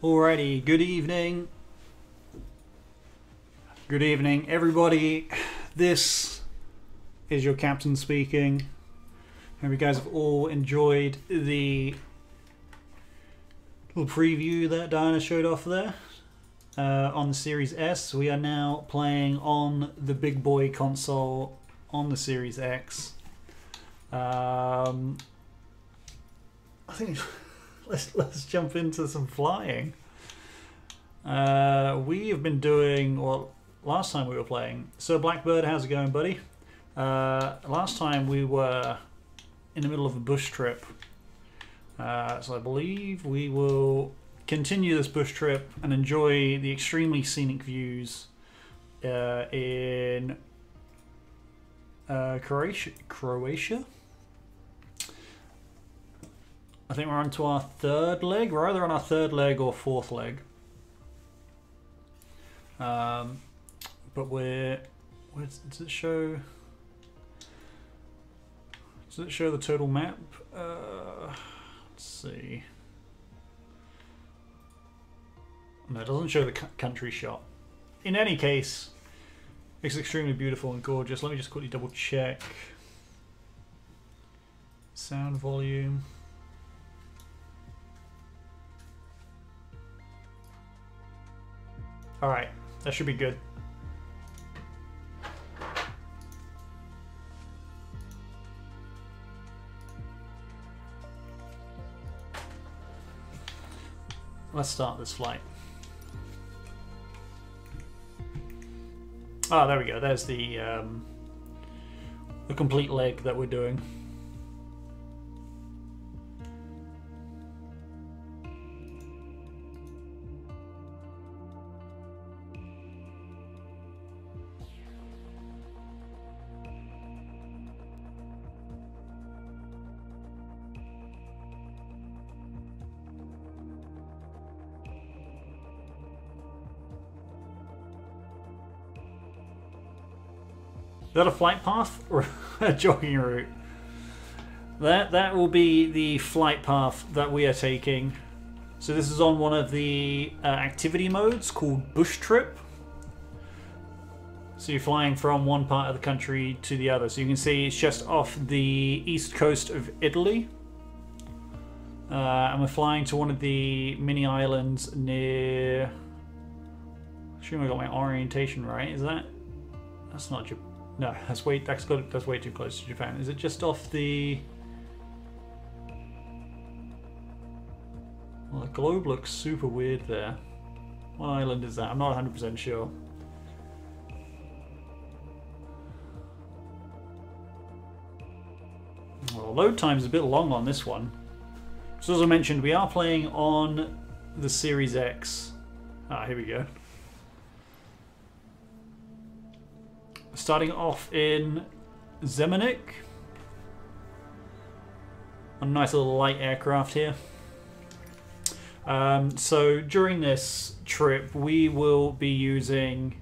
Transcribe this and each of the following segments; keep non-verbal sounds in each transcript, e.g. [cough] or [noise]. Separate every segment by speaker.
Speaker 1: Alrighty, good evening. Good evening, everybody. This is your captain speaking. Hope you guys have all enjoyed the little preview that Diana showed off there uh, on the Series S. We are now playing on the big boy console on the Series X. Um, I think let's let's jump into some flying. Uh, we have been doing well. Last time we were playing, so Blackbird, how's it going, buddy? Uh, last time we were in the middle of a bush trip, uh, so I believe we will continue this bush trip and enjoy the extremely scenic views uh, in uh, Croatia. Croatia. I think we're on to our third leg. We're either on our third leg or fourth leg. Um, but we're. Where does it show? Does it show the total map? Uh, let's see. No, it doesn't show the country shot. In any case, it's extremely beautiful and gorgeous. Let me just quickly double check. Sound volume. Alright, that should be good. Let's start this flight. Oh, there we go. There's the um, the complete leg that we're doing. That a flight path or [laughs] a jogging route? That that will be the flight path that we are taking. So this is on one of the uh, activity modes called Bush Trip. So you're flying from one part of the country to the other. So you can see it's just off the east coast of Italy. Uh, and we're flying to one of the mini islands near. I Assume I got my orientation right. Is that? That's not Japan. No, that's way that's got that's way too close to Japan. Is it just off the? Well, the globe looks super weird there. What island is that? I'm not 100% sure. Well, load time's a bit long on this one. So as I mentioned, we are playing on the Series X. Ah, here we go. Starting off in Zemunik. A nice little light aircraft here. Um, so during this trip, we will be using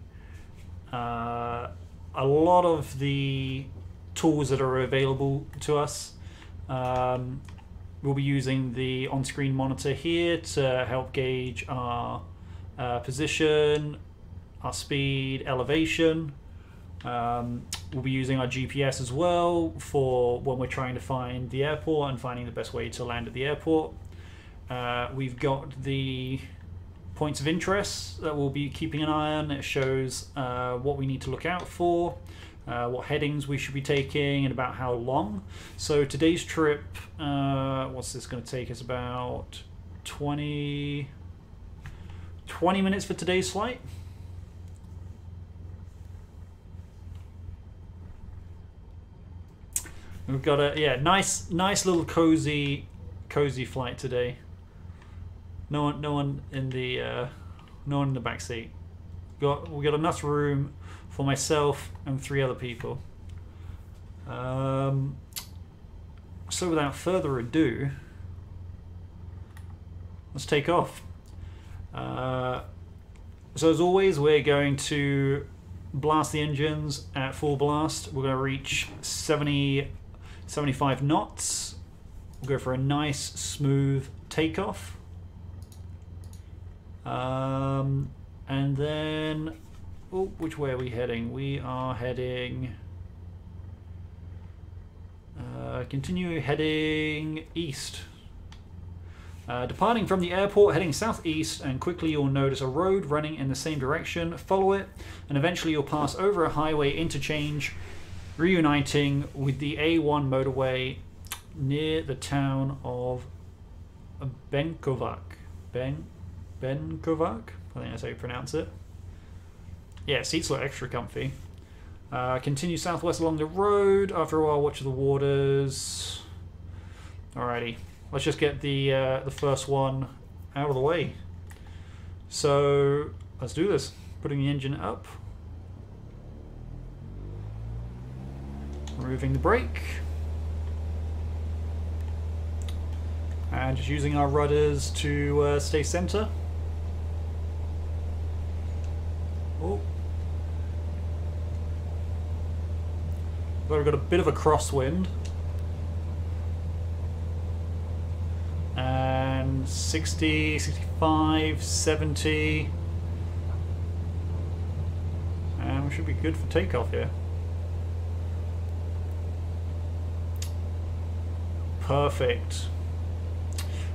Speaker 1: uh, a lot of the tools that are available to us. Um, we'll be using the on-screen monitor here to help gauge our uh, position, our speed, elevation. Um, we'll be using our GPS as well for when we're trying to find the airport and finding the best way to land at the airport. Uh, we've got the points of interest that we'll be keeping an eye on. It shows uh, what we need to look out for, uh, what headings we should be taking, and about how long. So today's trip, uh, what's this going to take us? About 20, 20 minutes for today's flight. We've got a yeah nice nice little cozy cozy flight today. No one no one in the uh, no one in the back seat. Got we got enough room for myself and three other people. Um, so without further ado, let's take off. Uh, so as always, we're going to blast the engines at full blast. We're going to reach 70 75 knots. We'll go for a nice smooth takeoff. Um, and then, oh, which way are we heading? We are heading. Uh, continue heading east. Uh, departing from the airport, heading southeast, and quickly you'll notice a road running in the same direction. Follow it, and eventually you'll pass over a highway interchange, reuniting with the A1 motorway near the town of Benkovac. Ben Benkovac? I think that's how you pronounce it. Yeah, seats look extra comfy. Uh, continue southwest along the road. After a while, watch the waters. Alrighty, let's just get the uh, the first one out of the way. So let's do this. Putting the engine up. Removing the brake. And just using our rudders to uh, stay center. Oh. We've got a bit of a crosswind. And 60, 65, 70. And we should be good for takeoff here. Perfect.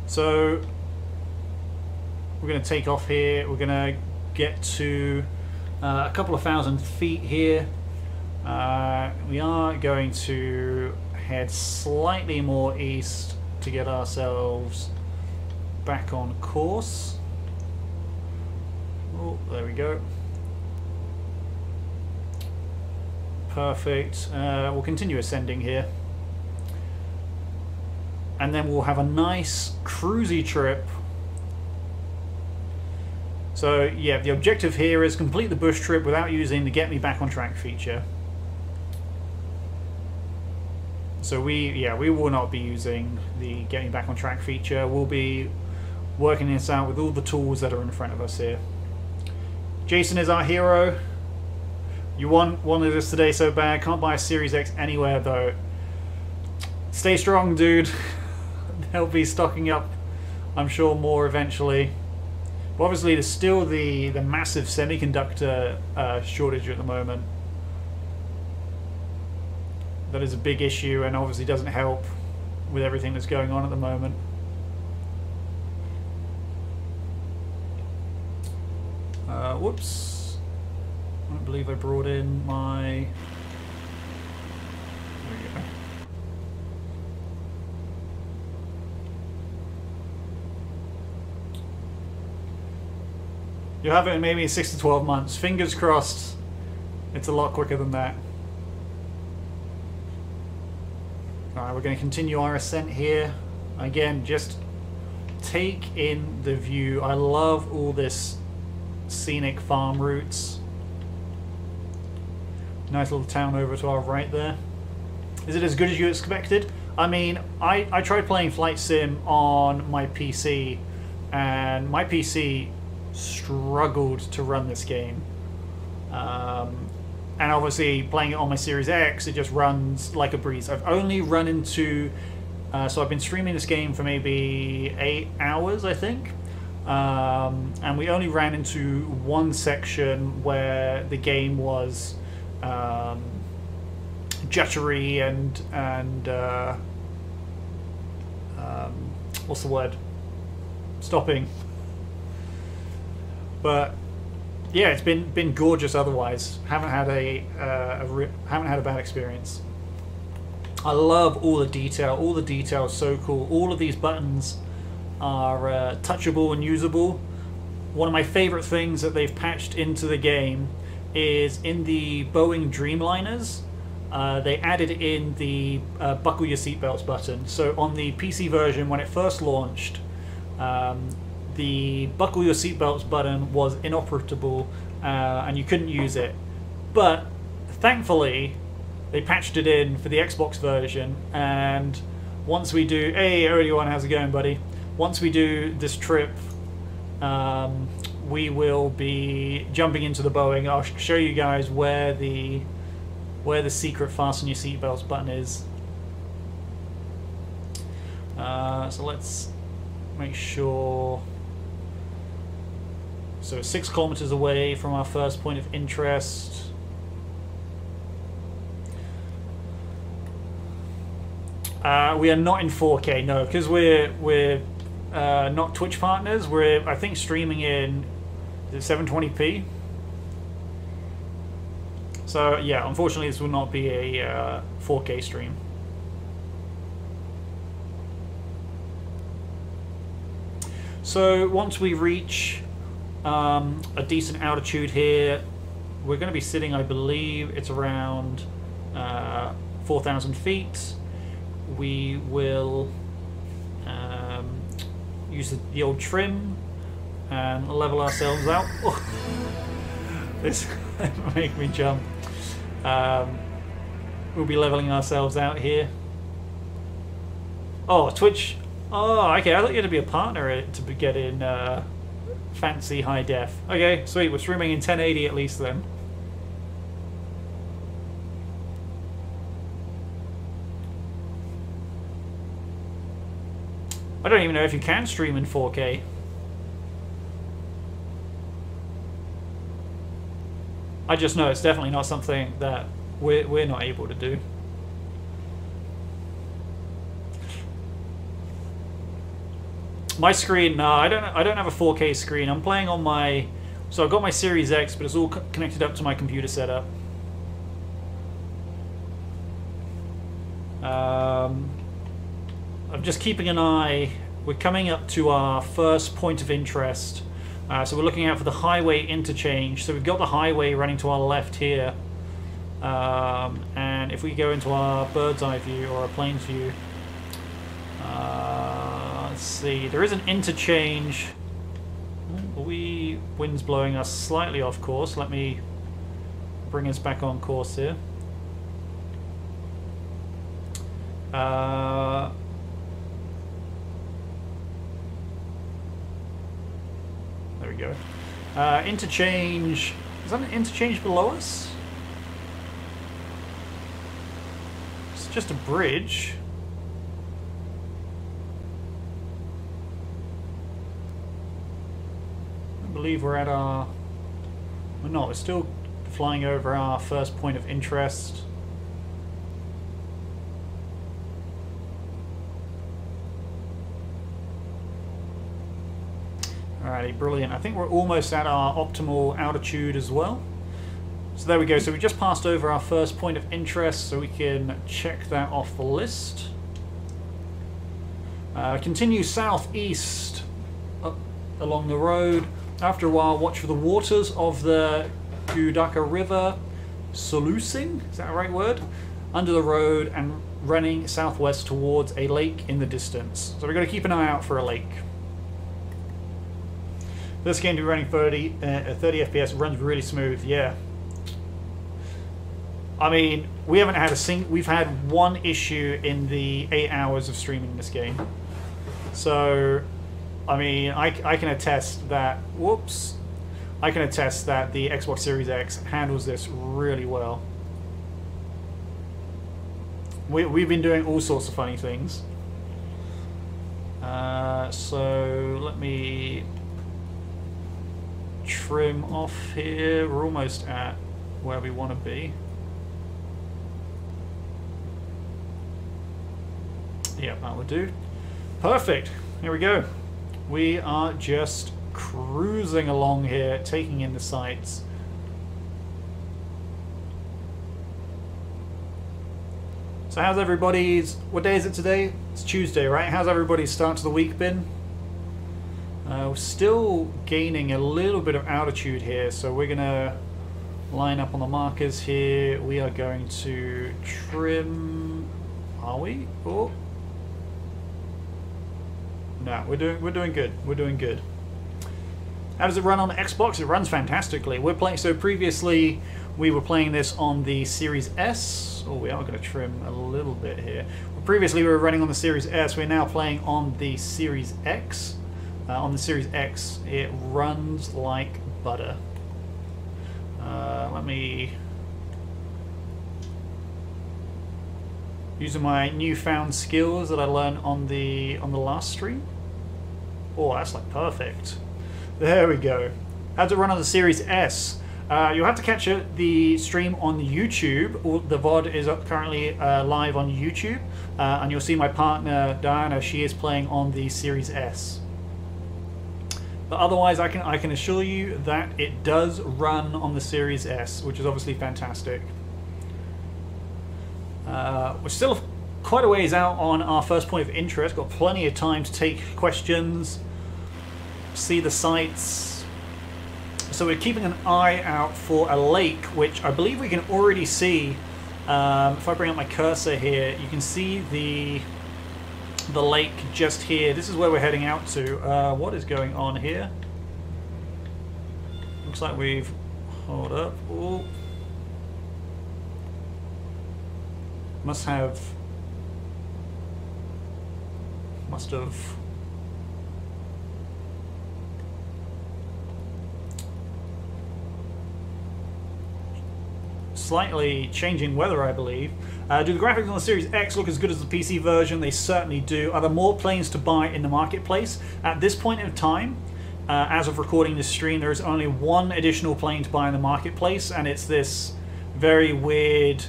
Speaker 1: So we're going to take off here. We're going to get to uh, a couple of thousand feet here. Uh, we are going to head slightly more east to get ourselves back on course. Oh, there we go. Perfect. Uh, we'll continue ascending here. And then we'll have a nice cruisy trip so yeah, the objective here is complete the bush trip without using the get me back on track feature. So we, yeah, we will not be using the get me back on track feature. We'll be working this out with all the tools that are in front of us here. Jason is our hero. You want wanted this today so bad. Can't buy a Series X anywhere though. Stay strong, dude. [laughs] They'll be stocking up, I'm sure, more eventually. But obviously, there's still the, the massive semiconductor uh, shortage at the moment. That is a big issue and obviously doesn't help with everything that's going on at the moment. Uh, whoops. I don't believe I brought in my... You'll have it in maybe 6 to 12 months. Fingers crossed it's a lot quicker than that. Alright, we're going to continue our ascent here. Again, just take in the view. I love all this scenic farm routes. Nice little town over to our right there. Is it as good as you expected? I mean, I, I tried playing Flight Sim on my PC, and my PC struggled to run this game. Um, and obviously, playing it on my Series X, it just runs like a breeze. I've only run into. Uh, so I've been streaming this game for maybe eight hours, I think. Um, and we only ran into one section where the game was um, jittery and and uh, um, what's the word? Stopping. But yeah, it's been been gorgeous. Otherwise, haven't had a, uh, a haven't had a bad experience. I love all the detail. All the detail is so cool. All of these buttons are uh, touchable and usable. One of my favorite things that they've patched into the game is in the Boeing Dreamliners. Uh, they added in the uh, buckle your seatbelts button. So on the PC version, when it first launched, um, the buckle your seatbelts button was inoperable uh, and you couldn't use it. But thankfully, they patched it in for the Xbox version. And once we do, hey, everyone, how's it going, buddy? Once we do this trip, um, we will be jumping into the Boeing. I'll show you guys where the where the secret fasten your seatbelts button is. Uh, so let's make sure So six kilometers away from our first point of interest. Uh, we are not in 4K, no, because we're we're uh, not Twitch partners. We're I think streaming in 720p. So yeah, unfortunately, this will not be a uh, 4K stream. So once we reach um, a decent altitude here, we're going to be sitting, I believe, it's around uh, 4,000 feet. We will um, use the, the, old trim and level ourselves out. [laughs] this [laughs] make me jump. Um, we'll be leveling ourselves out here. Oh, Twitch Oh, okay. I thought you had to be a partner to get in uh, fancy high def. Okay, sweet. We're streaming in 1080 at least then. I don't even know if you can stream in 4K. I just know it's definitely not something that we're, we're not able to do. My screen, no, I don't. I don't have a 4K screen. I'm playing on my. So I've got my Series X, but it's all connected up to my computer setup. Um, I'm just keeping an eye. We're coming up to our first point of interest. Uh, so we're looking out for the highway interchange. So we've got the highway running to our left here. Um, and if we go into our bird's eye view or a plane's view, uh, Let's see. There is an interchange. We wind's blowing us slightly off course. Let me bring us back on course here. Uh, there we go. Uh, interchange. Is that an interchange below us? It's just a bridge. Believe we're at our... We're not, we're still flying over our first point of interest. Alrighty, brilliant. I think we're almost at our optimal altitude as well. So there we go. So we just passed over our first point of interest, so we can check that off the list. Uh, continue southeast up along the road. After a while, watch for the waters of the Gudaka River sluicing, is that a right word? Under the road and running southwest towards a lake in the distance. So we've got to keep an eye out for a lake. This game to be running 30, uh, 30 FPS, runs really smooth, yeah. I mean, we haven't had a sing. We've had one issue in the eight hours of streaming this game. So I mean, I, I can attest that, whoops, I can attest that the Xbox Series X handles this really well. We, we've been doing all sorts of funny things. Uh, so let me trim off here. We're almost at where we want to be. Yep, that would do. Perfect. Here we go. We are just cruising along here, taking in the sights. So how's everybody's, what day is it today? It's Tuesday, right? How's everybody's start to the week been? Uh, we're still gaining a little bit of altitude here, so we're going to line up on the markers here. We are going to trim... Are we? Oh, no, we're doing we're doing good. We're doing good. How does it run on Xbox? It runs fantastically. We're playing so previously we were playing this on the Series S. Oh, we are going to trim a little bit here. Previously we were running on the Series S. We're now playing on the Series X. Uh, on the Series X, it runs like butter. Uh, let me using my newfound skills that I learned on the on the last stream. Oh, that's like perfect. There we go. How to run on the Series S. Uh, you'll have to catch the stream on YouTube. The VOD is currently uh, live on YouTube. Uh, and you'll see my partner, Diana, she is playing on the Series S. But otherwise, I can, I can assure you that it does run on the Series S, which is obviously fantastic. Uh, we're still quite a ways out on our first point of interest. Got plenty of time to take questions, see the sights, so we're keeping an eye out for a lake, which I believe we can already see. Um, if I bring up my cursor here, you can see the the lake just here. This is where we're heading out to. Uh, what is going on here? Looks like we've... Hold up. Ooh. Must have... Must have slightly changing weather, I believe. Uh, do the graphics on the Series X look as good as the PC version? They certainly do. Are there more planes to buy in the marketplace? At this point in time, uh, as of recording this stream, there is only one additional plane to buy in the marketplace, and it's this very weird,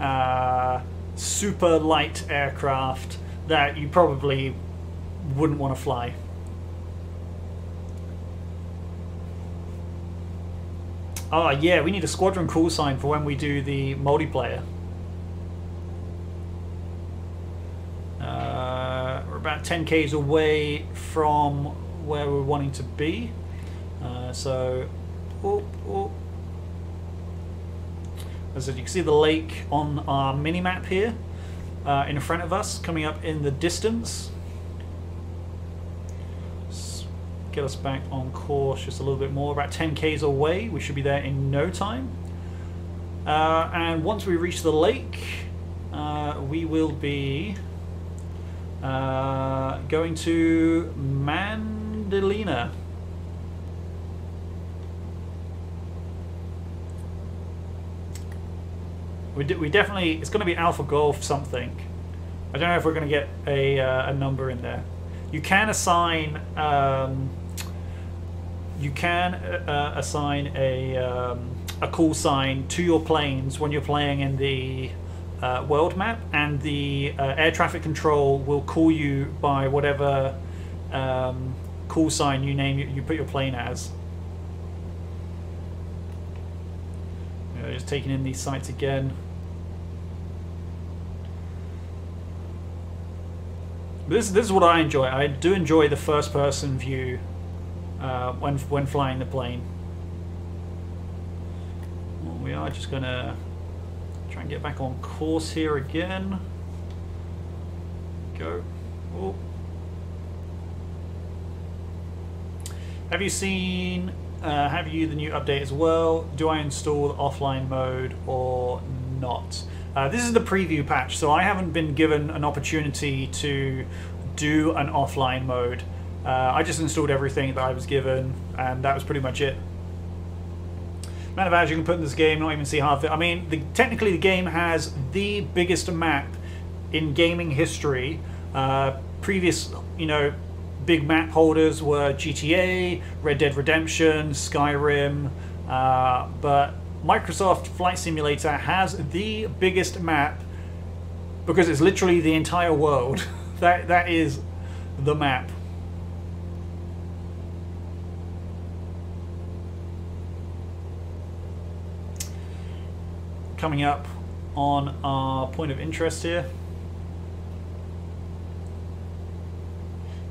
Speaker 1: uh, super light aircraft that you probably wouldn't want to fly. Oh, yeah, we need a squadron call sign for when we do the multiplayer. Uh, we're about 10 k's away from where we're wanting to be. Uh, so, oh, oh. As you can see the lake on our mini map here uh, in front of us, coming up in the distance. Get us back on course just a little bit more. About 10 k's away, we should be there in no time. Uh, and once we reach the lake, uh, we will be uh, going to Mandalina. We, we definitely, it's going to be Alpha Golf something. I don't know if we're going to get a, uh, a number in there. You can assign um, you can uh, assign a, um, a call sign to your planes when you're playing in the uh, world map, and the uh, air traffic control will call you by whatever um, call sign you name you put your plane as. You know, just taking in these sights again. This this is what I enjoy. I do enjoy the first person view uh, when when flying the plane. Well, we are just going to try and get back on course here again. Go. Oh. Have you seen, uh, have you the new update as well? Do I install the offline mode or not? Uh, this is the preview patch, so I haven't been given an opportunity to do an offline mode. Uh, I just installed everything that I was given, and that was pretty much it. Amount of ads you can put in this game, not even see half of it. I mean, the, technically the game has the biggest map in gaming history. Uh, previous, you know, big map holders were GTA, Red Dead Redemption, Skyrim, uh, but Microsoft Flight Simulator has the biggest map because it's literally the entire world. [laughs] that that is the map. Coming up on our point of interest here.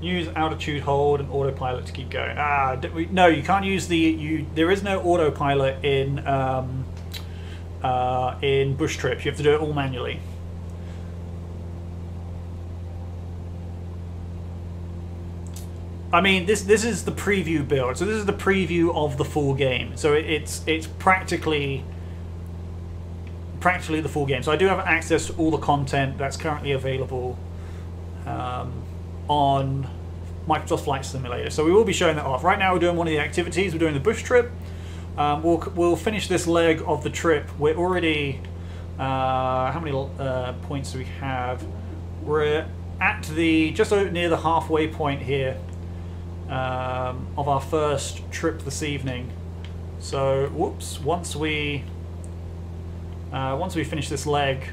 Speaker 1: Use altitude hold and autopilot to keep going. Ah, we, no, you can't use the you. There is no autopilot in um, uh, in bush trips. You have to do it all manually. I mean, this this is the preview build. So this is the preview of the full game. So it, it's it's practically practically the full game. So I do have access to all the content that's currently available um, on Microsoft Flight Simulator. So we will be showing that off. Right now we're doing one of the activities. We're doing the bush trip. Um, we'll, we'll finish this leg of the trip. We're already... Uh, how many uh, points do we have? We're at the... just near the halfway point here um, of our first trip this evening. So, whoops, once we uh, once we finish this leg,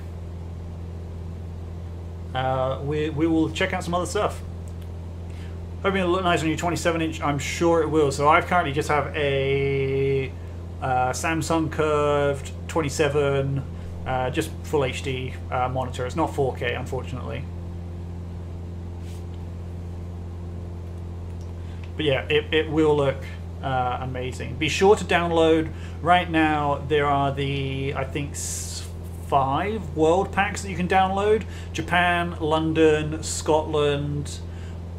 Speaker 1: uh, we, we will check out some other stuff. Hoping it'll look nice on your 27 inch, I'm sure it will. So I've currently just have a uh, Samsung curved 27, uh, just full HD uh, monitor. It's not 4K, unfortunately. But yeah, it, it will look uh, amazing. Be sure to download. Right now, there are the, I think, five world packs that you can download Japan, London, Scotland,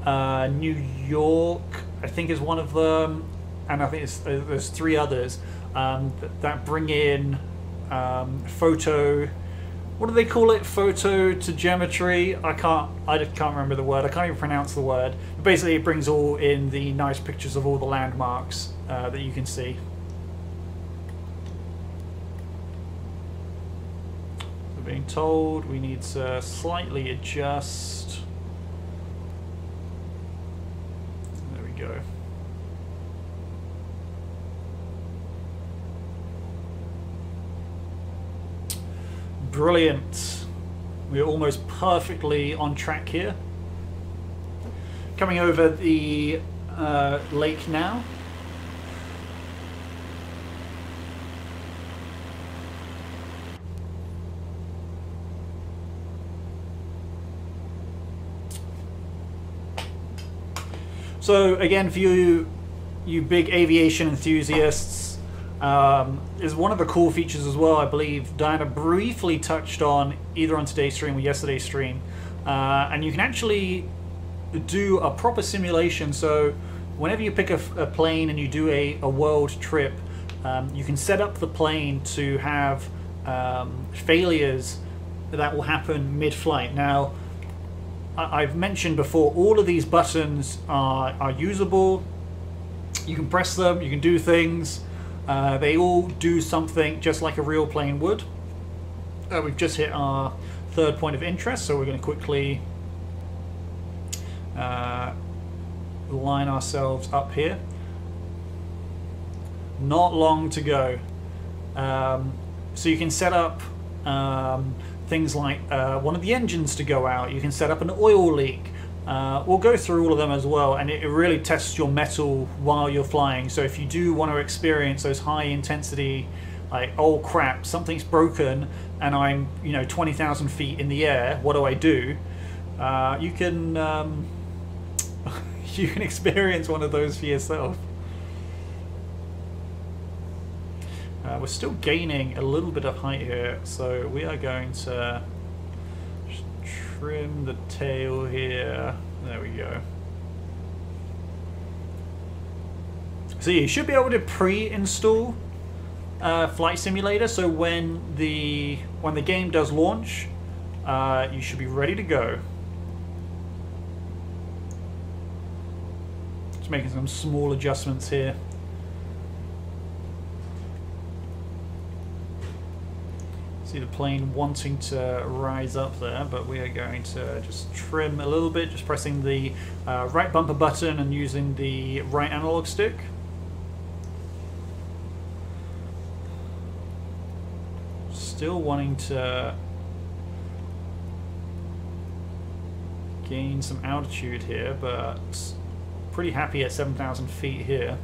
Speaker 1: uh, New York, I think is one of them, and I think uh, there's three others um, that, that, bring in um, photo. What do they call it? Photo to geometry. I can't. I just can't remember the word. I can't even pronounce the word. But basically, it brings all in the nice pictures of all the landmarks uh, that you can see. We're being told we need to slightly adjust. There we go. Brilliant. We're almost perfectly on track here. Coming over the uh, lake now. So again, for you, you big aviation enthusiasts, um, is one of the cool features as well. I believe Diana briefly touched on either on today's stream or yesterday's stream, uh, and you can actually do a proper simulation. So whenever you pick a, a plane and you do a, a world trip, um, you can set up the plane to have um, failures that will happen mid-flight. Now, I've mentioned before, all of these buttons are, are usable. You can press them, you can do things. Uh, they all do something just like a real plane would. Uh, we've just hit our third point of interest, so we're going to quickly uh, line ourselves up here. Not long to go. Um, so you can set up um, things like uh, one of the engines to go out. You can set up an oil leak. Uh, we'll go through all of them as well, and it, really tests your mettle while you're flying. So if you do want to experience those high intensity, like oh crap, something's broken, and I'm you know 20,000 feet in the air, what do I do? Uh, you can um, [laughs] you can experience one of those for yourself. Uh, we're still gaining a little bit of height here, so we are going to trim the tail here. There we go. So you should be able to pre-install uh, Flight Simulator, so when the when the game does launch, uh, you should be ready to go. Just making some small adjustments here. See the plane wanting to rise up there, but we are going to just trim a little bit, just pressing the uh, right bumper button and using the right analog stick. Still wanting to gain some altitude here, but pretty happy at 7,000 feet here.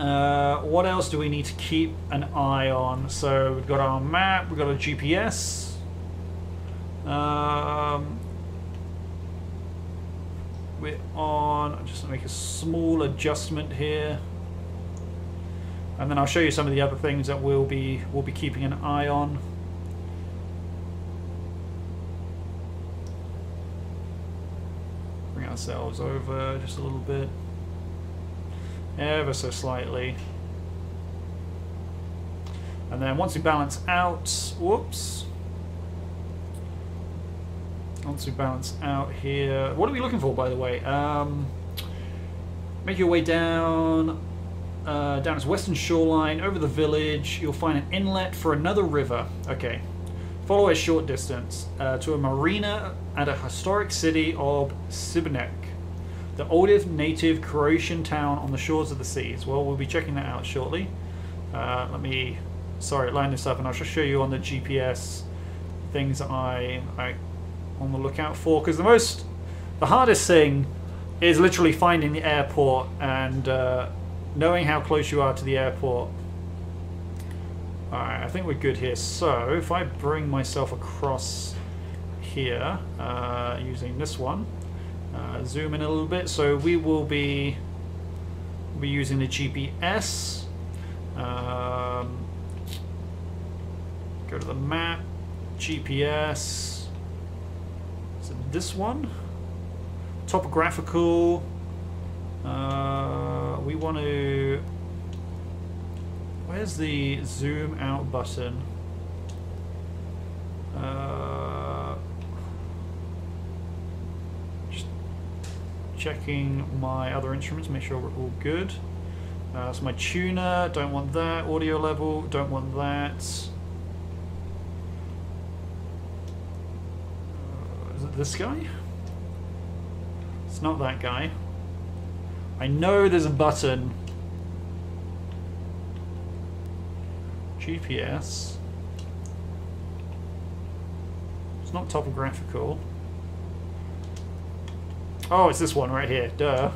Speaker 1: Uh, what else do we need to keep an eye on? So we've got our map, we've got our GPS. Um, we're on, I'm just make a small adjustment here. And then I'll show you some of the other things that we'll be, we'll be keeping an eye on. Bring ourselves over just a little bit ever so slightly. And then once we balance out, whoops. Once we balance out here, what are we looking for, by the way? Um, make your way down, uh, down its western shoreline, over the village. You'll find an inlet for another river. Okay. Follow a short distance uh, to a marina at a historic city of Sibnek. The oldest native Croatian town on the shores of the seas. Well, we'll be checking that out shortly. Uh, let me, sorry, line this up and I'll just show you on the GPS things I, I on the lookout for. Because the most, the hardest thing is literally finding the airport and uh, knowing how close you are to the airport. Alright, I think we're good here. So, if I bring myself across here uh, using this one, uh, zoom in a little bit. So we will be be using the GPS. Um, go to the map, GPS. Is it this one? Topographical. Uh, we want to. Where's the zoom out button? Checking my other instruments, make sure we're all good. Uh, so my tuner, don't want that. Audio level, don't want that. Uh, is it this guy? It's not that guy. I know there's a button. GPS. It's not topographical. Oh, it's this one right here. Duh.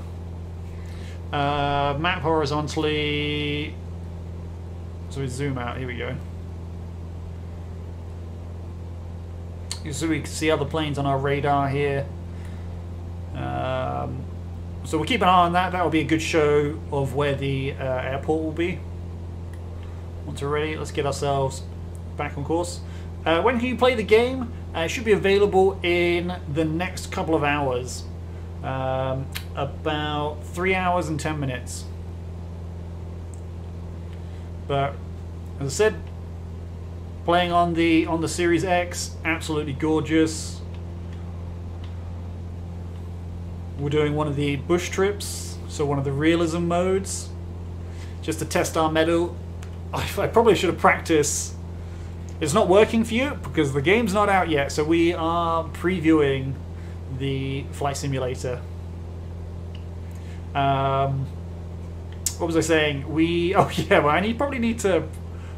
Speaker 1: Uh, map horizontally. So we zoom out. Here we go. So we can see other planes on our radar here. Um, so we'll keep an eye on that. That will be a good show of where the uh, airport will be. Once we're ready, let's get ourselves back on course. Uh, when can you play the game? Uh, it should be available in the next couple of hours. Um, about three hours and ten minutes. But as I said, playing on the on the Series X, absolutely gorgeous. We're doing one of the bush trips, so one of the realism modes, just to test our mettle. [laughs] I, I probably should have practiced. It's not working for you because the game's not out yet, so we are previewing the flight simulator. Um, what was I saying? We [laughs] oh yeah, well I need probably need to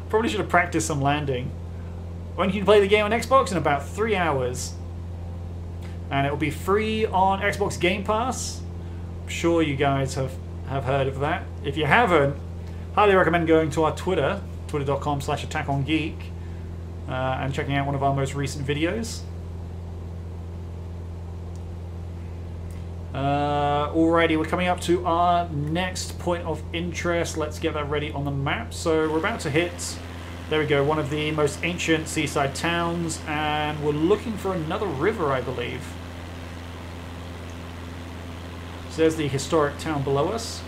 Speaker 1: probably should have practiced some landing. When can you play the game on Xbox in about three hours, and it will be free on Xbox Game Pass. I'm sure you guys have have heard of that. If you haven't, highly recommend going to our Twitter, twitter.com/slash Attack on Geek, uh, and checking out one of our most recent videos. Uh, alrighty, we're coming up to our next point of interest. Let's get that ready on the map. So we're about to hit, there we go, one of the most ancient seaside towns, and we're looking for another river, I believe. So there's the historic town below us.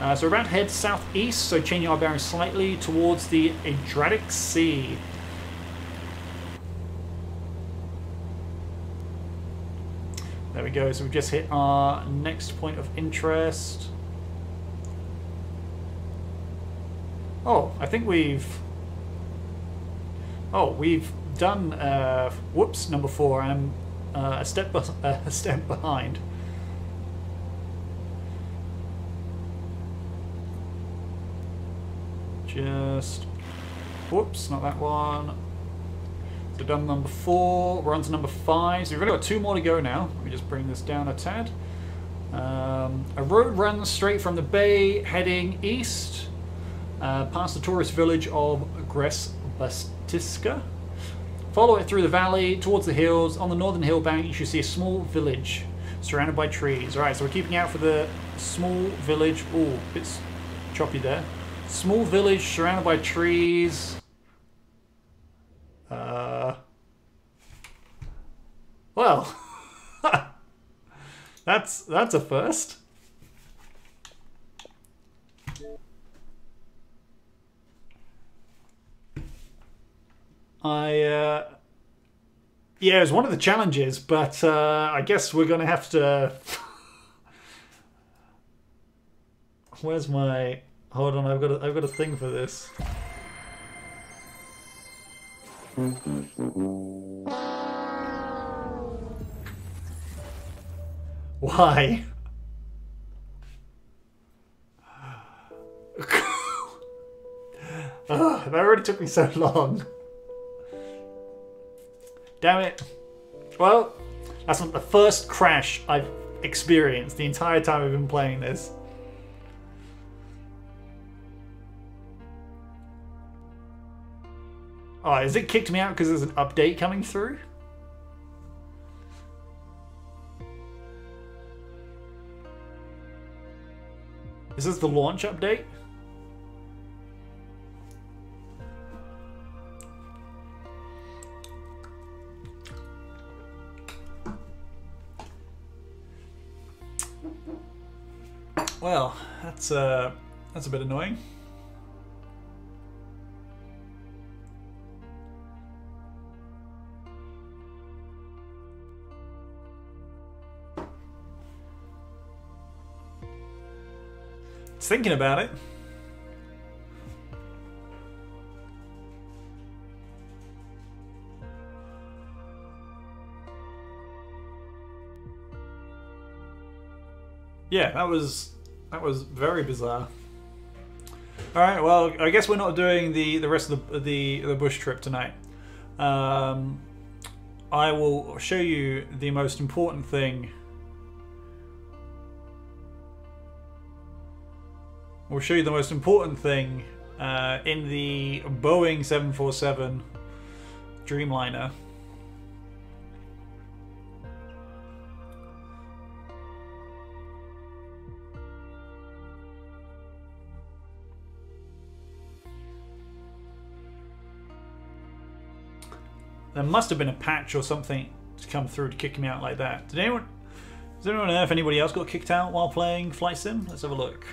Speaker 1: Uh, so we're about to head southeast, so changing our bearing slightly towards the Adriatic Sea. There we go, so we've just hit our next point of interest. Oh, I think we've... Oh, we've done, uh, whoops, number four, I'm uh, a, step [laughs] a step behind. Just, whoops, not that one. So done number four, we're on to number five. So we've only got two more to go now. Let me just bring this down a tad. Um, a road runs straight from the bay, heading east, uh, past the tourist village of Gres-Bastiska. Follow it through the valley, towards the hills. On the northern hill bank, you should see a small village surrounded by trees. Alright, so we're keeping out for the small village. Oh, it's choppy there. Small village surrounded by trees. Uh, well, [laughs] that's that's a first. I uh, yeah, it was one of the challenges, but uh, I guess we're gonna have to. [laughs] Where's my? Hold on, I've got a, I've got a thing for this. [laughs] Why? [laughs] [sighs] Ugh, that already took me so long. Damn it. Well, that's not the first crash I've experienced the entire time I've been playing this. Oh, has it kicked me out because there's an update coming through? Is this the launch update? Well, that's uh, that's a bit annoying. Thinking about it. Yeah, that was that was very bizarre. All right, well, I guess we're not doing the the rest of the the, the bush trip tonight. Um, I will show you the most important thing. We'll show you the most important thing uh, in the Boeing 747 Dreamliner. There must have been a patch or something to come through to kick me out like that. Did anyone? Does anyone know if anybody else got kicked out while playing Flight Sim? Let's have a look.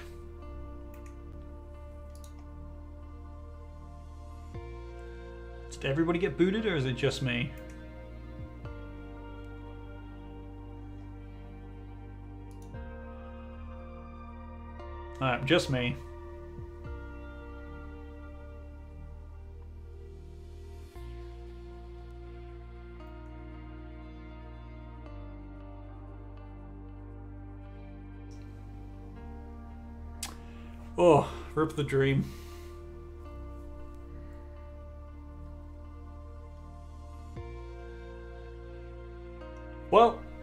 Speaker 1: Did everybody get booted or is it just me? Alright, just me. Oh, rip the dream.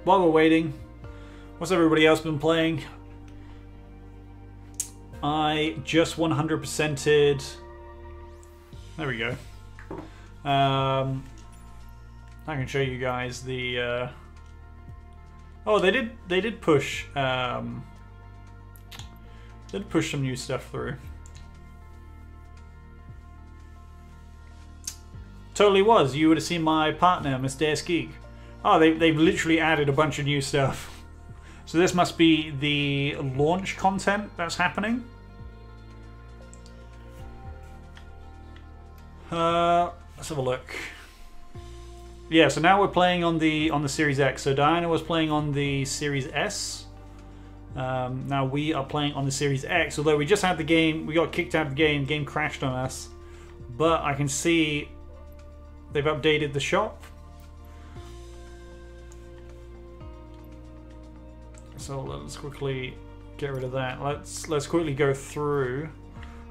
Speaker 1: While we're waiting, what's everybody else been playing? I just 100%ed. There we go. Um, I can show you guys the. Uh... Oh, they did. They did push. Um, did push some new stuff through. Totally was. You would have seen my partner, Miss Deus Geek. Oh, they, they've literally added a bunch of new stuff. So this must be the launch content that's happening. Uh, let's have a look. Yeah, so now we're playing on the on the Series X. So Diana was playing on the Series S. Um, now we are playing on the Series X, although we just had the game, we got kicked out of the game, game crashed on us. But I can see they've updated the shop. So let's quickly get rid of that. Let's let's quickly go through.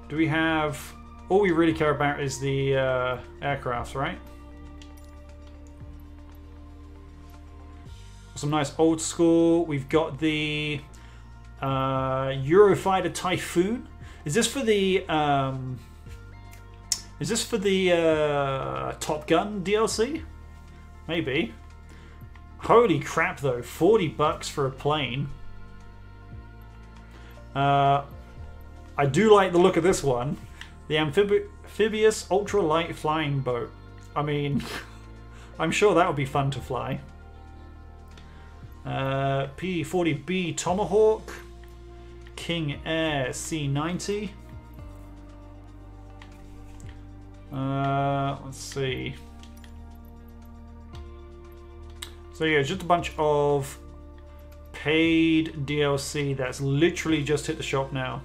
Speaker 1: Do we have all we really care about is the uh, aircrafts, right? Some nice old school. We've got the uh, Eurofighter Typhoon. Is this for the um, is this for the uh, Top Gun DLC? Maybe. Holy crap though, 40 bucks for a plane. Uh, I do like the look of this one. The amphibi amphibious ultralight flying boat. I mean, [laughs] I'm sure that would be fun to fly. Uh, P-40B Tomahawk. King Air C90. Uh, let's see. So yeah, just a bunch of paid DLC that's literally just hit the shop now.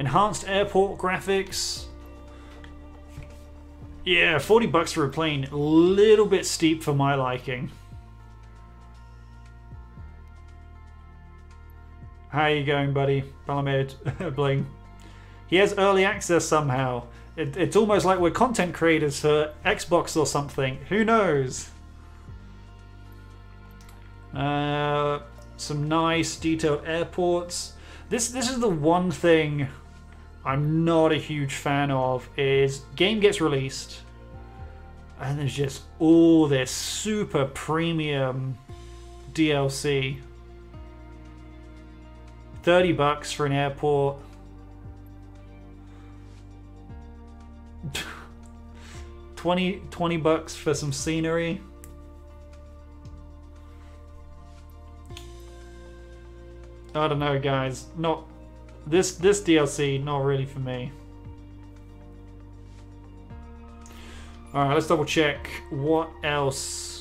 Speaker 1: Enhanced airport graphics. Yeah, 40 bucks for a plane. A little bit steep for my liking. How are you going, buddy? Balamid [laughs] Bling. He has early access somehow. It, it's almost like we're content creators for Xbox or something. Who knows? Uh, some nice detailed airports. This this is the one thing I'm not a huge fan of is game gets released and there's just all this super premium DLC. 30 bucks for an airport. [laughs] 20, 20 bucks for some scenery. I don't know, guys. Not this this DLC. Not really for me. All right, let's double check what else.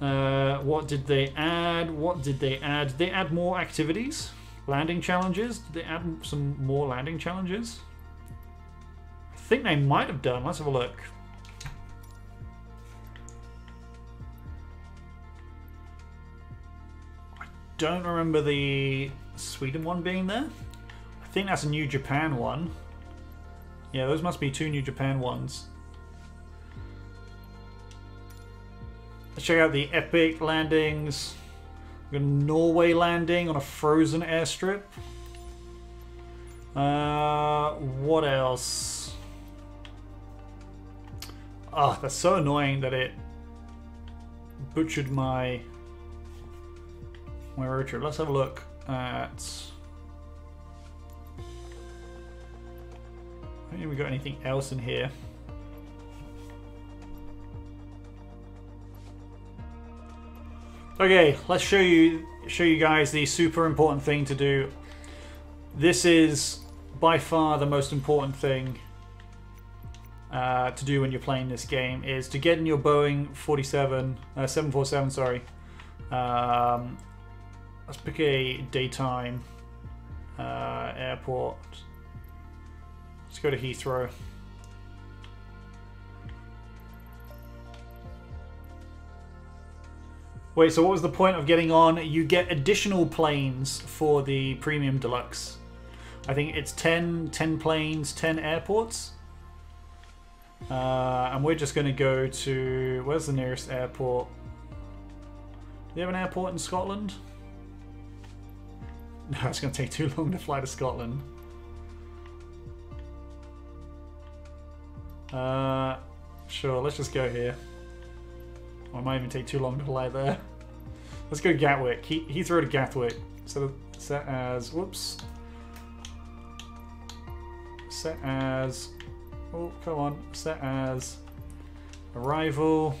Speaker 1: Uh, what did they add? What did they add? They add more activities? Landing challenges? Did they add some more landing challenges? I think they might have done. Let's have a look. I don't remember the Sweden one being there. I think that's a New Japan one. Yeah, those must be two New Japan ones. Let's check out the epic landings. We've got Norway landing on a frozen airstrip. Uh, what else? Oh, that's so annoying that it butchered my my road trip. Let's have a look at. I don't think we got anything else in here. Okay, let's show you show you guys the super important thing to do. This is by far the most important thing uh, to do when you're playing this game is to get in your Boeing 47 uh, 747 sorry um, Let's pick a daytime uh, airport. Let's go to Heathrow. Wait, so what was the point of getting on? You get additional planes for the Premium Deluxe. I think it's 10, 10 planes, 10 airports. Uh, and we're just going to go to... Where's the nearest airport? Do they have an airport in Scotland? [laughs] No, it's going to take too long to fly to Scotland. Uh, sure, let's just go here. It might even take too long to fly there. Let's go Gatwick. He Heathrow to Gatwick. So set as whoops. Set as oh come on. Set as arrival.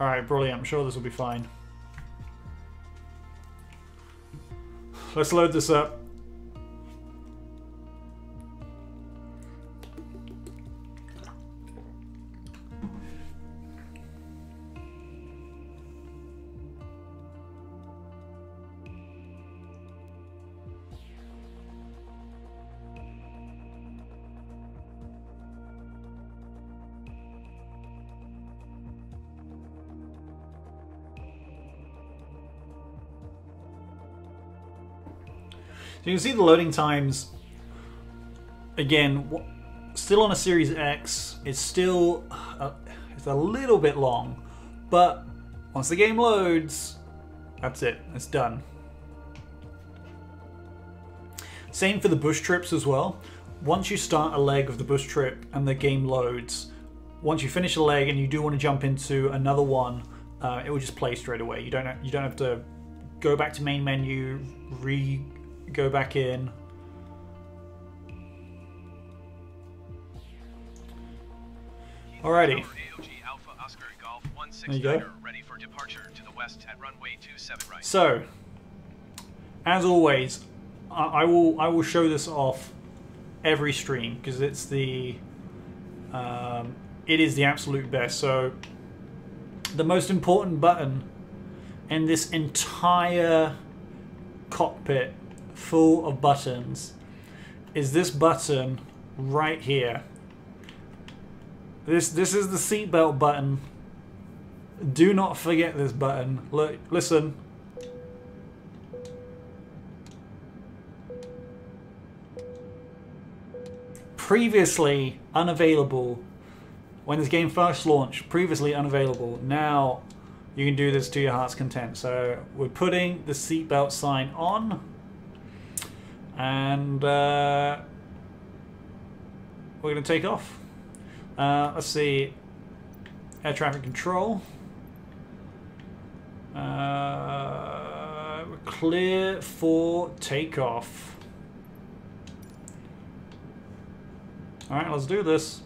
Speaker 1: Alright, brilliant. I'm sure this will be fine. Let's load this up. So you can see the loading times. Again, still on a Series X. It's still uh, it's a little bit long, but once the game loads, that's it. It's done. Same for the bush trips as well. Once you start a leg of the bush trip and the game loads, once you finish a leg and you do want to jump into another one, uh, it will just play straight away. You don't you don't have to go back to main menu, re go back in. Alrighty. There you go. So, as always, I, I, will I will show this off every stream because it's the um, it is the absolute best. So, the most important button in this entire cockpit full of buttons is this button right here. This this is the seatbelt button. Do not forget this button. Look, listen. Previously unavailable when this game first launched, previously unavailable. Now you can do this to your heart's content. So we're putting the seatbelt sign on and uh, we're going to take off. Uh, let's see, air traffic control. Uh, we're clear for takeoff. All right, let's do this.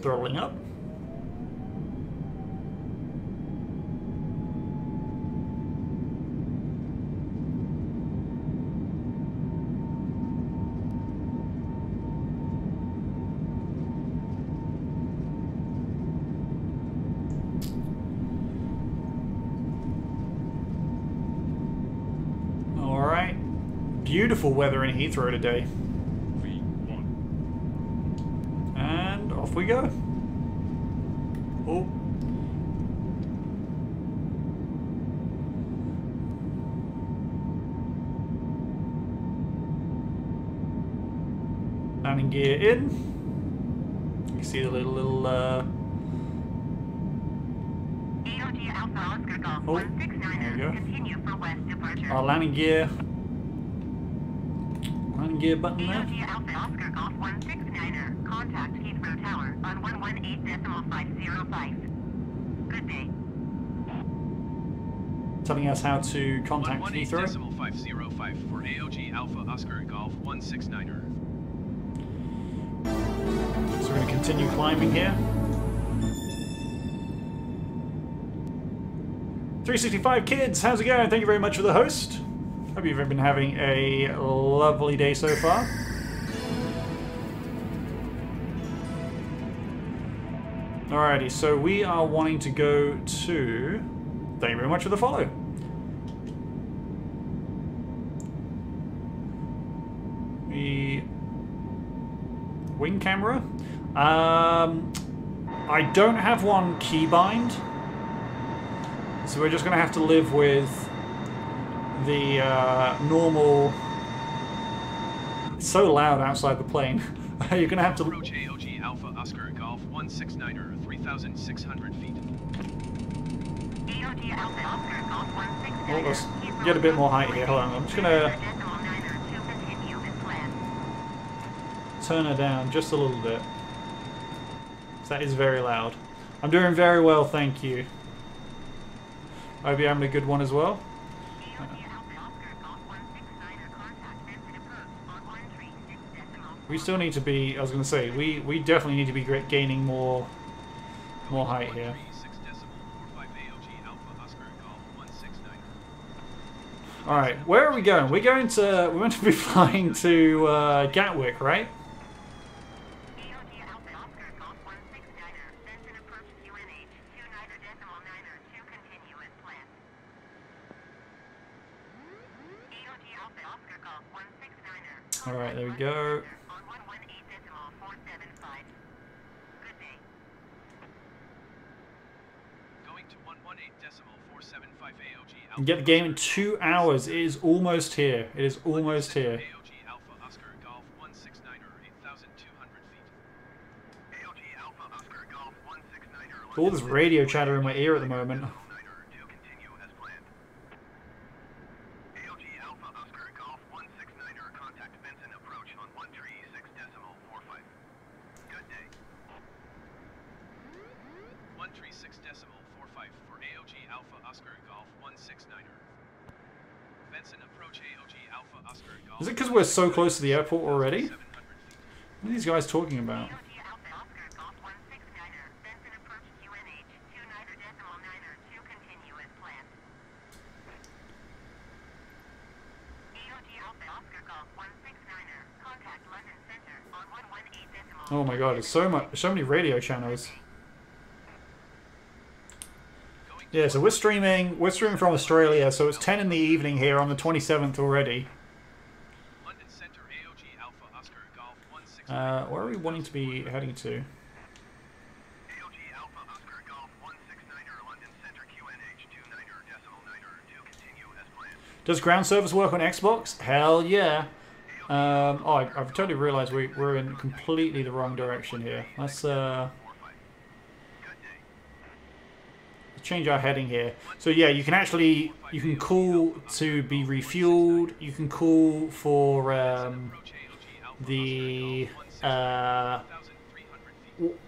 Speaker 1: Throttling up. All right. Beautiful weather in Heathrow today. And off we go. Oh. Landing gear in. You can see the little little uh,
Speaker 2: AOG Alpha Oscar Golf
Speaker 1: Oh, there we go.
Speaker 2: Continue for west departure.
Speaker 1: our landing gear. Landing gear button there.
Speaker 2: Alpha Oscar Golf 169er. Contact Heathrow Tower on 118.505. Good day.
Speaker 1: Telling us how to contact Heathrow.
Speaker 3: 505 for AOG Alpha Oscar Golf 169er.
Speaker 1: So we're going to continue climbing here. 365 kids, how's it going? Thank you very much for the host. Hope you've been having a lovely day so far. Alrighty, so we are wanting to go to. Thank you very much for the follow. We wing camera. Um, I don't have one keybind, so we're just going to have to live with the uh, normal. It's so loud outside the plane. [laughs] You're going to have to.
Speaker 3: Approach AOG Alpha Oscar Golf 169er, 3,600 feet.
Speaker 2: AOG Alpha Oscar Golf 169er.
Speaker 1: Oh, let's get a bit more height here. Hold on, I'm just gonna-
Speaker 2: decimal niner to continue as planned.
Speaker 1: turn her down just a little bit. That is very loud. I'm doing very well, thank you. I hope you're having a good one as well.
Speaker 2: AOG Alpha Oscar Golf 169er. Contact Vincent approach on 136 decimal.
Speaker 1: We still need to be. I was going to say we we definitely need to be gaining more more height here.
Speaker 3: 136 decimal 45 AOG Alpha Oscar Golf 169er.
Speaker 1: All right, where are we going? We're going to we're meant to be [laughs] flying to uh, Gatwick, right?
Speaker 2: Alright, there we Golf 169er. Vincent approach QNH 2 niner decimal niner to continue as planned. AOG Alpha Oscar Golf 169er.
Speaker 1: All right, there we go.
Speaker 2: On 118 decimal 475. Good day.
Speaker 3: Going to 118 decimal 475 Alpha
Speaker 1: Get the game in two hours. It is almost here. It is almost here.
Speaker 3: AOG Alpha Oscar Golf 169er, 8,200 feet. AOG Alpha Oscar Golf 169er.
Speaker 1: All this radio chatter in my ear at the moment.
Speaker 3: To oh er, continue as planned. AOG Alpha Oscar Golf 169er. Contact Vincent approach on 136 decimal 45. Good day. 136 decimal 45 for AOG Alpha Oscar Golf 169er. Vincent approach AOG Alpha Oscar Golf.
Speaker 1: Is it because we're so close to the airport already? What are these guys talking about?
Speaker 2: AOG Alpha Oscar Golf 169er. Vincent approach QNH 2 niner decimal niner to continue as planned. AOG Alpha Oscar Golf 169er. Contact London Center on 118 decimal.
Speaker 1: Oh my god, there's so much, so many radio channels. Yeah, so we're streaming. We're streaming from Australia, so it's 10 in the evening here on the 27th already.
Speaker 3: London Center AOG Alpha Oscar Golf 169er.
Speaker 1: Uh, where are we wanting to be heading to?
Speaker 3: AOG Alpha Oscar Golf 169er, London Center QNH 2 niner decimal niner to continue as planned.
Speaker 1: Does ground service work on Xbox? Hell yeah. Um, oh, I, I've totally realised we, we're in completely the wrong direction here. Let's uh, change our heading here. So yeah, you can actually you can call to be refueled. You can call for um, the uh,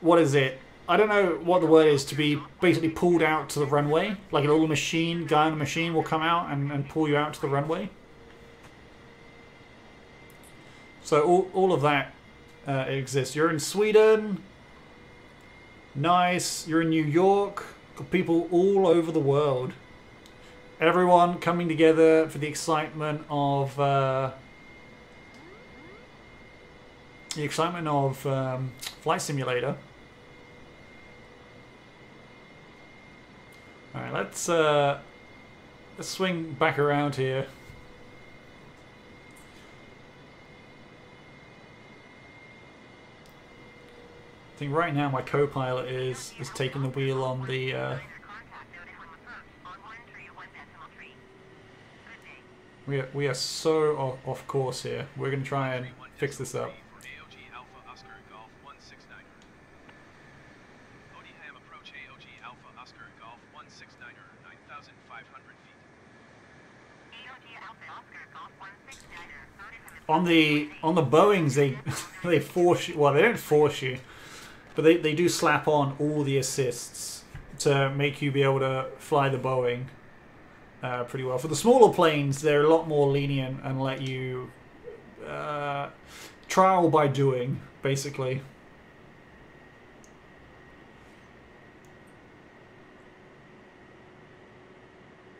Speaker 1: what is it? I don't know what the word is to be basically pulled out to the runway. Like a little machine, guy on a machine will come out and, and pull you out to the runway. So all, all of that uh, exists. You're in Sweden. Nice. You're in New York. People all over the world. Everyone coming together for the excitement of uh, the excitement of um, Flight Simulator. All right, let's uh, let's swing back around here. I think right now my co-pilot is is taking the wheel on the. Uh, we are, we are so off, off course here. We're gonna try and fix this up.
Speaker 3: For AOG Alpha Oscar Golf 169er. Odiham approach AOG Alpha Oscar Golf 169er, 9,500 feet.
Speaker 2: AOG Alpha Oscar Golf 169er. Notice on
Speaker 1: On the on the Boeing's they [laughs] they force you. Well, they don't force you, but they they do slap on all the assists to make you be able to fly the Boeing uh, pretty well. For the smaller planes, they're a lot more lenient and let you uh, trial by doing, basically.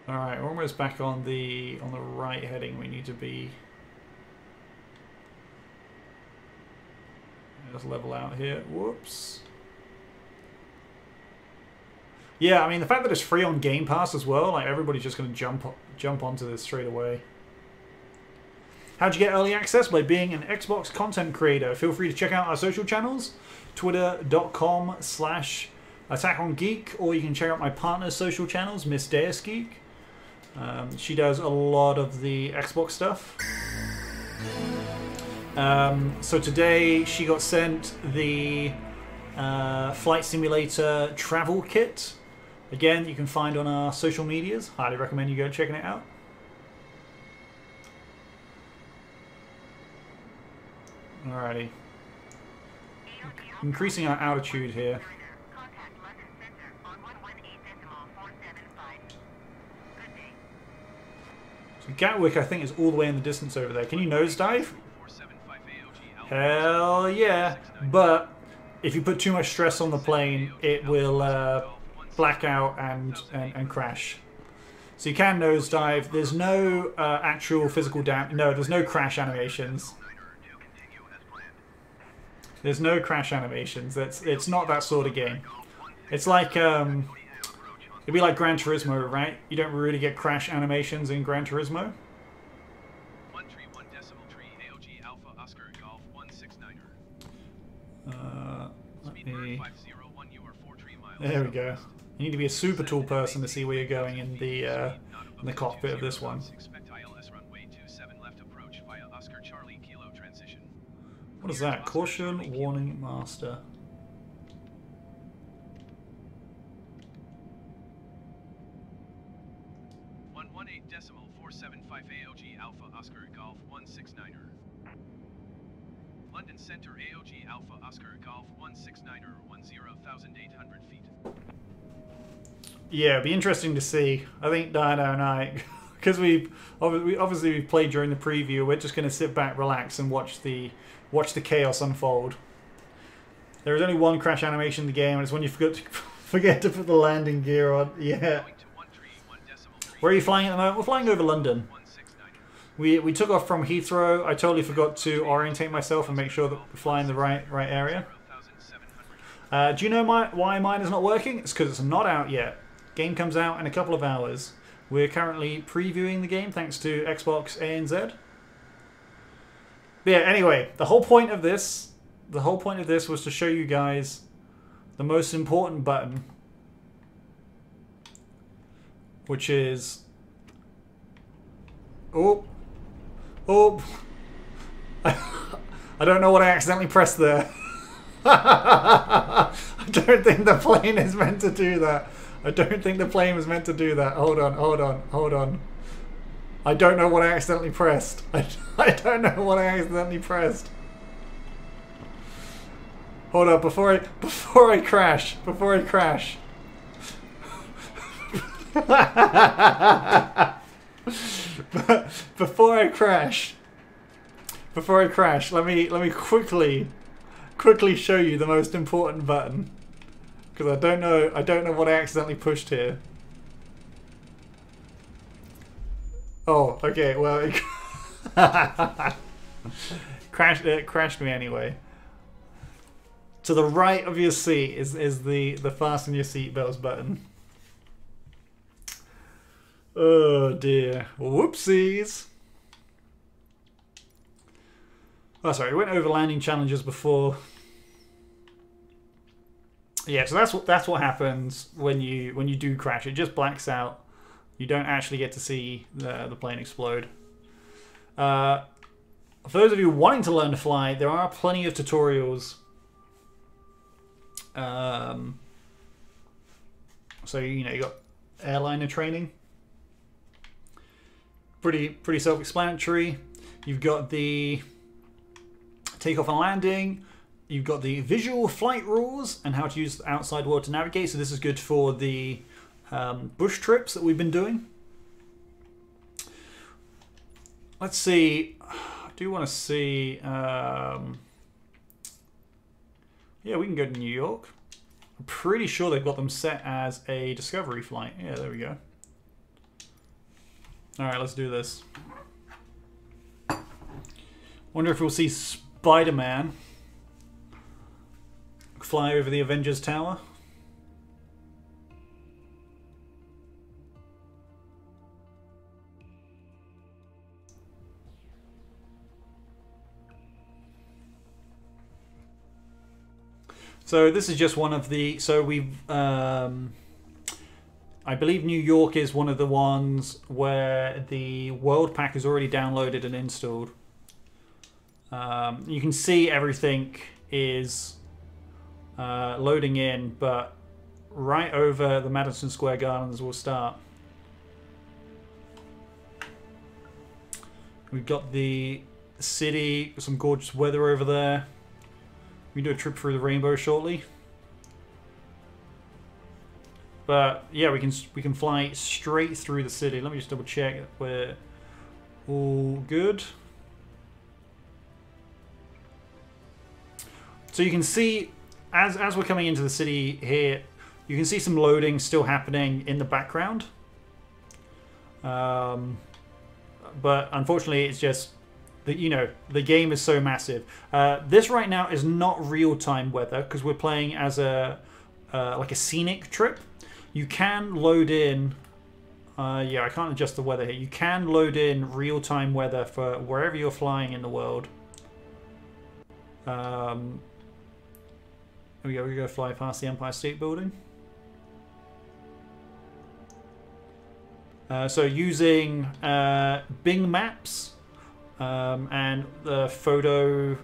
Speaker 1: All right, we're almost back on the on the right heading. We need to be. Let's level out here. Whoops. Yeah, I mean the fact that it's free on Game Pass as well, like everybody's just going to jump jump onto this straight away. How'd you get early access? By being an Xbox content creator. Feel free to check out our social channels, twitter.com slash attack on geek, or you can check out my partner's social channels, Miss Deus Geek. Um, she does a lot of the Xbox stuff. Um, so today she got sent the uh, Flight Simulator travel kit. Again, you can find on our social medias. Highly recommend you go checking it out. Alrighty. Increasing our altitude here.
Speaker 2: Contact London Center on 118.475. Good day.
Speaker 1: So Gatwick, I think, is all the way in the distance over there. Can you nosedive?
Speaker 3: 475 AOG Alpha
Speaker 1: Hell yeah! But if you put too much stress on the plane, it will uh, black out and, and, and crash. So you can nosedive. There's no uh, actual physical damage. No, there's no crash animations. There's no crash animations. That's it's not that sort of game. It's like um, it'd be like Gran Turismo, right? You don't really get crash animations in Gran Turismo.
Speaker 3: 131 decimal tree AOG Alpha Oscar Golf 169er.
Speaker 1: Uh, let
Speaker 3: Speed
Speaker 1: me.
Speaker 3: 501 you are 4 tree miles.
Speaker 1: There we go. You need to be a super tall person to see where you're going in the uh, in the cockpit of this one.
Speaker 3: Expect ILS runway 27 left approach via Oscar Charlie Kilo transition.
Speaker 1: What is that? Caution, warning, master.
Speaker 3: One one eight decimal four seven five AOG Alpha Oscar Golf one six niner. London Center AOG Alpha Oscar Golf one six niner one zero thousand eight hundred feet.
Speaker 1: Yeah, it'd be interesting to see. I think Dino and I, [laughs] because we obviously, we played during the preview, we're just going to sit back, relax, and watch the watch the chaos unfold. There is only one crash animation in the game, and it's when you forget to, [laughs] forget to put the landing gear on. Yeah. Where are you flying at the moment? We're flying over London. We, we took off from Heathrow. I totally forgot to orientate myself and make sure that we're flying the right right area. Uh, do you know my, why mine is not working? It's because it's not out yet. Game comes out in a couple of hours. We're currently previewing the game thanks to Xbox ANZ. But yeah, anyway, the whole point of this, the whole point of this was to show you guys the most important button, which is Oh. Oh. [laughs] I don't know what I accidentally pressed there. [laughs] I don't think the plane is meant to do that. I don't think the plane was meant to do that. Hold on, hold on, hold on. I don't know what I accidentally pressed. I, [laughs] I don't know what I accidentally pressed. Hold up, before I [laughs] before I crash, before I crash. [laughs] before I crash, before I crash, let me let me quickly quickly show you the most important button because I don't know I don't know what I accidentally pushed here. Oh, okay. Well, it [laughs] crashed it crashed me anyway. To the right of your seat is is the the fasten your seatbelts button. Oh dear. Whoopsies. Oh, sorry. We went over landing challenges before. Yeah, so that's what that's what happens when you when you do crash. It just blacks out. You don't actually get to see the the plane explode. Uh, for those of you wanting to learn to fly, there are plenty of tutorials. Um, so you know you got airliner training pretty pretty self-explanatory. You've got the takeoff and landing. You've got the visual flight rules and how to use the outside world to navigate. So this is good for the um, bush trips that we've been doing. Let's see. I do want to see. Um, yeah, we can go to New York. I'm pretty sure they've got them set as a discovery flight. Yeah, there we go. Alright, let's do this. Wonder if we'll see Spider-Man fly over the Avengers Tower. So this is just one of the. So we've. Um, I believe New York is one of the ones where the World Pack is already downloaded and installed. Um, you can see everything is uh, loading in, but right over the Madison Square Gardens will start. We've got the city, some gorgeous weather over there. We do a trip through the rainbow shortly. But yeah, we can we can fly straight through the city. Let me just double check we're all good. So you can see as as we're coming into the city here, you can see some loading still happening in the background. Um, but unfortunately, it's just that you know the game is so massive. Uh, this right now is not real time weather because we're playing as a uh, like a scenic trip. You can load in. Uh, yeah, I can't adjust the weather here. You can load in real time weather for wherever you're flying in the world. Um, here we go. We go fly past the Empire State Building. Uh, so using uh, Bing Maps um, and the photo,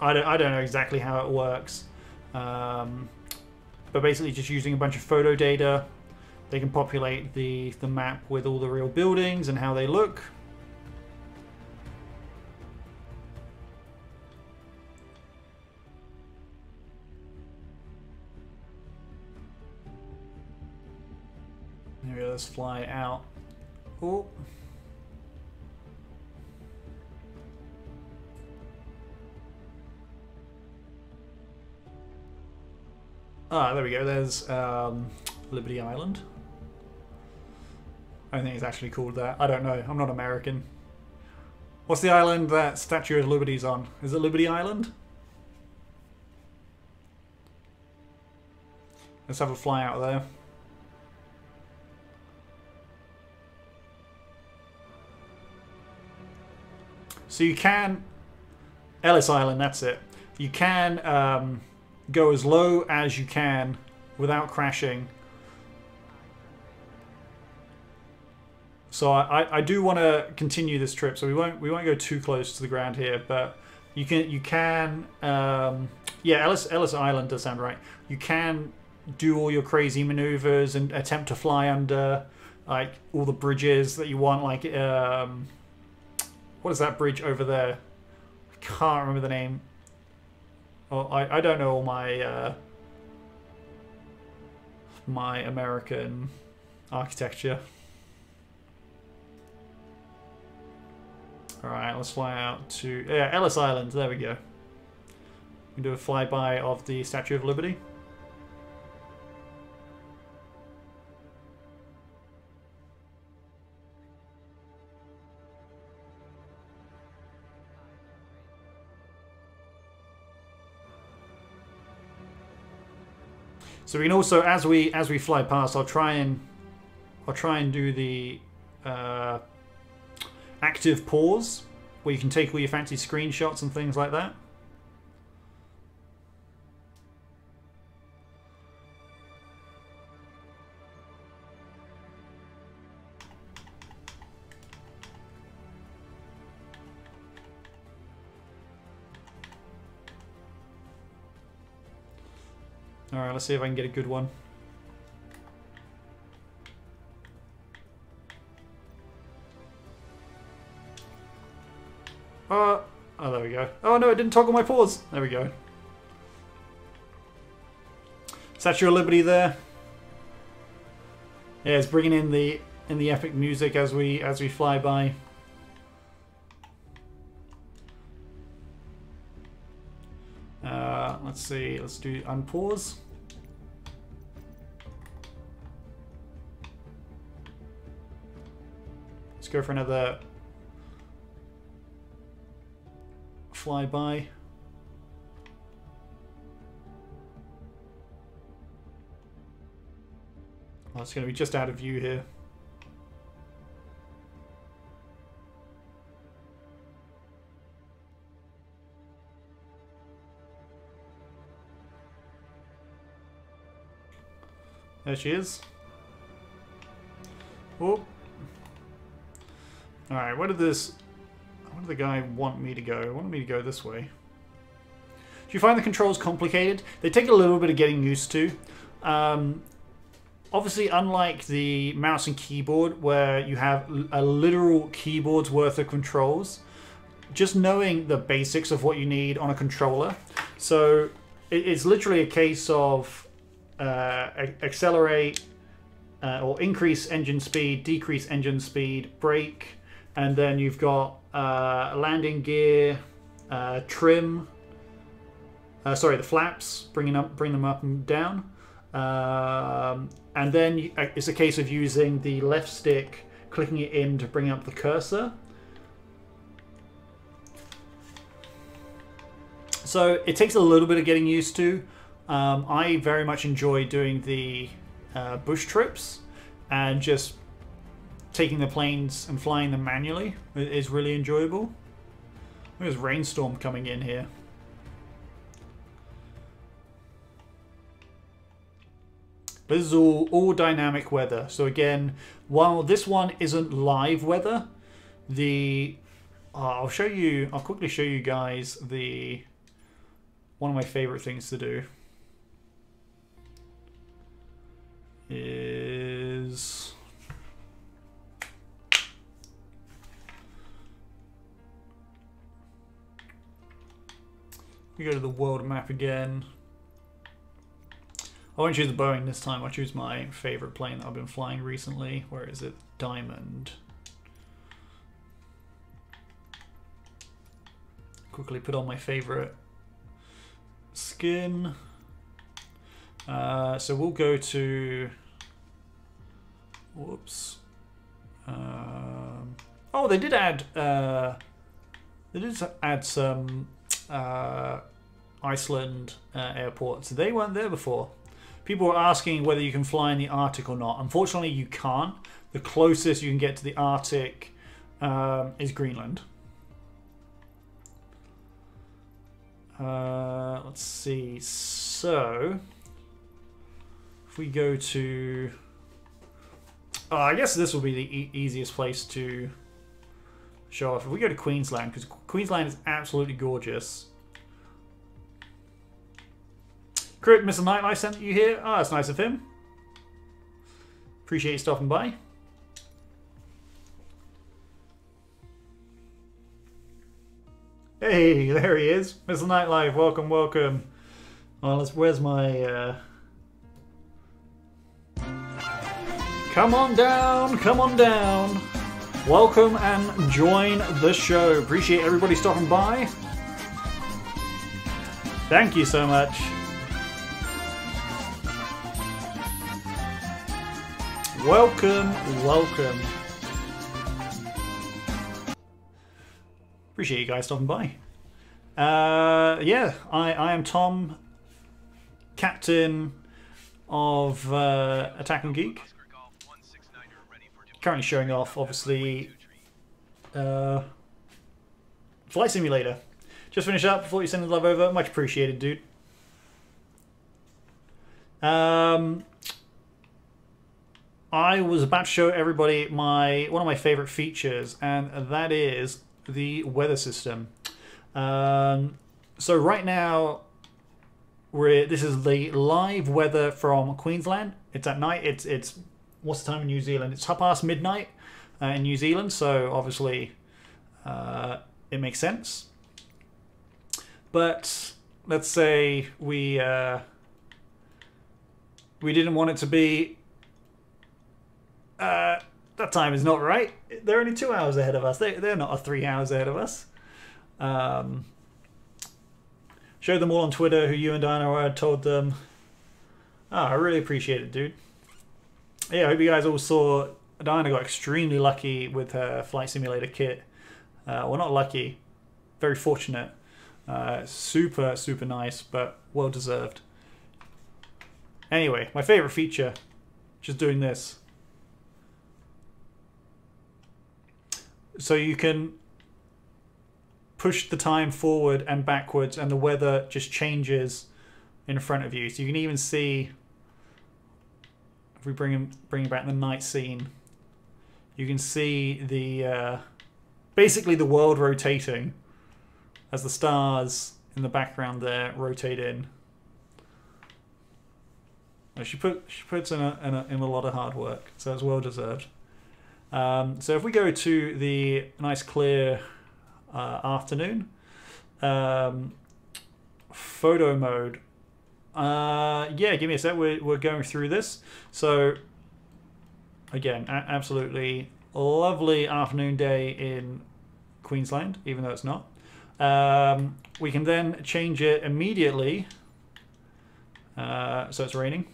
Speaker 1: I don't, I don't know exactly how it works, um, but basically just using a bunch of photo data, they can populate the, the map with all the real buildings and how they look. Let's fly out. Oh. Ah, there we go. There's um, Liberty Island. I think it's actually called that. I don't know. I'm not American. What's the island that Statue of Liberty's on? Is it Liberty Island? Let's have a fly out there. So you can... Ellis Island, that's it. You can... Um, go as low as you can without crashing. So I, I, do want to continue this trip. So we won't we won't go too close to the ground here, but you can you can um, yeah Ellis Ellis Island does sound right. You can do all your crazy maneuvers and attempt to fly under like all the bridges that you want. Like um, what is that bridge over there? I can't remember the name. Oh, I I don't know all my uh, my American architecture. Alright, let's fly out to yeah, Ellis Island. There we go. We can do a flyby of the Statue of Liberty. So we can also, as we as we fly past, I'll try and I'll try and do the uh, active pause, where you can take all your fancy screenshots and things like that. Alright, let's see if I can get a good one. Uh, oh, there we go. Oh no, it didn't toggle my pause. There we go. Statue of Liberty there. Yeah, it's bringing in the in the epic music as we as we fly by. Let's see. Let's do unpause. Let's go for another flyby. Oh, it's going to be just out of view here. There she is. Oh. Alright, where did this... Where did the guy want me to go? He wanted me to go this way. Do you find the controls complicated? They take a little bit of getting used to. Um, obviously, unlike the mouse and keyboard, where you have a literal keyboard's worth of controls, just knowing the basics of what you need on a controller. So it's literally a case of accelerate uh, or increase engine speed, decrease engine speed, brake, and then you've got uh, landing gear, uh, trim. Uh, sorry, the flaps, bringing up, bring them up and down, um, and then uh, it's a case of using the left stick, clicking it in to bring up the cursor. So it takes a little bit of getting used to. Um, I very much enjoy doing the uh, bush trips and just taking the planes and flying them manually is really enjoyable. There's rainstorm coming in here. This is all, all dynamic weather. So again, while this one isn't live weather, the uh, I'll show you. I'll quickly show you guys the one of my favorite things to do. Is we go to the world map again. I won't choose the Boeing this time. I'll choose my favorite plane that I've been flying recently. Where is it? Diamond. Quickly put on my favorite skin. Uh, so we'll go to Whoops. Um, oh, they did add. Uh, they did add some uh, Iceland uh, airports. They weren't there before. People were asking whether you can fly in the Arctic or not. Unfortunately, you can't. The closest you can get to the Arctic um, is Greenland. Uh, let's see. So, if we go to Oh, I guess this will be the e- easiest place to show off. If we go to Queensland, because Queensland is absolutely gorgeous. Crit, Mr. Nightlife sent you here. Oh, that's nice of him. Appreciate you stopping by. Hey, there he is. Mr. Nightlife, welcome, welcome. Oh, where's my... Uh... Come on down, come on down. Welcome and join the show. Appreciate everybody stopping by. Thank you so much. Welcome, welcome. Appreciate you guys stopping by. Uh, yeah, I, I am Tom, captain of uh, Attack on Geek.
Speaker 3: Oscar Golf 169er ready for deployment.
Speaker 1: Currently showing off, obviously, uh, Flight Simulator. Just finished up. before you send the love over. Much appreciated, dude. Um, I was about to show everybody my one of my favorite features, and that is the weather system. Um, so right now, we're this is the live weather from Queensland. It's at night. It's it's what's the time in New Zealand? It's half past midnight uh, in New Zealand. So obviously, uh, it makes sense. But let's say we uh, we didn't want it to be. Uh, that time is not right. They're only two hours ahead of us. They, they're not a three hours ahead of us. Um, showed them all on Twitter who you and Diana were. Told them. Oh, I really appreciate it, dude. Yeah, I hope you guys all saw. Diana got extremely lucky with her flight simulator kit. Uh, well, not lucky, very fortunate. Uh, super, super nice, but well deserved. Anyway, my favorite feature, just doing this. So you can push the time forward and backwards, and the weather just changes in front of you. So you can even see if we bring him, bring back the night scene, you can see the uh, basically the world rotating as the stars in the background there rotate in. She put she puts in a, in a in a lot of hard work, so it's well deserved. Um, so if we go to the nice clear uh, afternoon, um, photo mode. Uh, yeah, give me a sec. We're we're going through this. So again, absolutely lovely afternoon day in Queensland, even though it's not. Um, we can then change it immediately. Uh, so it's raining.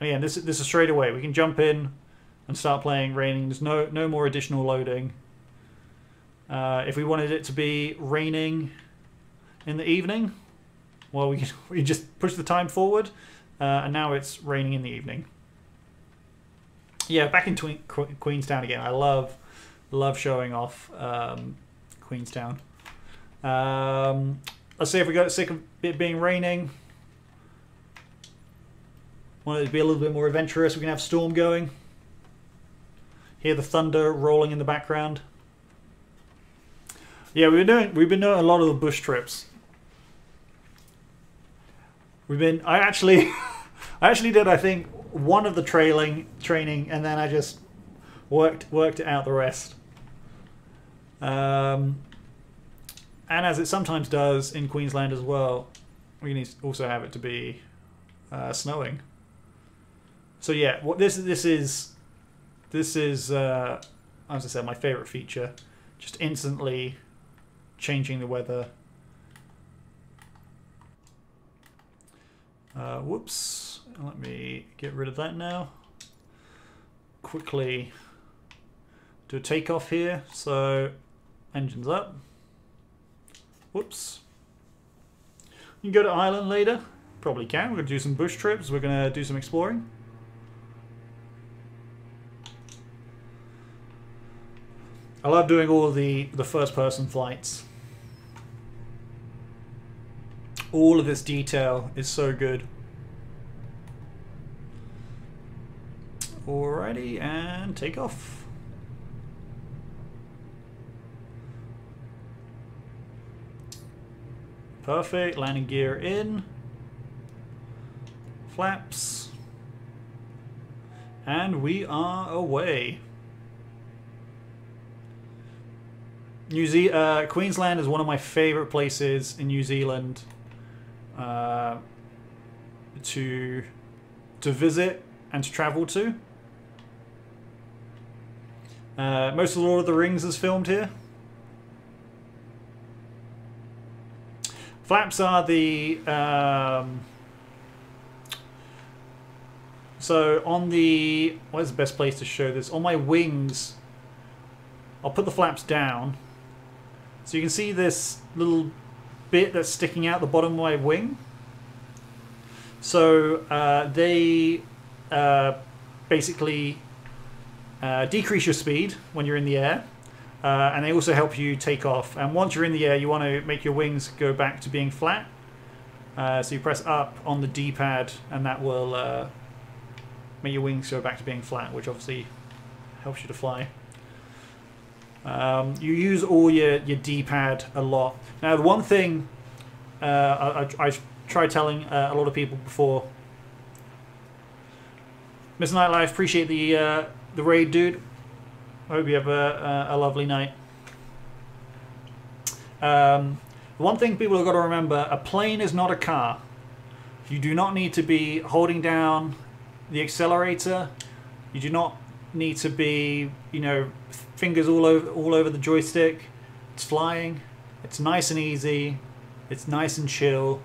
Speaker 1: Again, this this is straight away. We can jump in and start playing raining. There's no no more additional loading. Uh, if we wanted it to be raining in the evening, well, we [laughs] we just push the time forward, uh, and now it's raining in the evening. Yeah, back in Queenstown again. I love love showing off um, Queenstown. Um, let's see if we got sick of it being raining. Want it to be a little bit more adventurous. We can have storm going. Hear the thunder rolling in the background. Yeah, we've been doing we've been doing a lot of the bush trips. We've been I actually [laughs] I actually did I think one of the trailing training and then I just worked worked it out the rest. Um, and as it sometimes does in Queensland as well, we need also have it to be uh, snowing. So yeah, what this this is this is uh, as I said my favorite feature, just instantly changing the weather. Uh, whoops! Let me get rid of that now. Quickly do a takeoff here. So engines up. Whoops. You can go to Ireland later. Probably can. We're going to do some bush trips. We're going to do some exploring. I love doing all the, the first person flights. All of this detail is so good. Alrighty, and take off. Perfect. Landing gear in. Flaps. And we are away. New Ze- uh, Queensland is one of my favorite places in New Zealand uh, to to visit and to travel to. Uh, most of Lord of the Rings is filmed here. Flaps are the um, so on the where's the best place to show this? On my wings, I'll put the flaps down, so you can see this little bit that's sticking out the bottom of my wing. So uh, they uh, basically uh, decrease your speed when you're in the air, uh, and they also help you take off. And once you're in the air, you want to make your wings go back to being flat. Uh, so you press up on the D-pad, and that will uh, make your wings go back to being flat, which obviously helps you to fly. Um, you use all your, your D-pad a lot. Now, the one thing uh, I, I, I've tried telling uh, a lot of people before. Mr. Nightlife, appreciate the uh, the raid, dude. I hope you have a, a, a lovely night. Um, one thing people have got to remember: a plane is not a car. You do not need to be holding down the accelerator. You do not need to be, you know, fingers all over all over the joystick. It's flying. It's nice and easy. It's nice and chill.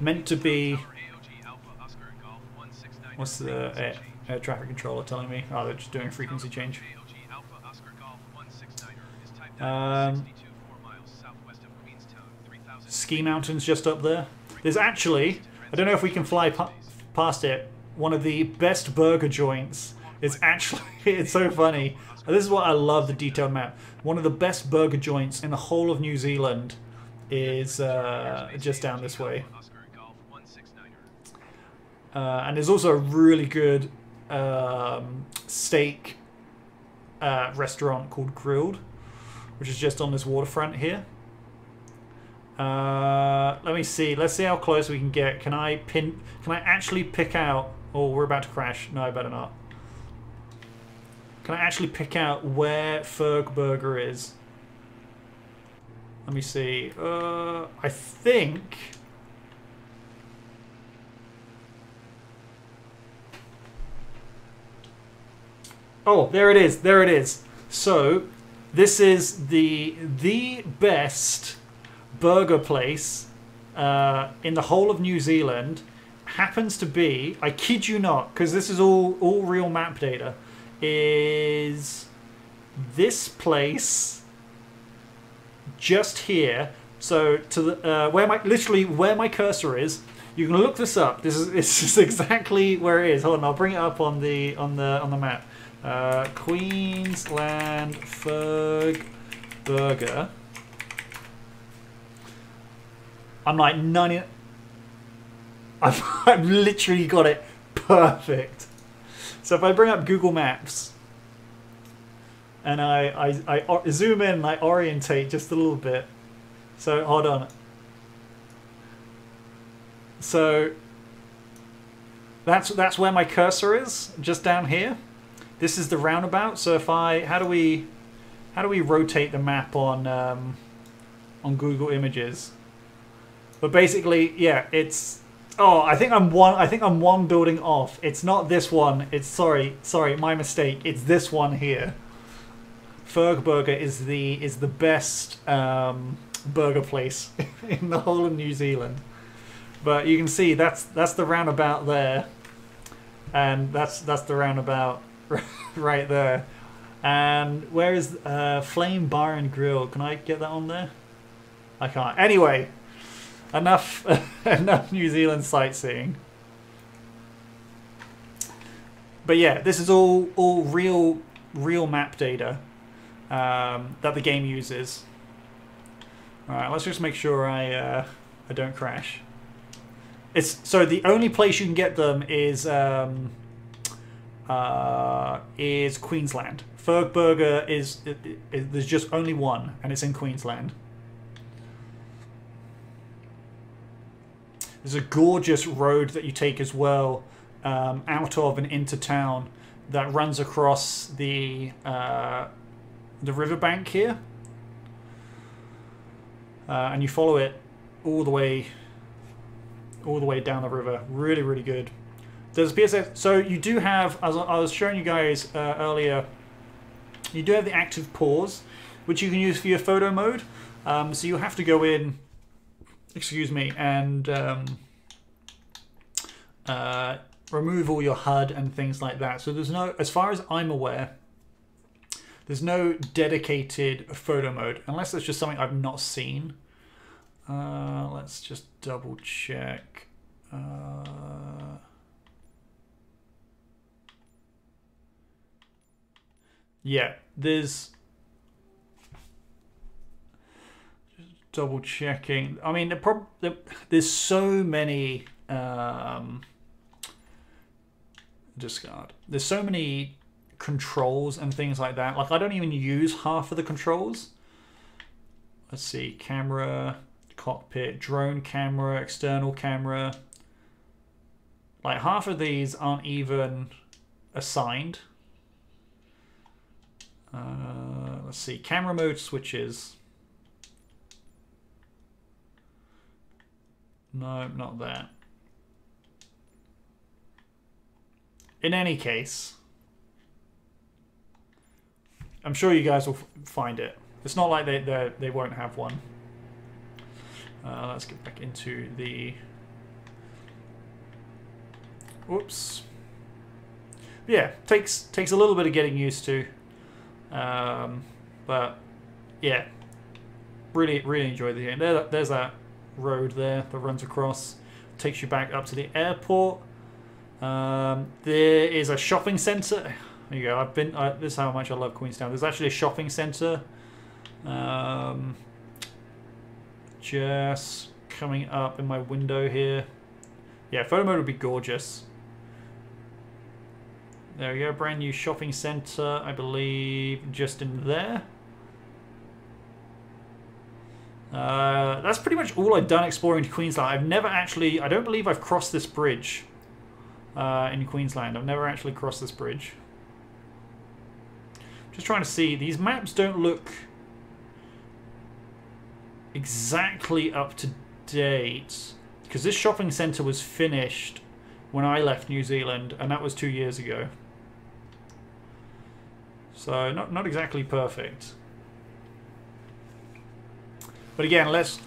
Speaker 1: Meant to be.
Speaker 3: Tower AOG Alpha Oscar Golf 169er,
Speaker 1: What's the air, air traffic controller telling me? Oh, they're just doing frequency change.
Speaker 3: AOG Alpha Oscar Golf 169er is typed
Speaker 1: Um,
Speaker 3: 62 4 miles southwest of Queenstown, 3000
Speaker 1: Ski Mountain's just up there. There's actually, I don't know if we can fly pa- past it. One of the best burger joints is actually, [laughs] it's so funny. This is what I love the detailed map. One of the best burger joints in the whole of New Zealand is uh, just down this way.
Speaker 3: Oscar Golf 169er.
Speaker 1: Uh, and there's also a really good um, steak uh, restaurant called Grilled, which is just on this waterfront here. Uh, let me see. Let's see how close we can get. Can I pin? Can I actually pick out? Oh, we're about to crash. No, I better not. Can I actually pick out where Fergburger is? Let me see. Uh, I think. Oh, there it is. There it is. So, this is the the best burger place uh, in the whole of New Zealand. Happens to be, I kid you not, because this is all all real map data. Is this place just here? So to the uh, where my literally where my cursor is. You can look this up. This is [laughs] this is exactly where it is. Hold on, I'll bring it up on the on the on the map. Uh, Queensland Ferg Burger. I'm like 90. I've, [laughs] I've literally got it perfect. So if I bring up Google Maps and I, I, I zoom in and I orientate just a little bit. So hold on. So that's that's where my cursor is, just down here. This is the roundabout. So if I, how do we, how do we rotate the map on um, on Google Images? But basically, yeah, it's. Oh, I think I'm one. I think I'm one building off. It's not this one. It's sorry, sorry, my mistake. It's this one here. Fergburger is the is the best um, burger place [laughs] in the whole of New Zealand. But you can see that's that's the roundabout there, and that's that's the roundabout [laughs] right there. And where is uh, Flame Bar and Grill? Can I get that on there? I can't. Anyway, enough [laughs] enough New Zealand sightseeing. But yeah, this is all all real real map data um, that the game uses. All right, let's just make sure I uh, I don't crash. It's so the only place you can get them is um, uh, is Queensland. Fergburger is, i i there's just only one, and it's in Queensland. There's a gorgeous road that you take as well um, out of and into town that runs across the uh, the riverbank here, uh, and you follow it all the way all the way down the river. Really, really good. There's a PSS. So you do have, as I was showing you guys uh, earlier, you do have the active pause, which you can use for your photo mode. Um, so you have to go in, excuse me, and um, uh, remove all your HUD and things like that. So there's no, as far as I'm aware, there's no dedicated photo mode, unless it's just something I've not seen. Uh, let's just double check. Uh, yeah, there's double checking. I mean, the, there's so many um, discard. There's so many controls and things like that. Like I don't even use half of the controls. Let's see, camera, cockpit, drone camera, external camera. Like half of these aren't even assigned. Uh, let's see, camera mode switches. No, not that. In any case, I'm sure you guys will find it. It's not like they they they won't have one. Uh, let's get back into the. Whoops. Yeah, takes takes a little bit of getting used to, um, but yeah, really really enjoy the game. There, there's that road there that runs across, takes you back up to the airport. Um, there is a shopping centre. There you go. I've been. I, this is how much I love Queenstown. There's actually a shopping centre. Um, just coming up in my window here. Yeah, photo mode would be gorgeous. There we go, brand new shopping centre, I believe, just in there. Uh, that's pretty much all I've done exploring to Queensland. I've never actually, I don't believe I've crossed this bridge uh, in Queensland. I've never actually crossed this bridge. Just trying to see, these maps don't look exactly up to date because this shopping centre was finished when I left New Zealand, and that was two years ago. So not not exactly perfect. But again, let's.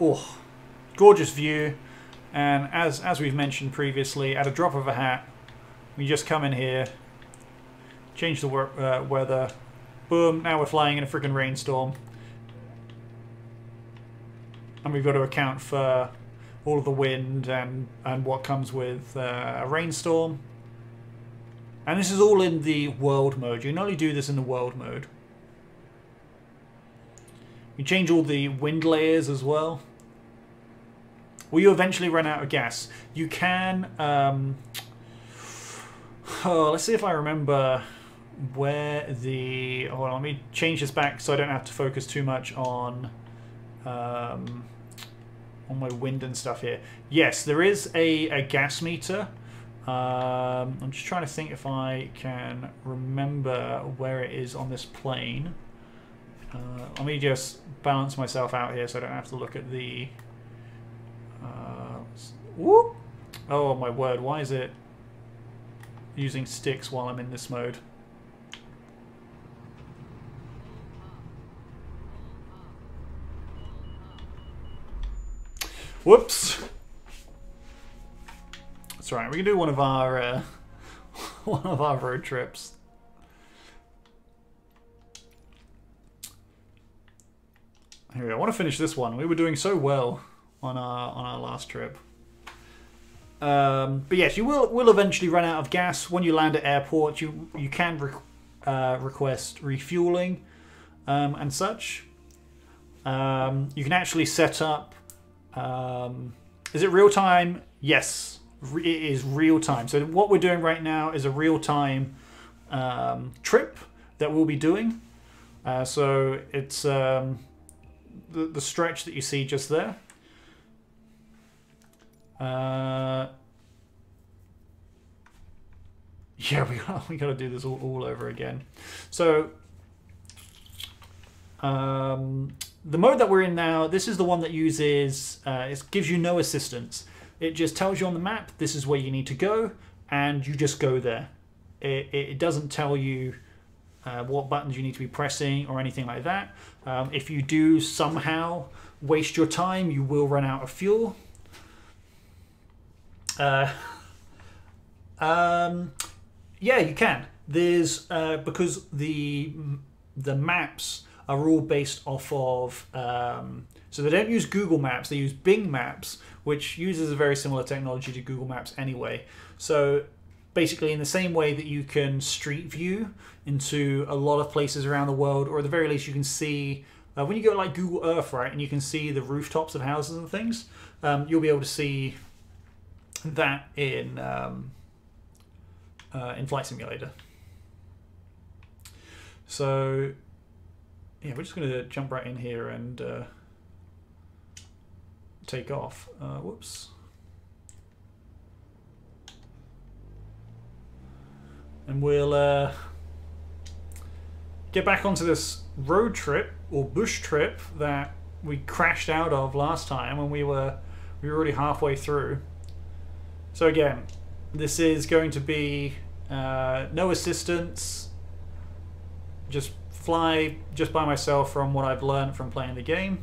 Speaker 1: Oh, gorgeous view, and as as we've mentioned previously, at a drop of a hat, we just come in here, change the uh, weather, boom! Now we're flying in a freaking rainstorm and we've got to account for all of the wind and and what comes with uh, a rainstorm. And this is all in the world mode. You can only do this in the world mode. You change all the wind layers as well. Will you eventually run out of gas? You can. Um, [sighs] oh, let's see if I remember where the. Hold on, let me change this back so I don't have to focus too much on um, on my wind and stuff here. Yes, there is a, a gas meter. Um, I'm just trying to think if I can remember where it is on this plane. Uh, let me just balance myself out here so I don't have to look at the... Uh, whoop! Oh my word, why is it using sticks while I'm in this mode? Whoops. That's right. We can do one of our uh, [laughs] one of our road trips. Here we go. I want to finish this one. We were doing so well on our on our last trip. Um, but yes, you will will eventually run out of gas when you land at airport. You you can re- uh, request refueling um, and such. Um, you can actually set up um, is it real time? Yes. it is real time. So what we're doing right now is a real time um, trip that we'll be doing. Uh, so it's um, the the stretch that you see just there. Uh, yeah, we got [laughs] we got to do this all, all over again. So um, the mode that we're in now, this is the one that uses uh, it gives you no assistance. It just tells you on the map this is where you need to go, and you just go there. It, it doesn't tell you uh, what buttons you need to be pressing or anything like that. Um, if you do somehow waste your time, you will run out of fuel. Uh, [laughs] um, yeah, you can. There's uh, because the the maps are all based off of. Um, so they don't use Google Maps; they use Bing Maps, which uses a very similar technology to Google Maps anyway. So basically, in the same way that you can street view into a lot of places around the world, or at the very least, you can see uh, when you go like Google Earth, right, and you can see the rooftops of houses and things. Um, you'll be able to see that in um, uh, in Flight Simulator. So yeah, we're just going to jump right in here and uh, take off. Uh, whoops. And we'll uh, get back onto this road trip or bush trip that we crashed out of last time when we were we were already halfway through. So again, this is going to be uh, no assistance, just fly just by myself from what I've learned from playing the game.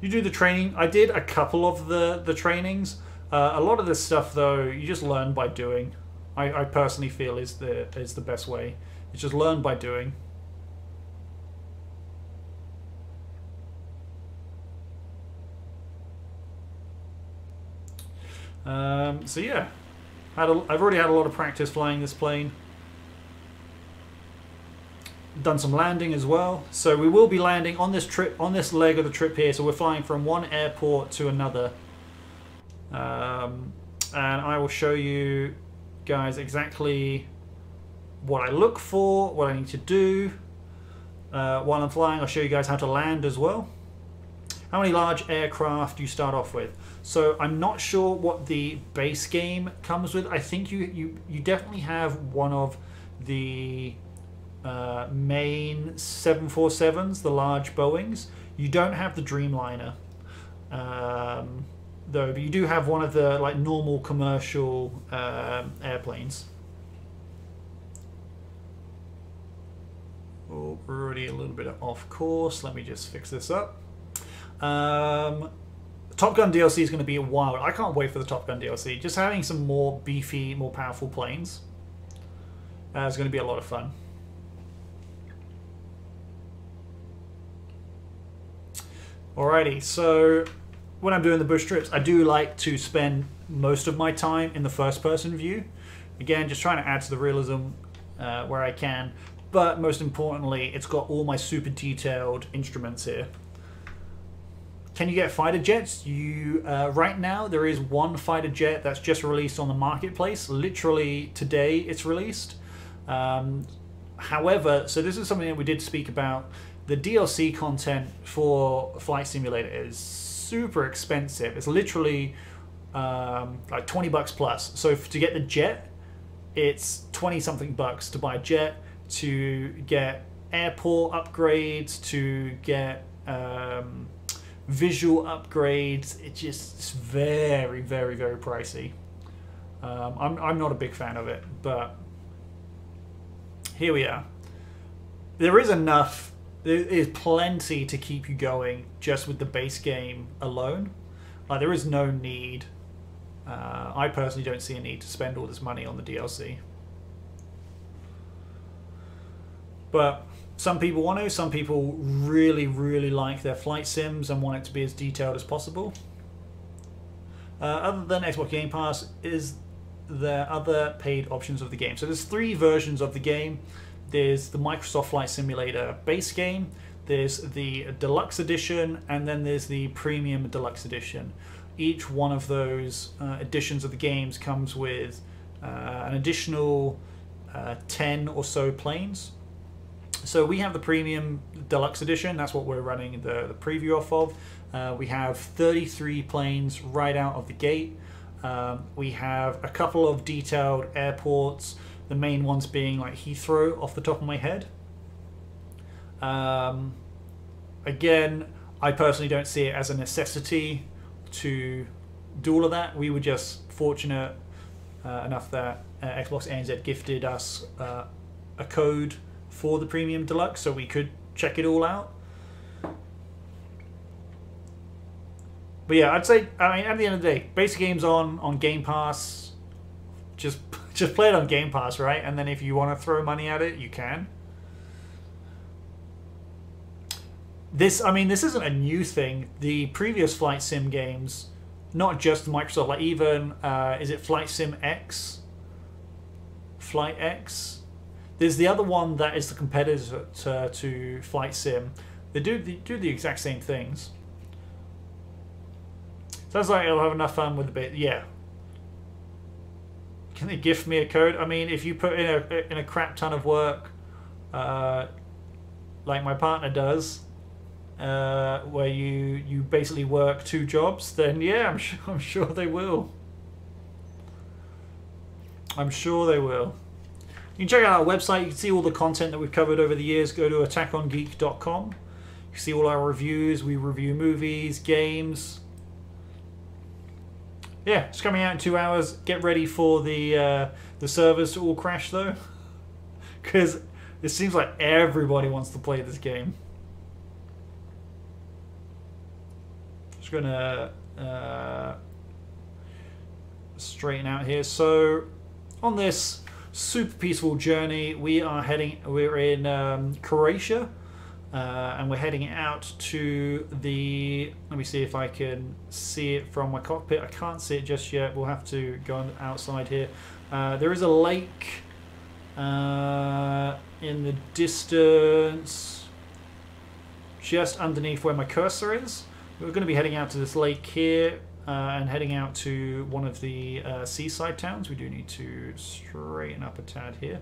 Speaker 1: You do the training. I did a couple of the the trainings. Uh, a lot of this stuff, though, you just learn by doing. I, I personally feel is the is the best way. It's just learn by doing. Um, so yeah, had a, I've already had a lot of practice flying this plane. Done some landing as well. So we will be landing on this trip, on this leg of the trip here. So we're flying from one airport to another. Um, and I will show you guys exactly what I look for, what I need to do. Uh, while I'm flying, I'll show you guys how to land as well. How many large aircraft you start off with? So I'm not sure what the base game comes with. I think you you, you definitely have one of the uh, main 747s, the large Boeings. You don't have the Dreamliner, um, though, but you do have one of the like normal commercial um airplanes. Oh, already a little bit off course. Let me just fix this up. Um, Top Gun DLC is going to be wild. I can't wait for the Top Gun DLC. Just having some more beefy, more powerful planes uh, is going to be a lot of fun. Alrighty, so when I'm doing the bush trips, I do like to spend most of my time in the first person view. Again, just trying to add to the realism uh, where I can. But most importantly, it's got all my super detailed instruments here. Can you get fighter jets? You uh, right now there is one fighter jet that's just released on the marketplace. Literally today, it's released. Um, however, so this is something that we did speak about. The DLC content for Flight Simulator is super expensive. It's literally um, like twenty bucks plus. So to get the jet, it's twenty something bucks to buy a jet. To get airport upgrades, to get um, visual upgrades. It just it's very, very, very pricey. Um, I'm I'm not a big fan of it, but here we are. There is enough. There is plenty to keep you going just with the base game alone. Like there is no need. Uh, I personally don't see a need to spend all this money on the DLC. But some people want to. Some people really, really like their flight sims and want it to be as detailed as possible. Uh, other than Xbox Game Pass, is there other paid options of the game? So there's three versions of the game. There's the Microsoft Flight Simulator base game. there's the deluxe edition, and then there's the premium deluxe edition. Each one of those uh, editions of the games comes with uh, an additional uh, 10 or so planes. So we have the premium deluxe edition. That's what we're running the, the preview off of. Uh, we have 33 planes right out of the gate. Um, we have a couple of detailed airports. The main ones being like Heathrow off the top of my head. Um, again, I personally don't see it as a necessity to do all of that. We were just fortunate uh, enough that uh, Xbox ANZ gifted us uh, a code for the Premium Deluxe so we could check it all out. But yeah, I'd say I mean at the end of the day, basic games on on Game Pass. Just [laughs] just play it on Game Pass, right? And then if you want to throw money at it, you can. This I mean, this isn't a new thing. The previous flight sim games, not just Microsoft, like even uh, is it Flight Sim X? Flight X. There's the other one that is the competitor to, to Flight Sim. They do they do the exact same things. Sounds like I'll have enough fun with a bit. Yeah. Can they gift me a code? I mean, if you put in a in a crap ton of work, uh, like my partner does, uh, where you you basically work two jobs, then yeah, I'm [laughs] sure I'm sure they will. I'm sure they will. You can check out our website. You can see all the content that we've covered over the years. Go to attackongeek.com. You can see all our reviews. We review movies, games. Yeah, it's coming out in two hours. Get ready for the uh, the servers to all crash though, [laughs] because it seems like everybody wants to play this game. Just gonna uh, straighten out here. So on this super peaceful journey, we are heading. We're in um, Croatia. Uh, and we're heading out to the. Let me see if I can see it from my cockpit. I can't see it just yet. We'll have to go outside here. Uh, there is a lake uh, in the distance, just underneath where my cursor is. We're going to be heading out to this lake here uh, and heading out to one of the uh, seaside towns. We do need to straighten up a tad here.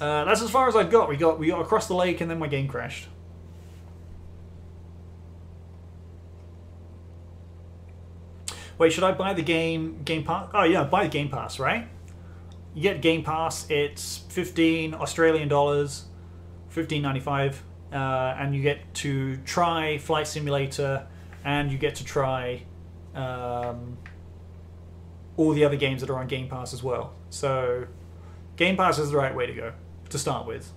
Speaker 1: Uh, that's as far as I got. We got we got across the lake and then my game crashed. Wait, should I buy the game Game Pass? Oh yeah, buy the Game Pass, right? You get Game Pass. It's fifteen Australian dollars, fifteen ninety five, uh, and you get to try Flight Simulator, and you get to try um, all the other games that are on Game Pass as well. So, Game Pass is the right way to go to start with.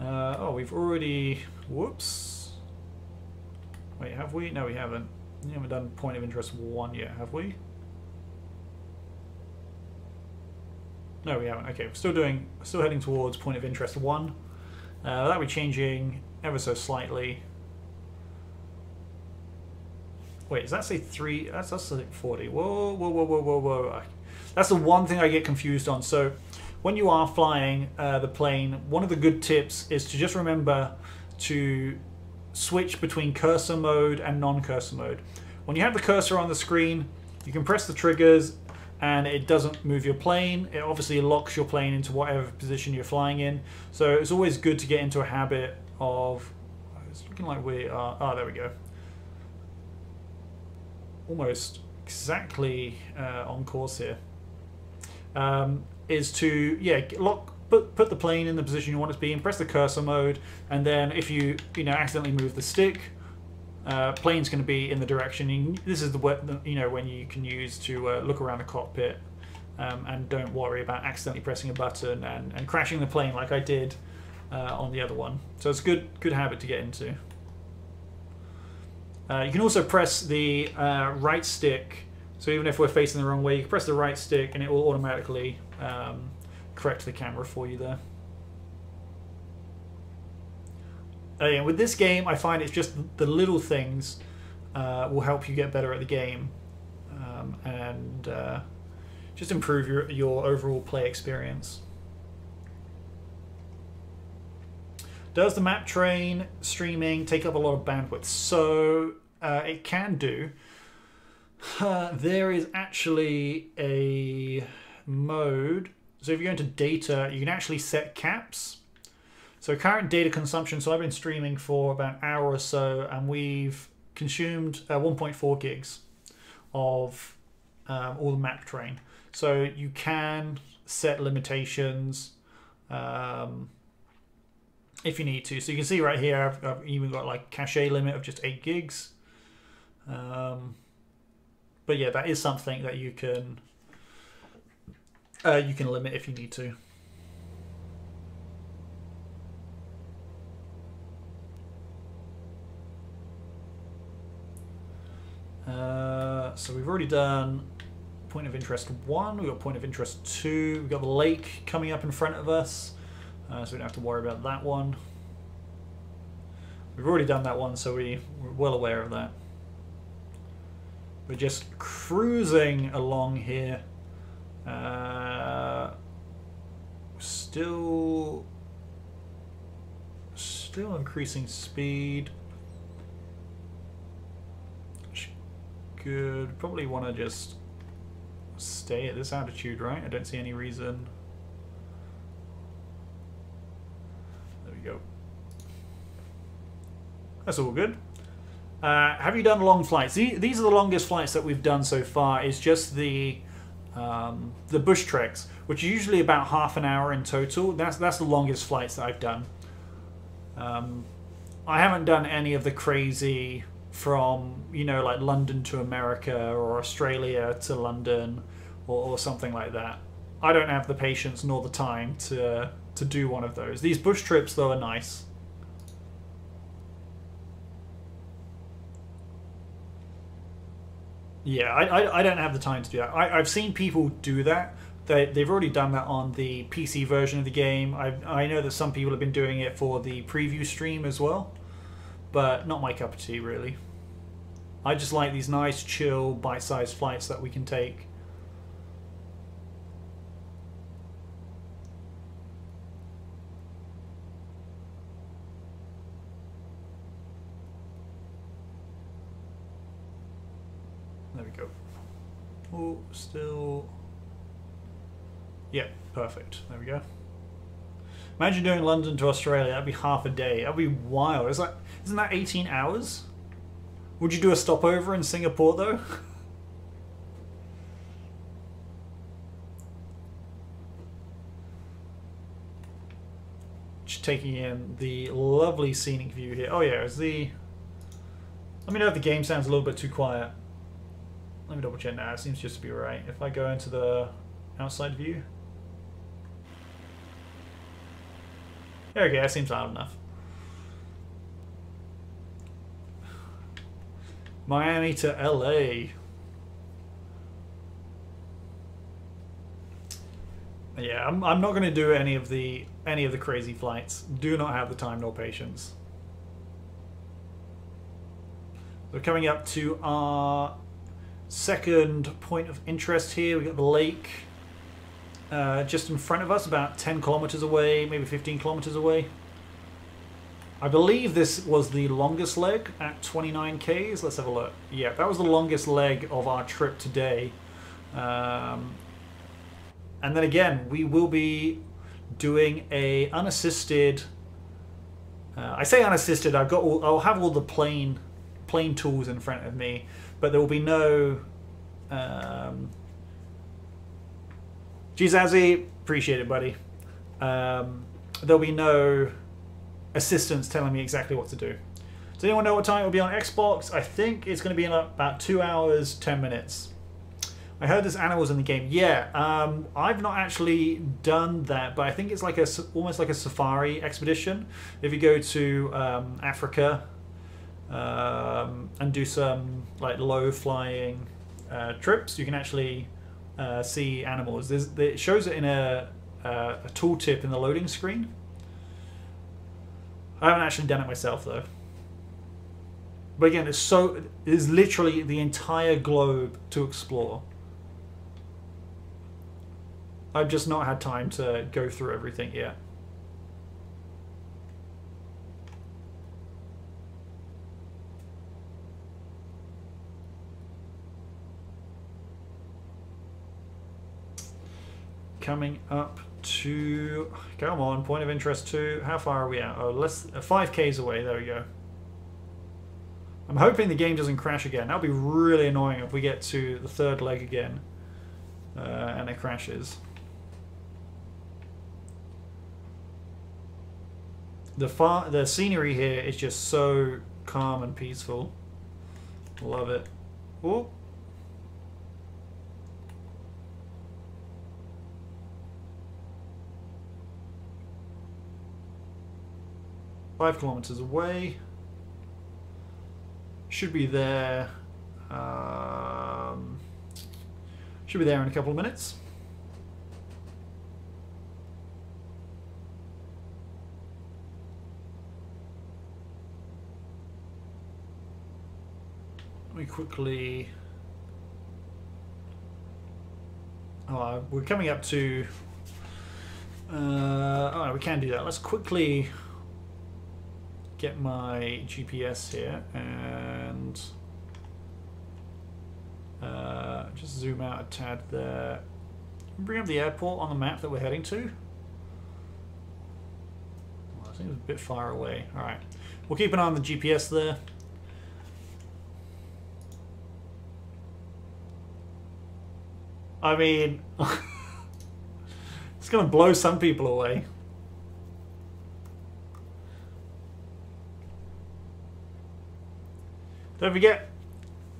Speaker 1: Uh, oh, we've already. Whoops. Wait, have we? No, we haven't. We haven't done point of interest one yet, have we? No, we haven't. Okay, we're still doing. Still heading towards point of interest one. Uh, that'll be changing ever so slightly. Wait, does that say three? That's that's like forty. Whoa, whoa, whoa, whoa, whoa, whoa. That's the one thing I get confused on. So, when you are flying uh, the plane, one of the good tips is to just remember to switch between cursor mode and non-cursor mode. When you have the cursor on the screen, you can press the triggers and it doesn't move your plane. It obviously locks your plane into whatever position you're flying in. So it's always good to get into a habit of. It's looking like we are. Oh, there we go almost exactly uh, on course here. Um, is to yeah lock put put the plane in the position you want it to be in, press the cursor mode, and then if you you know accidentally move the stick, uh, plane's going to be in the direction. You, this is the you know when you can use to uh, look around the cockpit. Um, and don't worry about accidentally pressing a button and, and crashing the plane like I did uh, on the other one. So it's a good good habit to get into. Uh, you can also press the uh, right stick. So even if we're facing the wrong way, you can press the right stick and it will automatically um, correct the camera for you there. Uh, with this game, I find it's just the little things uh, will help you get better at the game. Um, and uh, just improve your your overall play experience. Does the map train streaming take up a lot of bandwidth? So uh, it can do. Uh, [laughs] there is actually a mode. So if you go into data, you can actually set caps. So current data consumption. So I've been streaming for about an hour or so, and we've consumed uh, 1.4 gigs of um, all the map train. So you can set limitations um, if you need to. So you can see right here, I've, I've even got like cache limit of just eight gigs. Um, but yeah, that is something that you can uh, you can limit if you need to. Uh, so we've already done point of interest one. We've got point of interest two. We've got the lake coming up in front of us, uh, so we don't have to worry about that one. We've already done that one, so we, we're well aware of that. We're just cruising along here. Uh, still, still increasing speed. Which Good. Probably want to just stay at this altitude, right? I don't see any reason. There we go. That's all good. Uh, have you done long flights? These are the longest flights that we've done so far. Is just the um, the bush treks, which are usually about half an hour in total. That's that's the longest flights that I've done. Um, I haven't done any of the crazy from you know like London to America or Australia to London or, or something like that. I don't have the patience nor the time to to do one of those. These bush trips though are nice. Yeah, I, I, I don't have the time to do that. I, I've seen people do that. They, they've already done that on the PC version of the game. I, I know that some people have been doing it for the preview stream as well, but not my cup of tea, really. I just like these nice, chill, bite-sized flights that we can take. There we go. Oh, still. Yeah, perfect. There we go. Imagine doing London to Australia. That'd be half a day. That'd be wild. Is that isn't that 18 hours? Would you do a stopover in Singapore though? [laughs] Just taking in the lovely scenic view here. Oh yeah, is the. Let me know if the game sounds a little bit too quiet. Let me double check now. It seems just to be right. If I go into the outside view. Okay, that seems loud enough. Miami to LA. Yeah, I'm, I'm not going to do any of the any of the crazy flights. Do not have the time nor patience. We're coming up to our second point of interest here. We've got the lake uh, just in front of us, about 10 kilometers away, maybe 15 kilometers away. I believe this was the longest leg at 29 Ks. Let's have a look. Yeah, that was the longest leg of our trip today. Um, and then again, we will be doing a unassisted. Uh, I say unassisted. I've got. All, I'll have all the plane plane tools in front of me, but there will be no. Um, Geez, Azzy, appreciate it, buddy. Um, there'll be no assistance telling me exactly what to do. Does anyone know what time it will be on Xbox? I think it's going to be in about two hours, ten minutes. I heard there's animals in the game. Yeah, um, I've not actually done that, but I think it's like a almost like a safari expedition. If you go to um, Africa um, and do some like low flying uh, trips, you can actually uh, see animals. There's, it shows it in a, a, a tooltip in the loading screen. I haven't actually done it myself though. But again, it's so it is literally the entire globe to explore. I've just not had time to go through everything yet. Coming up to come on point of interest two. How far are we at? Oh, less uh, five k's away. There we go. I'm hoping the game doesn't crash again. That would be really annoying if we get to the third leg again uh, and it crashes. The far the scenery here is just so calm and peaceful. Love it. Oh. Five kilometers away. Should be there. Um, should be there in a couple of minutes. Let me quickly. Oh, we're coming up to. Uh, oh, we can do that. Let's quickly get my GPS here and uh, just zoom out a tad there. Bring up the airport on the map that we're heading to. Well, I think it's a bit far away. All right, we'll keep an eye on the GPS there. I mean, [laughs] it's going to blow some people away. Don't forget,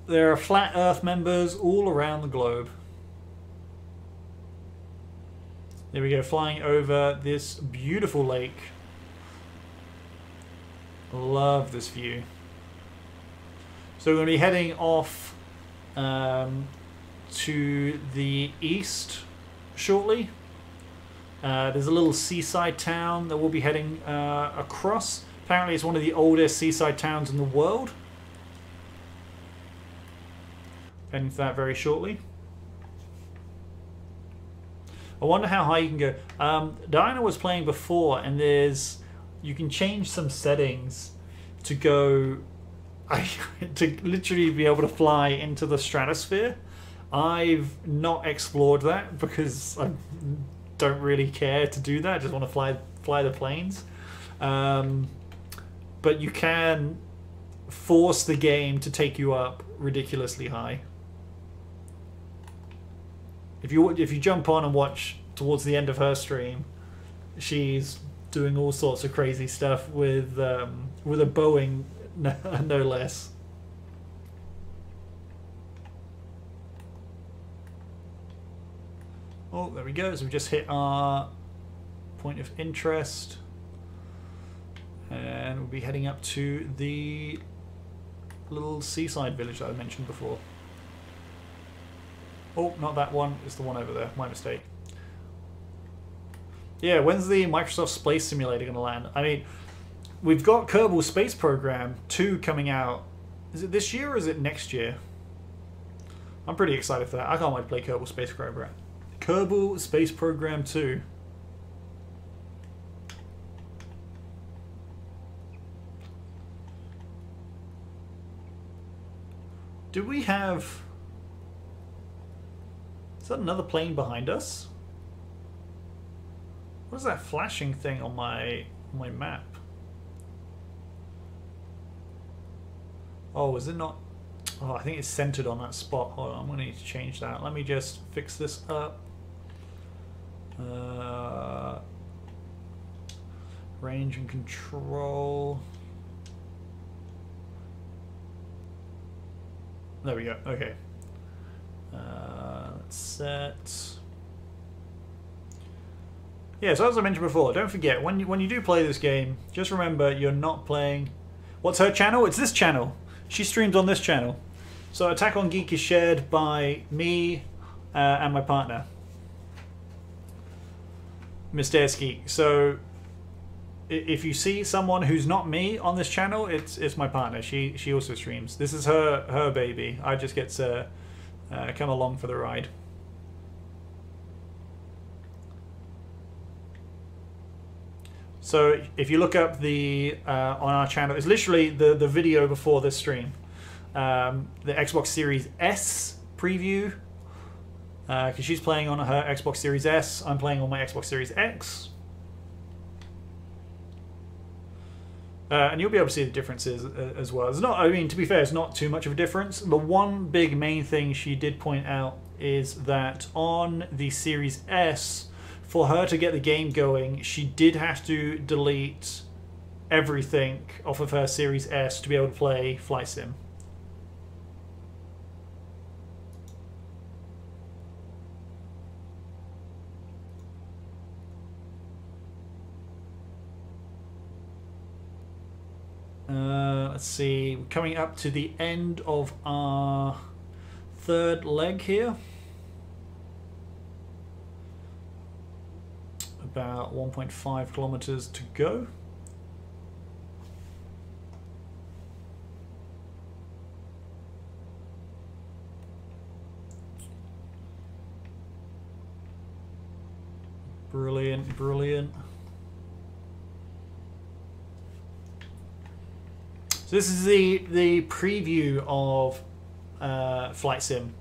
Speaker 1: there are Flat Earth members all around the globe. There we go, flying over this beautiful lake. Love this view. So we're going to be heading off um, to the east shortly. Uh, there's a little seaside town that we'll be heading uh, across. Apparently, it's one of the oldest seaside towns in the world. Heading to that very shortly. I wonder how high you can go. Um, Diana was playing before, and there's you can change some settings to go [laughs] to literally be able to fly into the stratosphere. I've not explored that because I don't really care to do that. I just want to fly fly the planes. Um, but you can force the game to take you up ridiculously high. If you if you jump on and watch towards the end of her stream, she's doing all sorts of crazy stuff with um, with a Boeing, [laughs] no, less. Oh, there we go. So we just hit our point of interest. And we'll be heading up to the little seaside village that I mentioned before. Oh, not that one. It's the one over there. My mistake. Yeah, when's the Microsoft Space Simulator going to land? I mean, we've got Kerbal Space Program 2 coming out. Is it this year or is it next year? I'm pretty excited for that. I can't wait to play Kerbal Space Program. Kerbal Space Program 2. Do we have... Is that another plane behind us? What is that flashing thing on my on my map? Oh, is it not? Oh, I think it's centered on that spot. Hold on, I'm going to need to change that. Let me just fix this up. Uh, range and control. There we go. Okay. Uh, let's set. Yeah, so as I mentioned before, don't forget when you when you do play this game, just remember you're not playing. What's her channel? It's this channel. She streams on this channel. So Attack on Geek is shared by me uh, and my partner, Miss Geek. So if you see someone who's not me on this channel, it's it's my partner. She she also streams. This is her her baby. I just get to uh, come along for the ride. So if you look up the uh, on our channel, it's literally the the video before this stream, um, the Xbox Series S preview, because uh, she's playing on her Xbox Series S, I'm playing on my Xbox Series X. Uh, and you'll be able to see the differences uh, as well. It's not, I mean, to be fair, it's not too much of a difference. The one big main thing she did point out is that on the Series S, for her to get the game going, she did have to delete everything off of her Series S to be able to play Flight Sim. Uh, let's see, we're coming up to the end of our third leg here. About 1.5 kilometers to go. Brilliant, brilliant. So this is the the preview of uh, Flight Sim.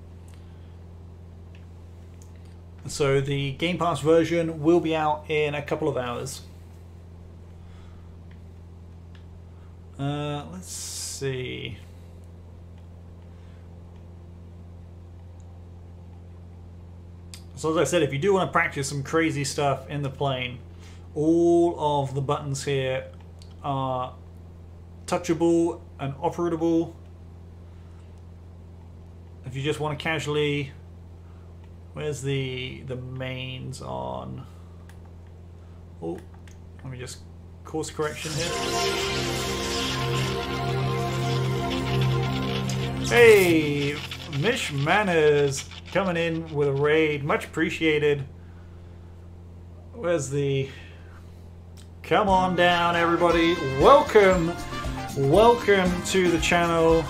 Speaker 1: So the Game Pass version will be out in a couple of hours. Uh, let's see. So as I said, if you do want to practice some crazy stuff in the plane, all of the buttons here are touchable and operable. If you just want to casually, where's the the mains on? Oh, let me just course correction here. Hey, Mish Manners coming in with a raid, much appreciated. Where's the? Come on down, everybody. Welcome Welcome to the channel.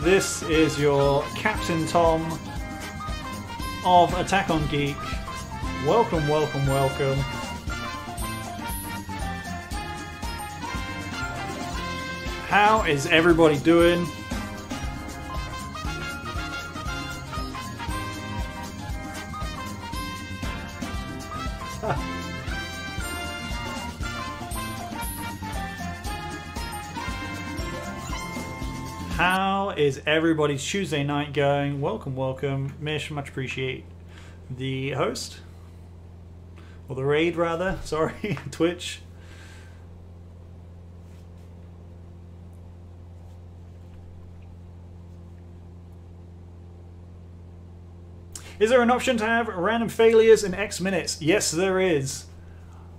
Speaker 1: This is your Captain Tom of Attack on Geek. Welcome, welcome, welcome. How is everybody doing? Is everybody's Tuesday night going? Welcome, welcome. Mish, much appreciate the host. Or the raid, rather. [laughs] Sorry, Twitch. Is there an option to have random failures in X minutes? Yes, there is.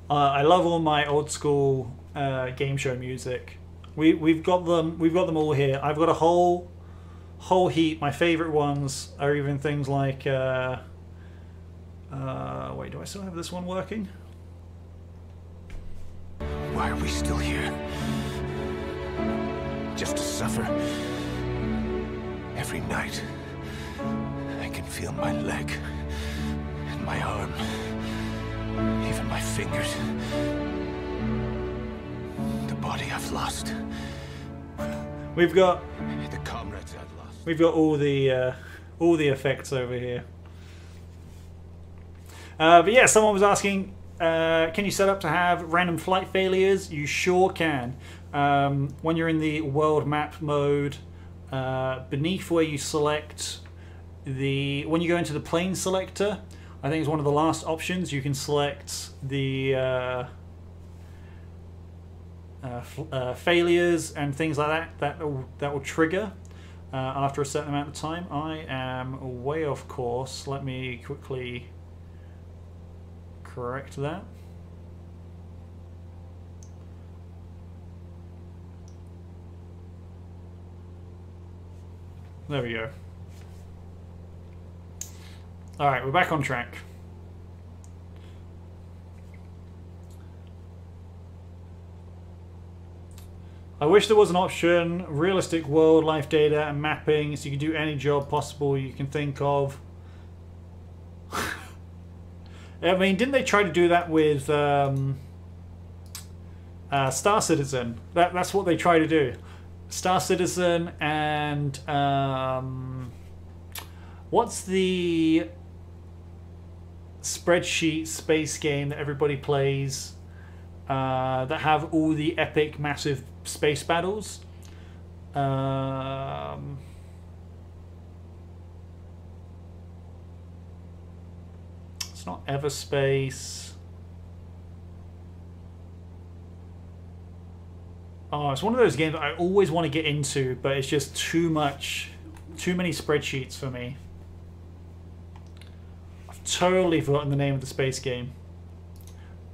Speaker 1: Uh, I love all my old school uh, game show music. We we've got them we've got them all here. I've got a whole whole heap. My favorite ones are even things like uh, uh, wait, do I still have this one working?
Speaker 4: Why are we still here? Just to suffer? Every night, I can feel my leg, and my arm, even my fingers. The body I've lost,
Speaker 1: We've got
Speaker 4: the comrades.
Speaker 1: We've got all the uh, all the effects over here. Uh, but yeah, someone was asking, uh, can you set up to have random flight failures? You sure can. Um, when you're in the world map mode, uh, beneath where you select the when you go into the plane selector, I think it's one of the last options. You can select the uh, uh, uh, failures and things like that that will, that will trigger uh, after a certain amount of time. I am way off course. Let me quickly correct that. There we go. All right, we're back on track. I wish there was an option, realistic world life data and mapping, so you can do any job possible you can think of. [laughs] I mean, didn't they try to do that with um, uh, Star Citizen. That, that's what they try to do. Star Citizen and um, what's the spreadsheet space game that everybody plays uh, that have all the epic, massive space battles? Um, it's not Everspace. Oh, it's one of those games I always want to get into, but it's just too much, too many spreadsheets for me. I've totally forgotten the name of the space game.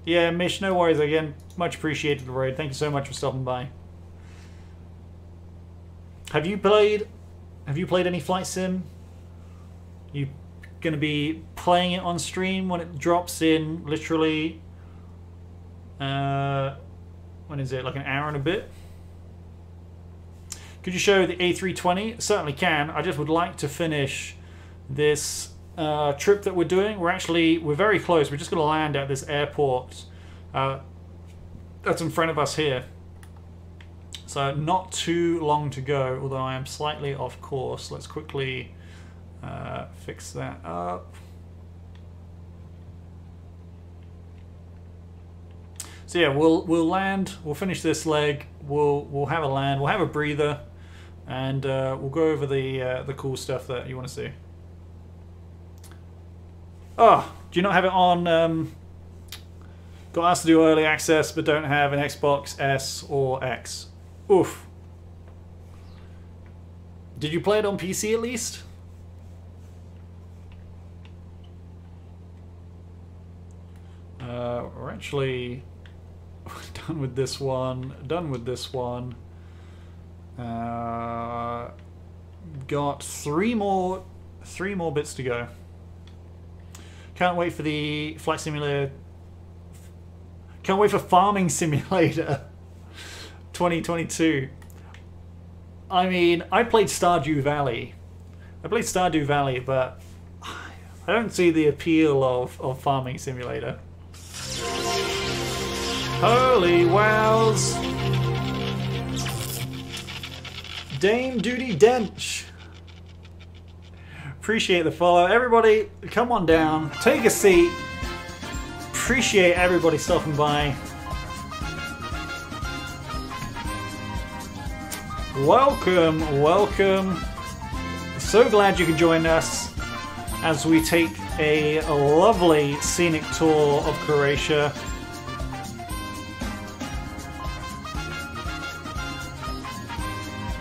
Speaker 1: Yeah, Mish, no worries again. Much appreciated, the Road. Thank you so much for stopping by. Have you played? Have you played any flight sim? You going to be playing it on stream when it drops in literally uh, when is it like an hour and a bit? Could you show the a320 certainly can. I just would like to finish this uh, trip that we're doing. We're actually we're very close. We're just going to land at this airport. Uh, that's in front of us here so not too long to go although i am slightly off course let's quickly uh, fix that up. So yeah, we'll we'll land. We'll finish this leg. We'll we'll have a land. We'll have a breather, and uh, we'll go over the uh, the cool stuff that you want to see. Oh, do you not have it on? Um, got asked to do early access, but don't have an Xbox S or X. Oof. Did you play it on PC at least? Uh, we're actually [laughs] done with this one. Done with this one. Uh, got three more, three more bits to go. Can't wait for the flight simulator. Can't wait for farming [laughs] simulator 2022. I mean, I played Stardew Valley. I played Stardew Valley, but I don't see the appeal of, of farming simulator. Holy wows! Dame Duty Dench. Appreciate the follow. Everybody, come on down. Take a seat. Appreciate everybody stopping by. Welcome, welcome. So glad you could join us as we take a lovely scenic tour of Croatia.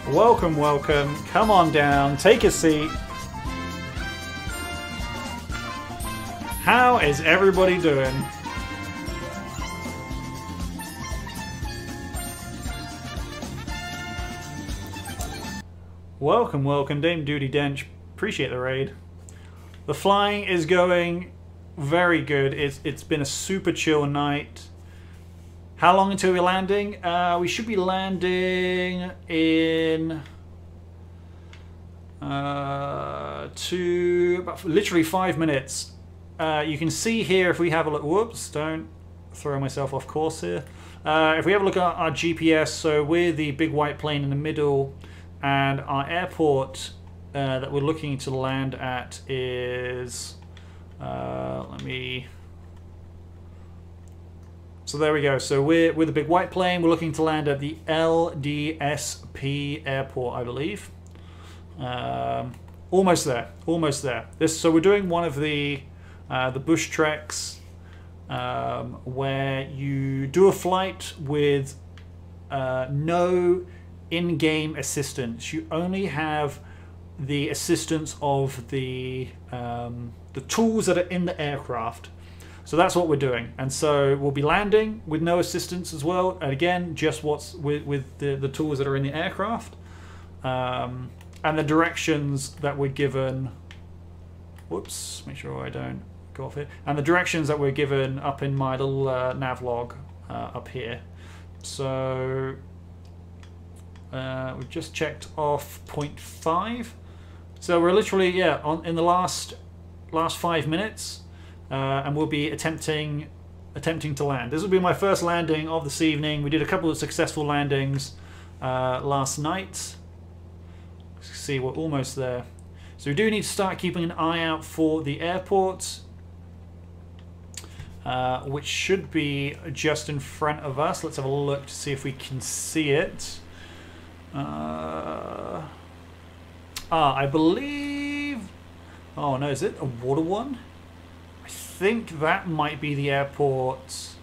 Speaker 1: Welcome, welcome. Come on down, take a seat. How is everybody doing? Welcome, welcome, Dame Duty Dench. Appreciate the raid. The flying is going very good. It's it's been a super chill night. How long until we're landing? Uh, we should be landing in uh, to about literally five minutes. Uh, you can see here if we have a look. Whoops! Don't throw myself off course here. Uh, if we have a look at our GPS, so we're the big white plane in the middle, and our airport uh, that we're looking to land at is. Uh, let me. So there we go. So we're with a big white plane. We're looking to land at the LDSP airport, I believe. Um, almost there. Almost there. This. So we're doing one of the uh, the bush treks um, where you do a flight with uh, no in-game assistance. You only have the assistance of the um, the tools that are in the aircraft. So that's what we're doing, and so we'll be landing with no assistance as well. And again, just what's with, with the, the tools that are in the aircraft, um, and the directions that we're given. Whoops! Make sure I don't go off here. And the directions that we're given up in my little uh, nav log uh, up here. So uh, we've just checked off 0.5. So we're literally yeah on in the last last five minutes, uh, and we'll be attempting attempting to land. This will be my first landing of this evening. We did a couple of successful landings uh, last night. See, we're almost there. So we do need to start keeping an eye out for the airport, uh, which should be just in front of us. Let's have a look to see if we can see it. Uh, ah, I believe. Oh no, is it a water one? I think that might be the airport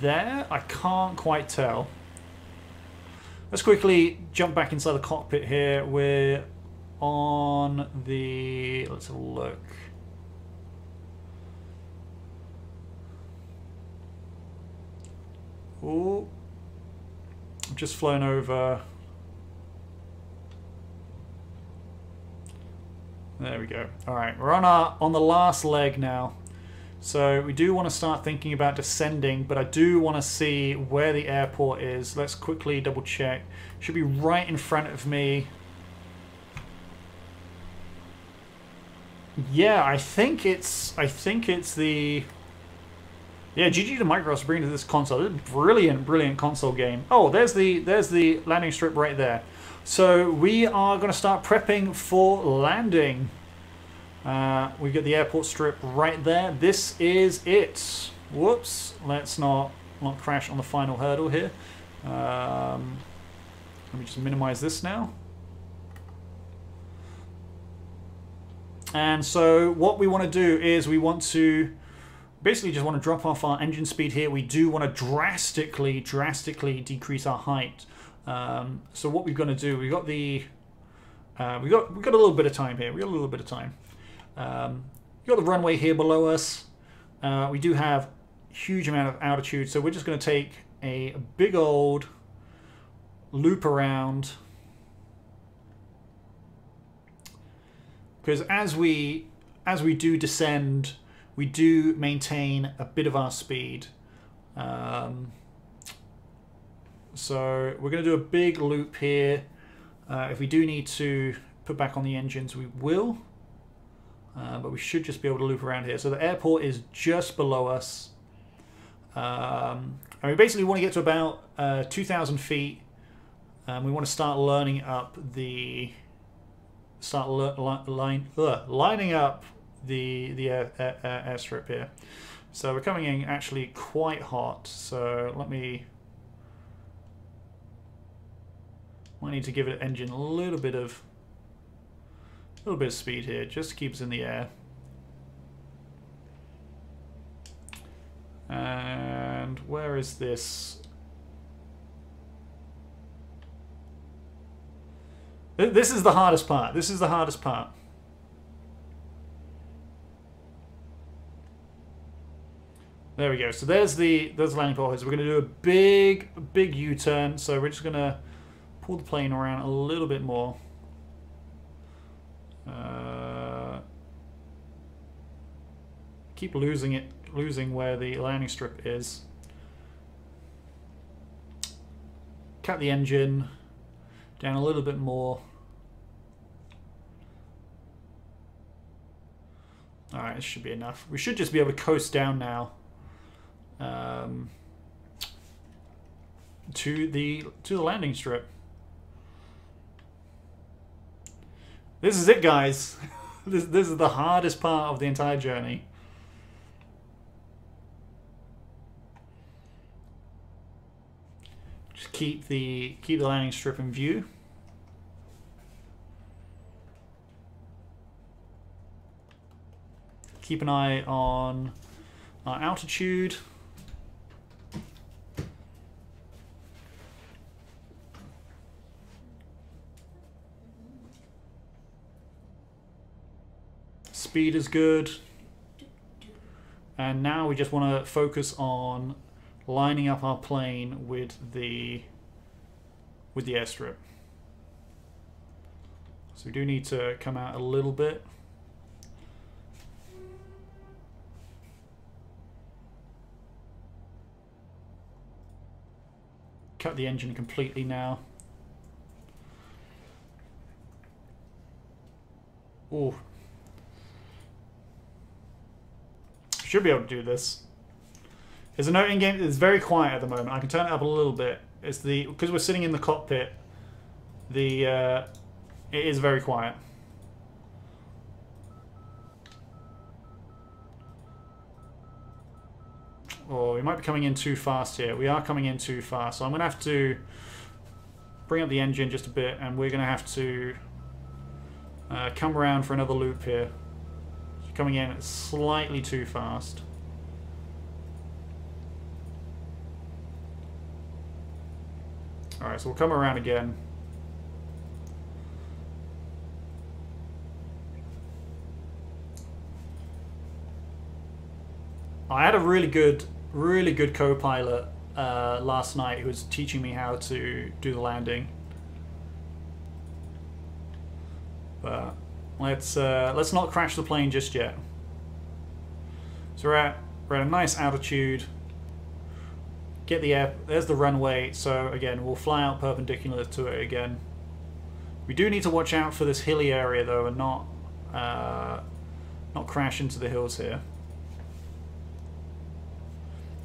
Speaker 1: there. I can't quite tell. Let's quickly jump back inside the cockpit here. We're on the. Let's have a look. Oh, I've just flown over. There we go. All right, we're on our on the last leg now. So we do want to start thinking about descending, but I do want to see where the airport is. Let's quickly double check. Should be right in front of me. Yeah, I think it's I think it's the yeah, GG to Microsoft for bringing to this console. This brilliant, brilliant console game. Oh, there's the there's the landing strip right there. So we are going to start prepping for landing. Uh, we've got the airport strip right there. This is it. Whoops. Let's not not crash on the final hurdle here. Um, let me just minimize this now. And so what we want to do is we want to basically just want to drop off our engine speed here. We do want to drastically, drastically decrease our height. Um, so what we're going to do, we've got the, uh, we got we got a little bit of time here. We got a little bit of time. Um, got the runway here below us. Uh, we do have huge amount of altitude, so we're just going to take a big old loop around. Because as we as we do descend we do maintain a bit of our speed. Um, so we're going to do a big loop here. Uh, if we do need to put back on the engines, we will. Uh, but we should just be able to loop around here. So the airport is just below us. Um, and we basically want to get to about uh, 2,000 feet. Um, we want to start learning up the start li line, ugh, lining up the the air, air, airstrip here. So we're coming in actually quite hot. So let me. I need to give it engine a little bit of a little bit of speed here, just to keep us in the air. And where is this? This is the hardest part. This is the hardest part. There we go. So there's the there's the landing port. So we're going to do a big, big U-turn. So we're just going to pull the plane around a little bit more. Uh, keep losing it, losing where the landing strip is. Cut the engine down a little bit more. Alright, this should be enough. We should just be able to coast down now um, to the to the landing strip. This is it, guys. [laughs] this this is the hardest part of the entire journey. Just keep the keep the landing strip in view. Keep an eye on our altitude. Speed is good. And now we just want to focus on lining up our plane with the with the airstrip. So we do need to come out a little bit. Cut the engine completely now. Oh, Should be able to do this. There's a note in game. It's very quiet at the moment. I can turn it up a little bit. It's the because we're sitting in the cockpit. The uh, it is very quiet. Oh, we might be coming in too fast here. We are coming in too fast, so I'm gonna have to bring up the engine just a bit, and we're gonna have to uh, come around for another loop here. Coming in slightly too fast. Alright, so we'll come around again. I had a really good, really good co-pilot uh, last night who was teaching me how to do the landing. But let's uh, let's not crash the plane just yet. So we're at we're at a nice altitude. Get the air. There's the runway. So again, we'll fly out perpendicular to it again. We do need to watch out for this hilly area though, and not uh, not crash into the hills here.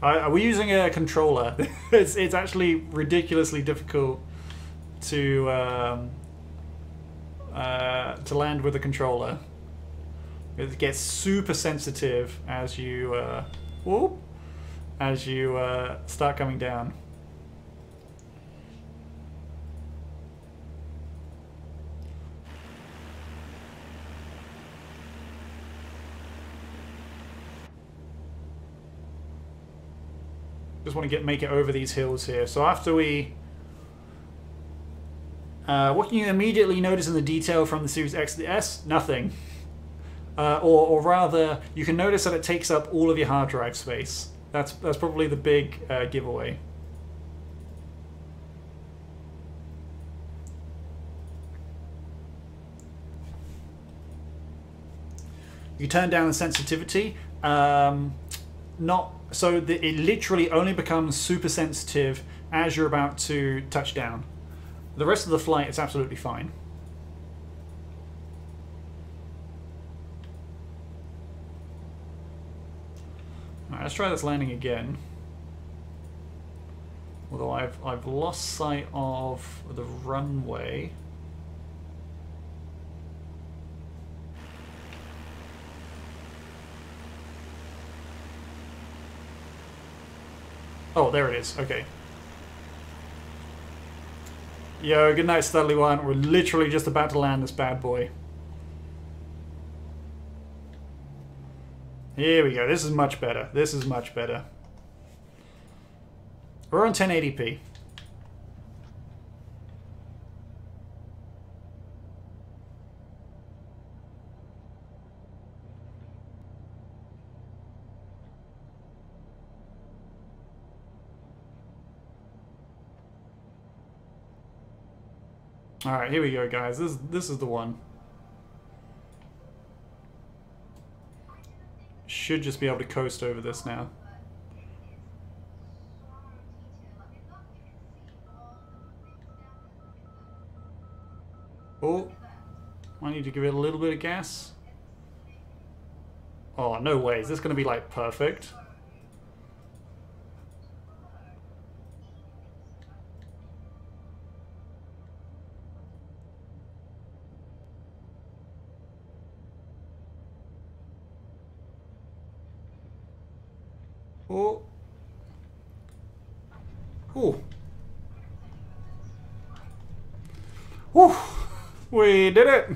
Speaker 1: Are we using a controller? [laughs] it's it's actually ridiculously difficult to um, uh, to land with a controller. It gets super sensitive as you uh, whoop, as you uh, start coming down. Just want to get make it over these hills here. So after we... Uh, what can you immediately notice in the detail from the Series X to the S? Nothing. Uh, or, or rather, you can notice that it takes up all of your hard drive space. That's, that's probably the big uh, giveaway. You turn down the sensitivity. Um, not so the, it literally only becomes super sensitive as you're about to touch down. The rest of the flight is absolutely fine. Alright, let's try this landing again. Although I've I've lost sight of the runway. Oh, there it is. Okay. Yo, good night, Studley One. We're literally just about to land this bad boy. Here we go. This is much better. This is much better. We're on 1080p. All right, here we go, guys. This this is the one. Should just be able to coast over this now. Oh, I need to give it a little bit of gas. Oh, no way. Is this going to be, like, perfect? Oh. Oh. We did it.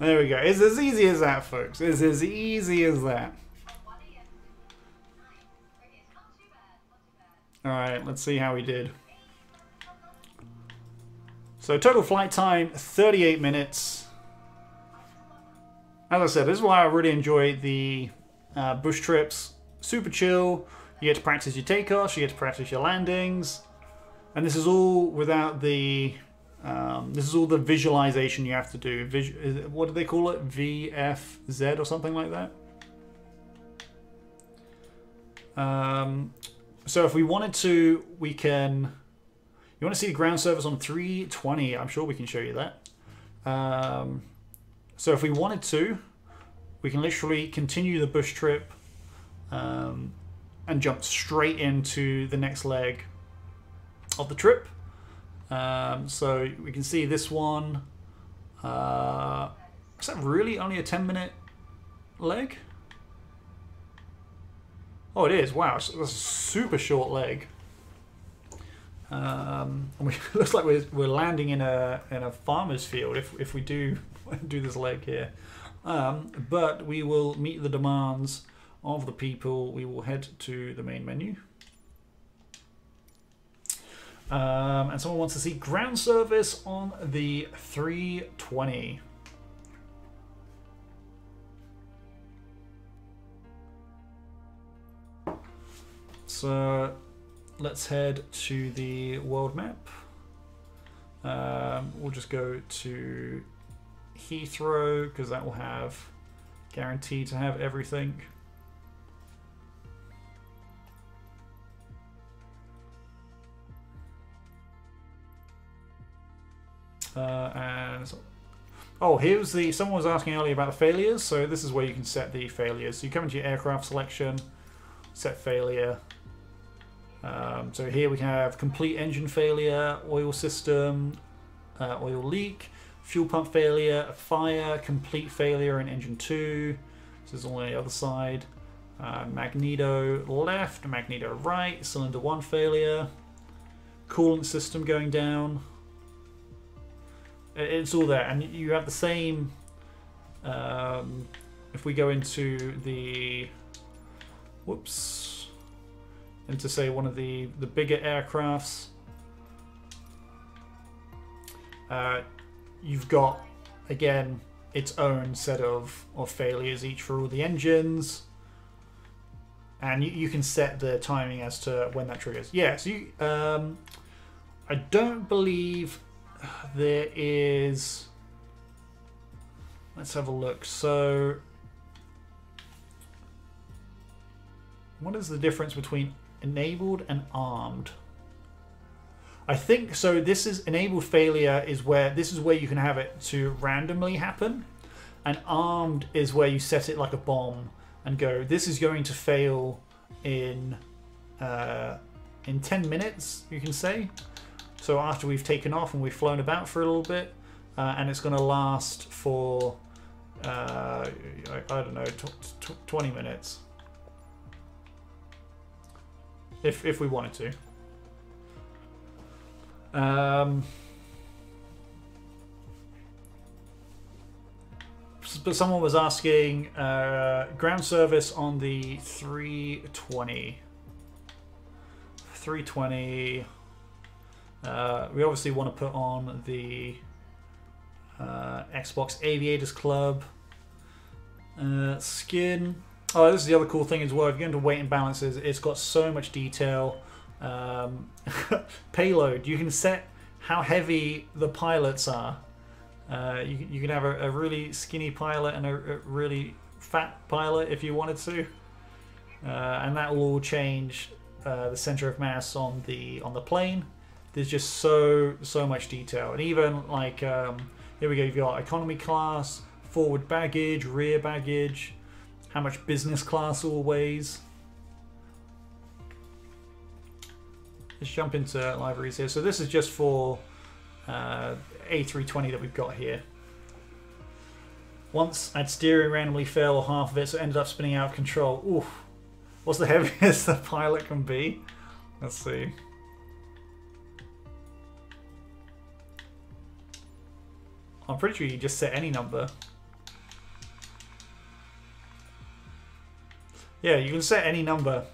Speaker 1: There we go. It's as easy as that, folks. It's as easy as that. Alright, let's see how we did. So total flight time, 38 minutes. As I said, this is why I really enjoy the uh, bush trips. Super chill. You get to practice your takeoffs, you get to practice your landings. And this is all without the um, this is all the visualization you have to do. Vis what do they call it? VFZ or something like that? Um, so if we wanted to, we can. You want to see the ground surface on 320? I'm sure we can show you that. Um, so if we wanted to, we can literally continue the bush trip um, and jump straight into the next leg of the trip. Um, so we can see this one. Uh, is that really only a 10 minute leg? Oh, it is. Wow, it's a super short leg. Um, [laughs] and we, looks like we're, we're landing in a in a farmer's field if, if we do [laughs] do this leg here. Um, but we will meet the demands of the people. We will head to the main menu. Um, and someone wants to see ground service on the 320. So let's head to the world map. Um, we'll just go to Heathrow because that will have guaranteed to have everything. Uh, and oh, here's the. Someone was asking earlier about the failures. So this is where you can set the failures. So you come into your aircraft selection, set failure. Um, so here we have complete engine failure, oil system, uh, oil leak, fuel pump failure, fire, complete failure in engine two. This is on the other side. Uh, magneto left, magneto right, cylinder one failure, coolant system going down. It- It's all there, and you have the same. Um, if we go into the, whoops, into say one of the the bigger aircrafts, uh, you've got again its own set of of failures each for all the engines. And you, you can set the timing as to when that triggers. Yeah, so you, um, I don't believe there is let's have a look. So what is the difference between enabled and armed? I think so this is enabled failure is where this is where you can have it to randomly happen and armed is where you set it like a bomb and go this is going to fail in uh, in 10 minutes you can say so after we've taken off and we've flown about for a little bit, uh, and it's going to last for uh, I, I don't know, tw- tw- twenty minutes, if if we wanted to. Um, but someone was asking uh, ground service on the 320. 320. Uh, we obviously want to put on the uh, Xbox Aviators Club uh, skin. Oh, this is the other cool thing as well. If you go into weight and balances, it's got so much detail. Um, [laughs] payload. You can set how heavy the pilots are. Uh, you, you can have a, a really skinny pilot and a, a really fat pilot if you wanted to, uh, and that will change uh, the center of mass on the on the plane there's just so so much detail. And even like um, here we go you've got economy class forward baggage rear baggage how much business class always. Let's jump into liveries here. So this is just for uh, a320 that we've got here. Once I'd steering randomly fell or half of it so it ended up spinning out of control. Oof. what's the [laughs] heaviest the pilot can be? Let's see I'm pretty sure you just set any number. Yeah, you can set any number,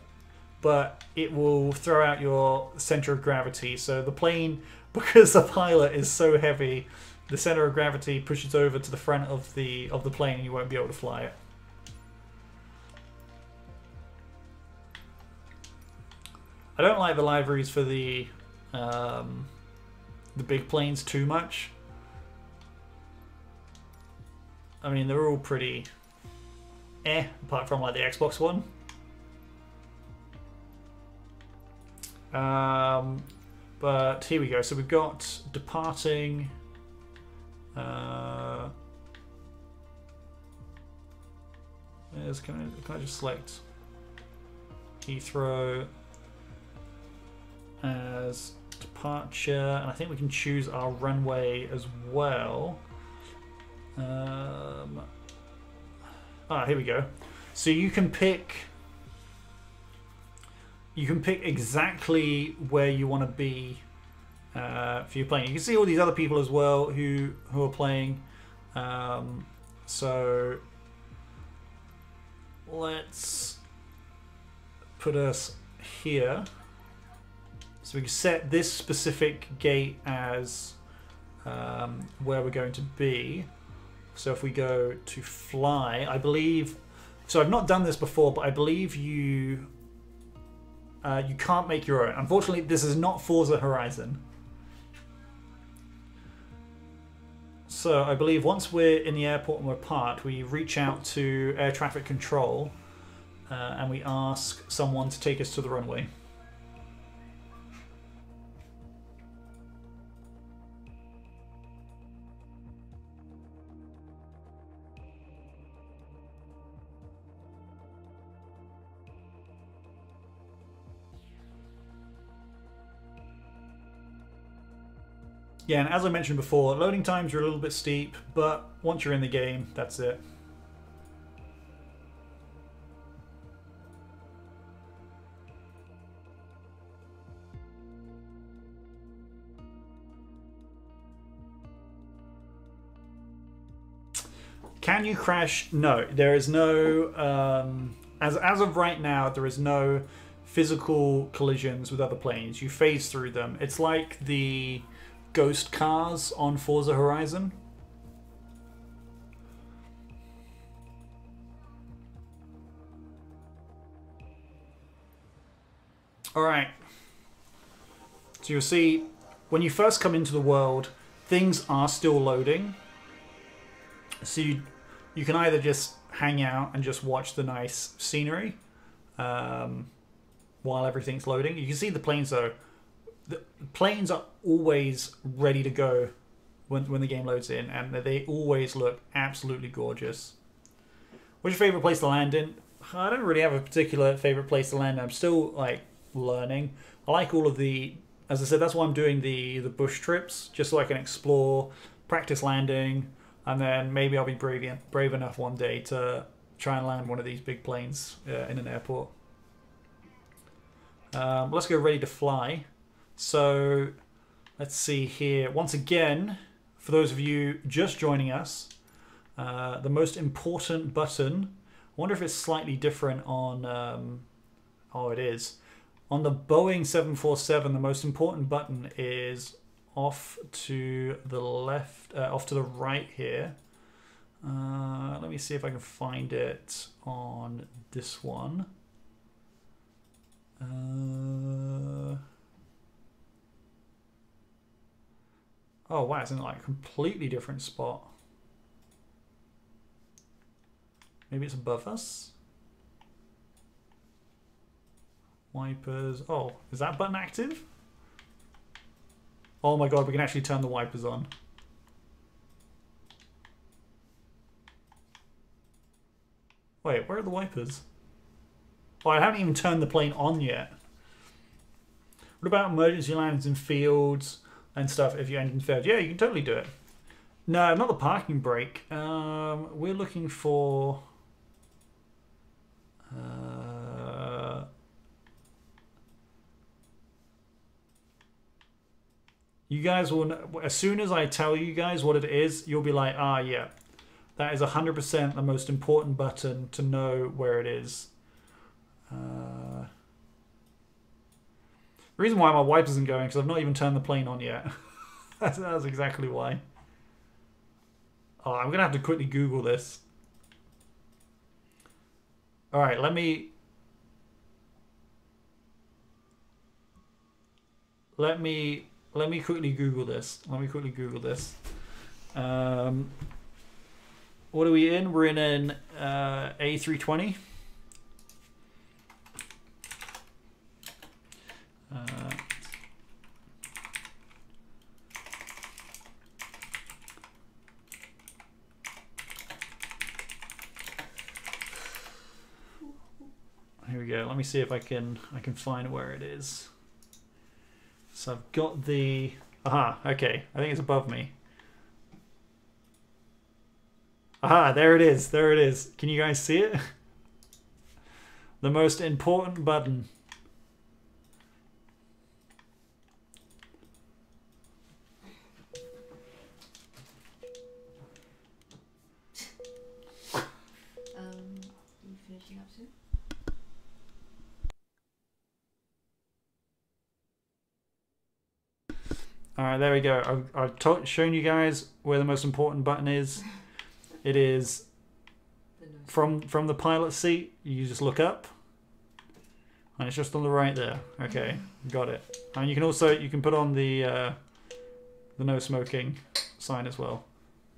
Speaker 1: but it will throw out your center of gravity. So the plane, [laughs] because the pilot is so heavy, the center of gravity pushes over to the front of the of the plane, and you won't be able to fly it. I don't like the liveries for the um, the big planes too much. I mean, they're all pretty eh, apart from like the Xbox One. Um, but here we go. So we've got departing. Uh, there's, can, I, can I just select Heathrow as departure? And I think we can choose our runway as well. Um, ah, here we go. So you can pick you can pick exactly where you want to be uh, for your playing. You can see all these other people as well who who are playing. Um, so let's put us here. So we can set this specific gate as um, where we're going to be. So if we go to fly, I believe. So I've not done this before, but I believe you uh, you can't make your own. Unfortunately, this is not Forza Horizon. So I believe once we're in the airport and we're parked, we reach out to air traffic control uh, and we ask someone to take us to the runway. Yeah, and as I mentioned before, loading times are a little bit steep, but once you're in the game, that's it. Can you crash? No, there is no. Um, as as of right now, there is no physical collisions with other planes. You phase through them. It's like the ghost cars on Forza Horizon. All right. So you'll see when you first come into the world, things are still loading. So you, you can either just hang out and just watch the nice scenery um, while everything's loading. You can see the planes though. The planes are always ready to go when, when the game loads in, and they always look absolutely gorgeous. What's your favorite place to land in? I don't really have a particular favorite place to land. I'm still like learning. I like all of the, as I said, that's why I'm doing the the bush trips, just so I can explore, practice landing, and then maybe I'll be brave brave enough one day to try and land one of these big planes uh, in an airport. Um, let's go ready to fly. So let's see here. Once again, for those of you just joining us, uh, the most important button. I wonder if it's slightly different on. Um, oh, it is. On the Boeing 747, the most important button is off to the left, uh, off to the right here. Uh, let me see if I can find it on this one. Uh, oh wow, it's in like a completely different spot. Maybe it's above us. Wipers. Oh, is that button active? Oh my god, we can actually turn the wipers on. Wait, where are the wipers? Oh, I haven't even turned the plane on yet. What about emergency landings in fields and stuff if your engine failed? Yeah, you can totally do it. No, not the parking brake. Um, we're looking for... Uh, you guys will, as soon as I tell you guys what it is, you'll be like, ah, yeah, that is 100% the most important button to know where it is. Uh, the reason why my wipe isn't going because I've not even turned the plane on yet. [laughs] that's, that's exactly why. Oh, I'm gonna have to quickly Google this. All right, let me. Let me let me quickly Google this. Let me quickly Google this. Um, what are we in? We're in an uh, A320. Uh, here we go. Let me see if I can I can find where it is. So I've got the aha. Okay, I think it's above me. Aha, there it is. There it is. Can you guys see it? [laughs] The most important button. All right, there we go. I've, I've to- shown you guys where the most important button is. [laughs] It is from from the pilot seat. You just look up, and it's just on the right there. Okay, got it. And you can also you can put on the uh, the no smoking sign as well.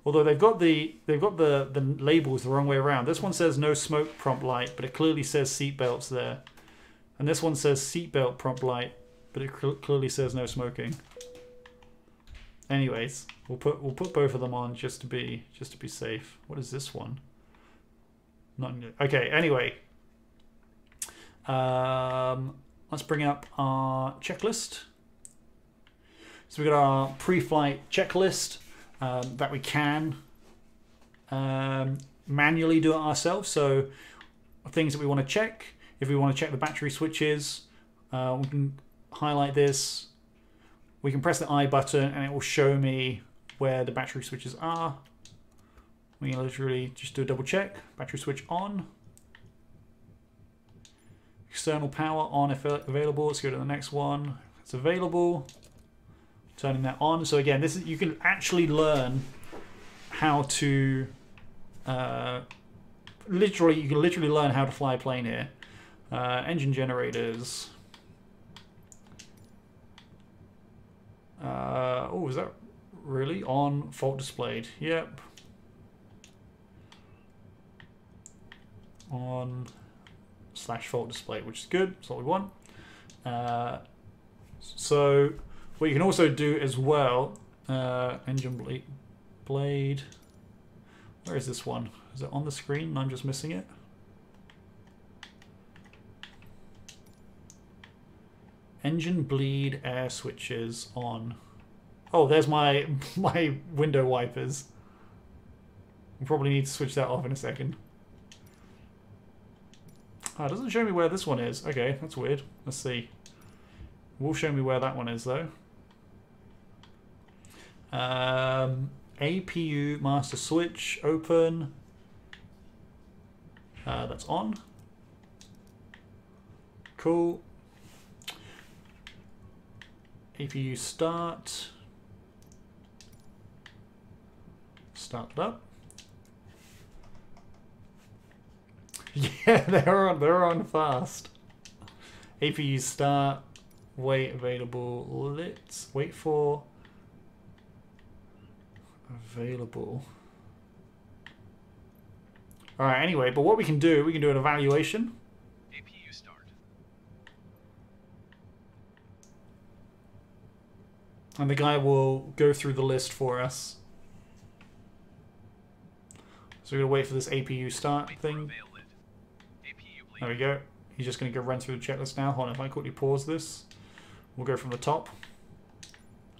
Speaker 1: Although they've got the they've got the the labels the wrong way around. This one says no smoke prompt light, but it clearly says seat belts there. And this one says seatbelt prompt light, but it cl- clearly says no smoking. Anyways, we'll put we'll put both of them on just to be just to be safe. What is this one? Not okay. Anyway, um, let's bring up our checklist. So we got our pre-flight checklist um, that we can um, manually do it ourselves. So things that we want to check. If we want to check the battery switches, uh, we can highlight this. We can press the I button and it will show me where the battery switches are. We can literally just do a double check. Battery switch on. External power on if available. Let's go to the next one. It's available. Turning that on. So again, this is you can actually learn how to uh, literally you can literally learn how to fly a plane here. Uh, engine generators. Uh, oh, is that really on fault displayed? Yep. On slash fault displayed, which is good. That's what we want. Uh, so what you can also do as well, uh, engine bleed, bleed. Where is this one? Is it on the screen? I'm just missing it. Engine bleed air switches on. Oh, there's my [laughs] my window wipers. Probably need to switch that off in a second. Ah, it doesn't show me where this one is. Okay, that's weird. Let's see. It will show me where that one is though. Um, APU master switch open. Uh, that's on. Cool. APU start. Start it up. [laughs] Yeah, they're on. They're on fast. APU start. Wait available. Let's wait for available. All right. Anyway, but what we can do, we can do an evaluation.
Speaker 3: APU start.
Speaker 1: And the guy will go through the list for us. So we're gonna wait for this APU start thing.
Speaker 3: avail lit. APU bleed.
Speaker 1: There we go. He's just gonna go run through the checklist now. Hold on, if I quickly pause this, we'll go from the top.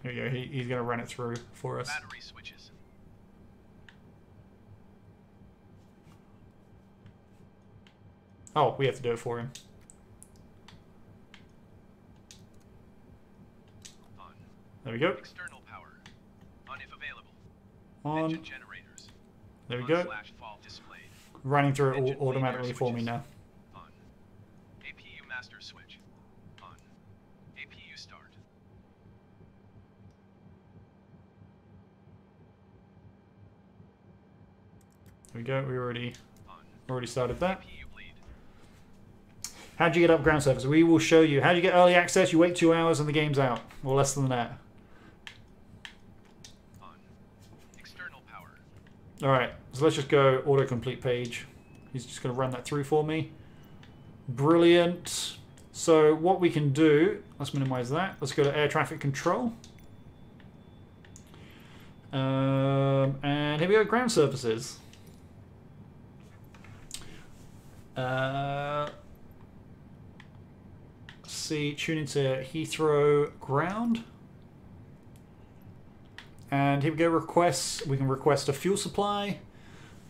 Speaker 1: There we go. He, he's gonna run it through for us.
Speaker 3: Battery switches.
Speaker 1: Oh, we have to do it for him.
Speaker 3: On.
Speaker 1: There we go.
Speaker 3: External power. On if available.
Speaker 1: On.
Speaker 3: Engine generators.
Speaker 1: There we go.
Speaker 3: Slash fault displayed.
Speaker 1: Running through it automatically for me now.
Speaker 3: On. APU master switch. On. APU start.
Speaker 1: There we go. We already already started that. How'd you get up ground surface? We will show you. How do you get early access? You wait two hours and the game's out, or less than that.
Speaker 3: On. External power.
Speaker 1: All right, so let's just go autocomplete page. He's just going to run that through for me. Brilliant. So what we can do, let's minimize that. Let's go to air traffic control. Um, and here we go, ground surfaces. Uh, see. Tune into Heathrow Ground. And here we go. Requests. We can request a fuel supply.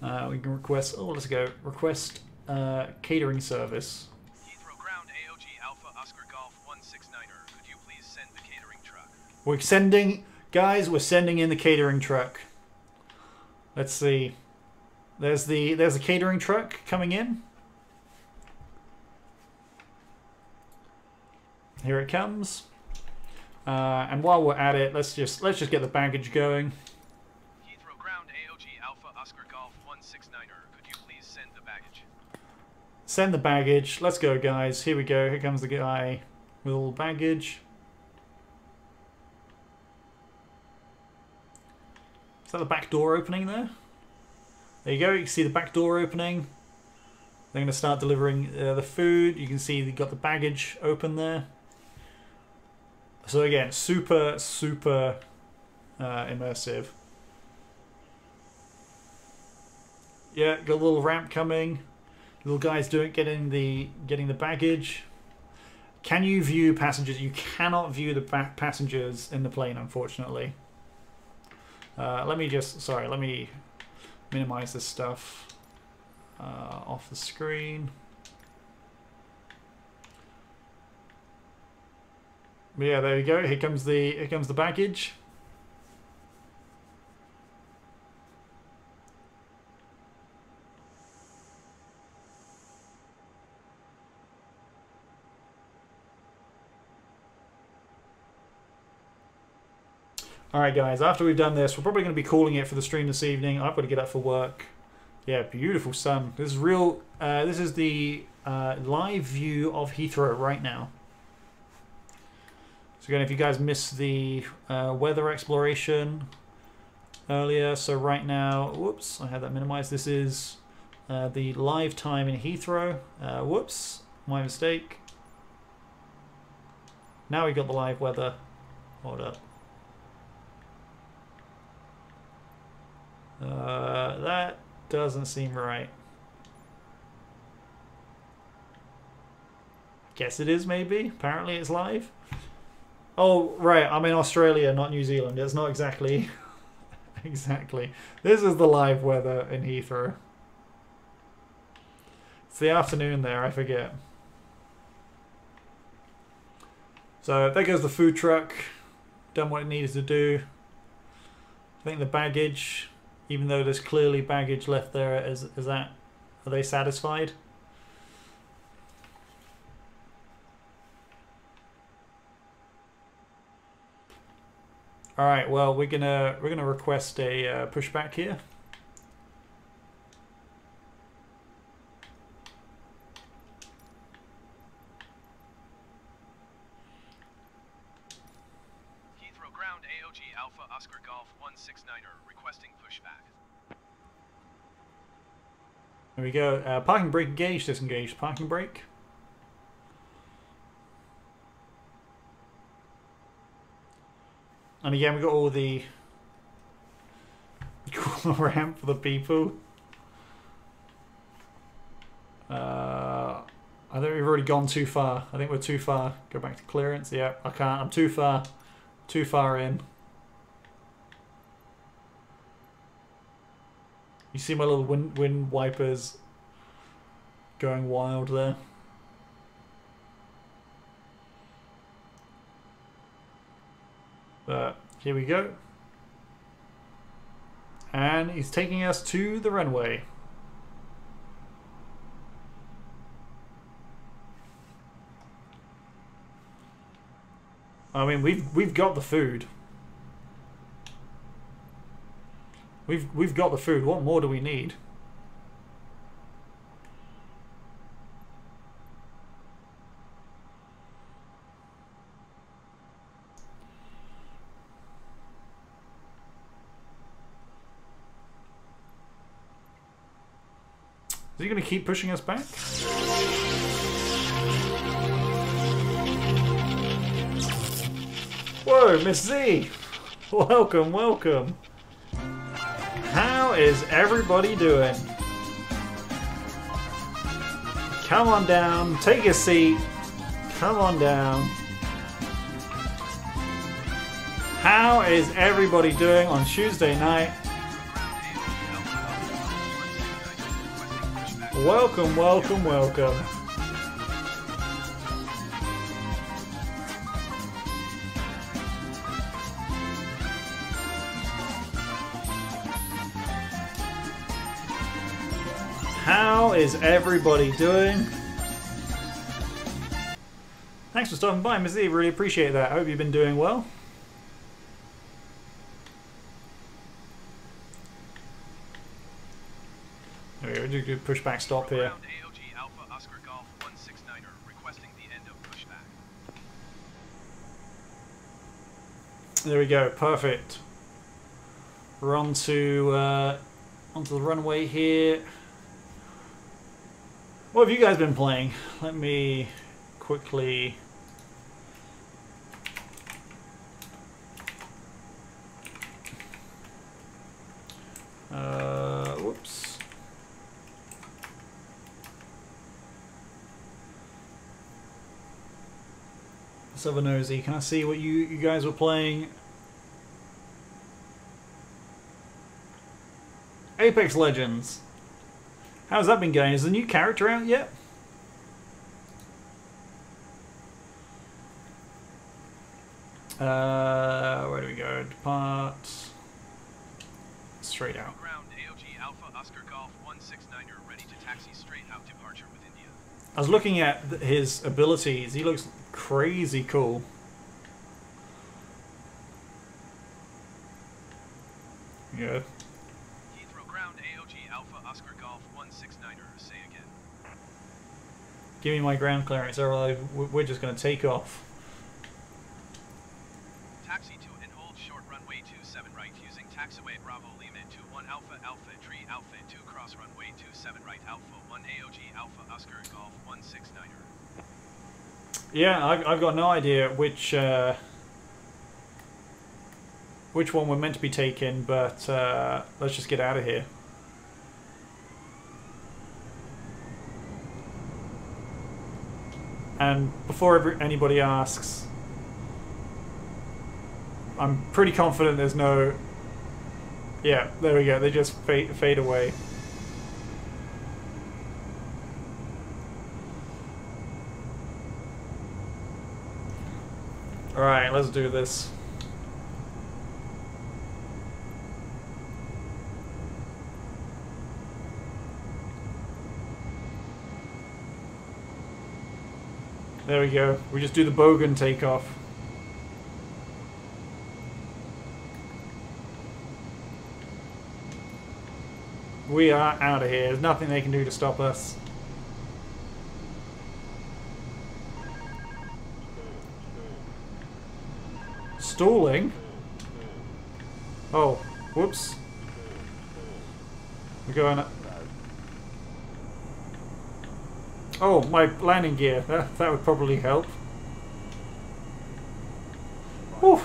Speaker 1: Uh, we can request. Oh, let's go. Request uh, catering service.
Speaker 3: Heathrow Ground AOG Alpha Oscar Golf 169er. Could you please send the catering truck?
Speaker 1: We're sending, guys. We're sending in the catering truck. Let's see. There's the there's the catering truck coming in. Here it comes. Uh, and while we're at it, let's just let's just get the baggage going.
Speaker 3: Heathrow Ground AOG Alpha Oscar Golf 169er. Could you please send the baggage?
Speaker 1: Send the baggage. Let's go, guys. Here we go. Here comes the guy with all the baggage. Is that the back door opening there? There you go. You can see the back door opening. They're going to start delivering uh, the food. You can see they've got the baggage open there. So again, super, super uh, immersive. Yeah, got a little ramp coming. Little guys doing getting the getting the baggage. Can you view passengers? You cannot view the passengers in the plane, unfortunately. Uh, let me just sorry. Let me minimize this stuff uh, off the screen. Yeah, there you go. Here comes the here comes the baggage. Alright guys, after we've done this, we're probably going to be calling it for the stream this evening. I've got to get up for work. Yeah, beautiful sun. This is real, uh, this is the uh, live view of Heathrow right now. Again, if you guys missed the uh, weather exploration earlier, so right now, whoops, I had that minimized. This is uh, the live time in Heathrow. Uh, whoops, my mistake. Now we got the live weather. Hold up. Uh, that doesn't seem right. Guess it is, maybe. Apparently it's live. Oh, right. I'm in Australia, not New Zealand. It's not exactly... [laughs] exactly. This is the live weather in Heathrow. It's the afternoon there, I forget. So there goes the food truck. Done what it needed to do. I think the baggage even though there's clearly baggage left there is is that are they satisfied all right well we're gonna we're gonna request a uh, pushback here
Speaker 3: Heathrow Ground AOG Alpha Oscar Golf 169er. Requesting pushback.
Speaker 1: there we go uh, parking brake engaged disengaged parking brake and again we got all the [laughs] cool ramp for the people uh, I think we've already gone too far. I think we're too far. Go back to clearance. Yeah, I can't. I'm too far. Too far in. You see my little wind, wind wipers going wild there. But here we go. And he's taking us to the runway. I mean, we've we've got the food. We've we've got the food. What more do we need? Is he going to keep pushing us back? Whoa, Miss Z! Welcome, welcome. How is everybody doing? Come on down, take a seat. Come on down. How is everybody doing on Tuesday night? Welcome, welcome, welcome. How is everybody doing? Thanks for stopping by, Miss. Really appreciate that. I hope you've been doing well. Do a good pushback stop here.
Speaker 3: Ground AOG Alpha Oscar Golf 169er requesting the end of pushback.
Speaker 1: There we go. Perfect. We're on to uh, onto the runway here. What have you guys been playing? Let me quickly. Uh, whoops. Nosy. Can I see what you, you guys were playing? Apex Legends. How's that been going? Is the new character out yet? Uh, where do we go? Depart. Straight out.
Speaker 3: Ground AOG Alpha Oscar Golf 169er ready to taxi straight out departure with India.
Speaker 1: I was looking at his abilities. He looks crazy cool. Yeah.
Speaker 3: Heathrow Ground AOG Alpha Oscar Golf 169er say again.
Speaker 1: Give me my ground clearance, otherwise we- we're just going to take off.
Speaker 3: Taxi to and hold short runway 27 right using taxiway Bravo Lima 21 Alpha Alpha Tree Alpha 2 cross runway 27 right Alpha 1 AOG Alpha Oscar Golf 169er.
Speaker 1: Yeah, I've, I've got no idea which uh, which one we're meant to be taking, but uh, let's just get out of here. And before every, anybody asks, I'm pretty confident there's no. Yeah, there we go. They just fade, fade away. Alright, let's do this. There we go. We just do the bogan takeoff. We are out of here. There's nothing they can do to stop us. Stalling? Oh, whoops. We're going. Oh, my landing gear. That, [laughs] that would probably help. Whew.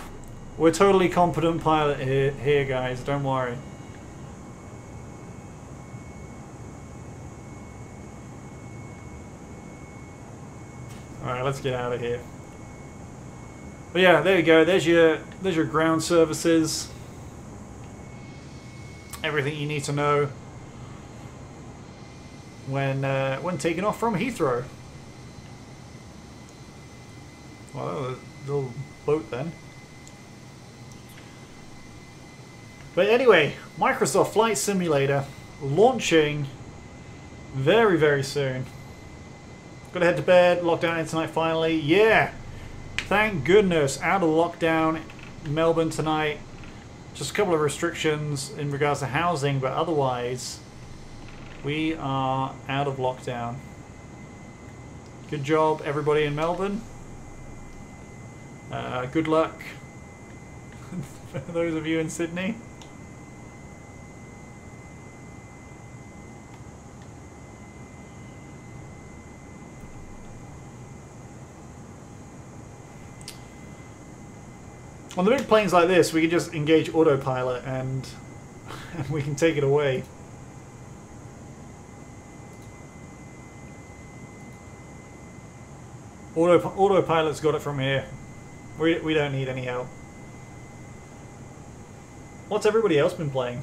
Speaker 1: We're totally competent pilot here, here, guys. Don't worry. Alright, let's get out of here. But yeah, there you go. There's your there's your ground services. Everything you need to know when uh, when taking off from Heathrow. Well, that was a little boat then. But anyway, Microsoft Flight Simulator launching very very soon. Gotta head to bed. Lockdown in tonight finally. Yeah. Thank goodness, out of lockdown, Melbourne tonight. Just a couple of restrictions in regards to housing, but otherwise, we are out of lockdown. Good job, everybody in Melbourne. Uh, good luck [laughs] for those of you in Sydney. On the big planes like this, we can just engage autopilot and, [laughs] and we can take it away. Auto autopilot's got it from here. We we don't need any help. What's everybody else been playing?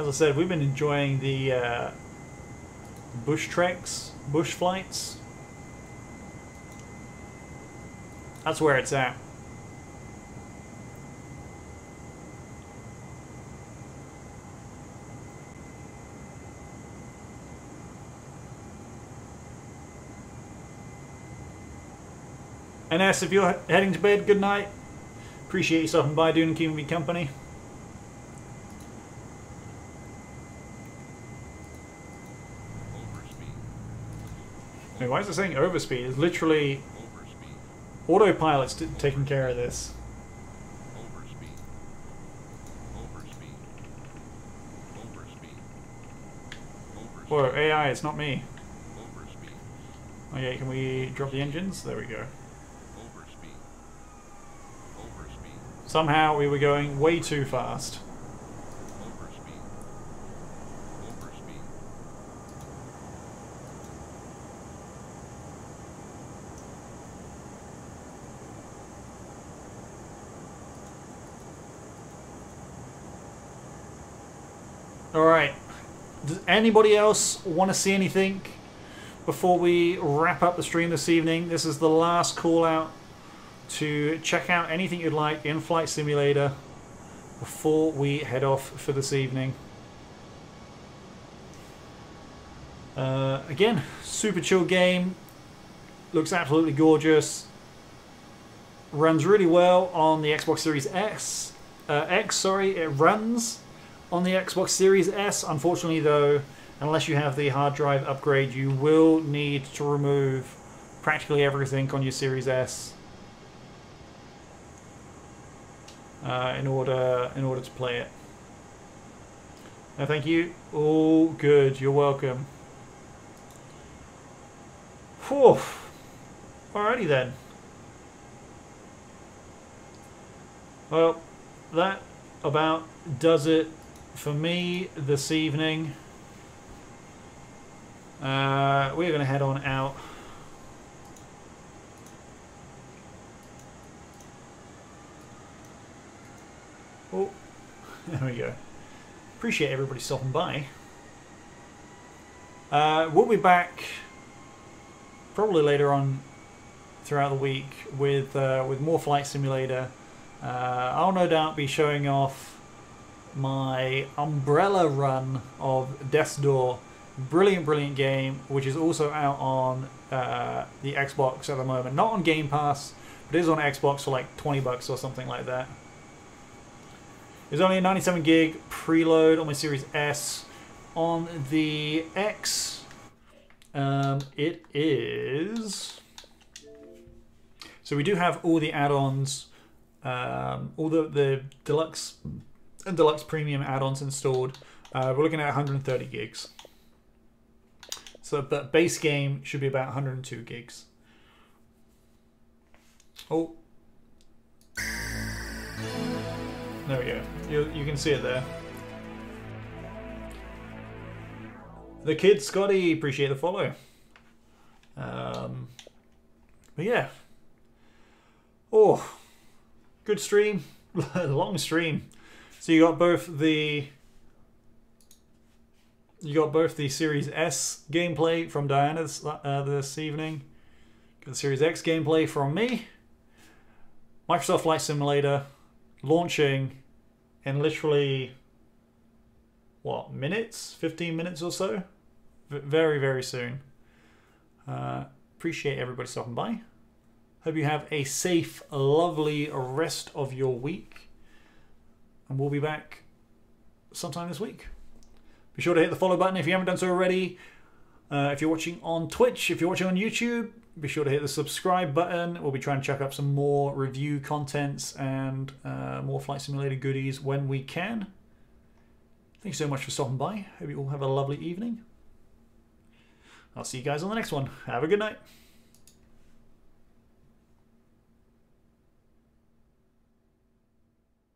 Speaker 1: As I said, we've been enjoying the uh, bush treks, bush flights. That's where it's at. NS, if you're heading to bed, good night. Appreciate you stopping by, doing and keeping me company. Why is it saying overspeed? It's literally autopilot's t- taking care of this. overspeed Whoa, AI, it's not me. Oh, okay, can we drop the engines? There we go. Somehow we were going way too fast. Alright. Does anybody else want to see anything before we wrap up the stream this evening? This is the last call out to check out anything you'd like in Flight Simulator before we head off for this evening. Uh, again, super chill game. Looks absolutely gorgeous. Runs really well on the Xbox Series X. Uh, X, sorry, it runs on the Xbox Series S. Unfortunately, though, unless you have the hard drive upgrade, you will need to remove practically everything on your Series S uh, in order in order to play it. Thank you. All good. You're welcome. Whew. Alrighty then. Well, that about does it for me this evening. Uh, we're going to head on out. Oh, [laughs] there we go. Appreciate everybody stopping by. Uh, we'll be back probably later on throughout the week with uh, with more Flight Simulator. Uh, I'll no doubt be showing off my umbrella run of Death's Door. Brilliant, brilliant game, which is also out on uh, the Xbox at the moment. Not on Game Pass, but it is on Xbox for like 20 bucks or something like that. It's only a 97 gig preload on my Series S. On the X, um, it is. So we do have all the add-ons, um, all the, the deluxe and deluxe premium add-ons installed. Uh, we're looking at 130 gigs. So, but base game should be about 102 gigs. Oh, there we go. You you can see it there. The kid Scotty, appreciate the follow. Um, but yeah. Oh, good stream, [laughs] long stream. So you got both the you got both the Series S gameplay from Diana this, uh, this evening. Got the Series X gameplay from me. Microsoft Flight Simulator launching in literally what minutes? 15 minutes or so? V- very very soon. Uh, appreciate everybody stopping by. Hope you have a safe lovely rest of your week and we'll be back sometime this week be sure to hit the follow button if you haven't done so already uh, if you're watching on twitch if you're watching on youtube be sure to hit the subscribe button. We'll be trying to chuck up some more review contents and uh, more Flight Simulator goodies when we can. Thanks so much for stopping by. Hope you all have a lovely evening. I'll see you guys on the next one. Have a good night.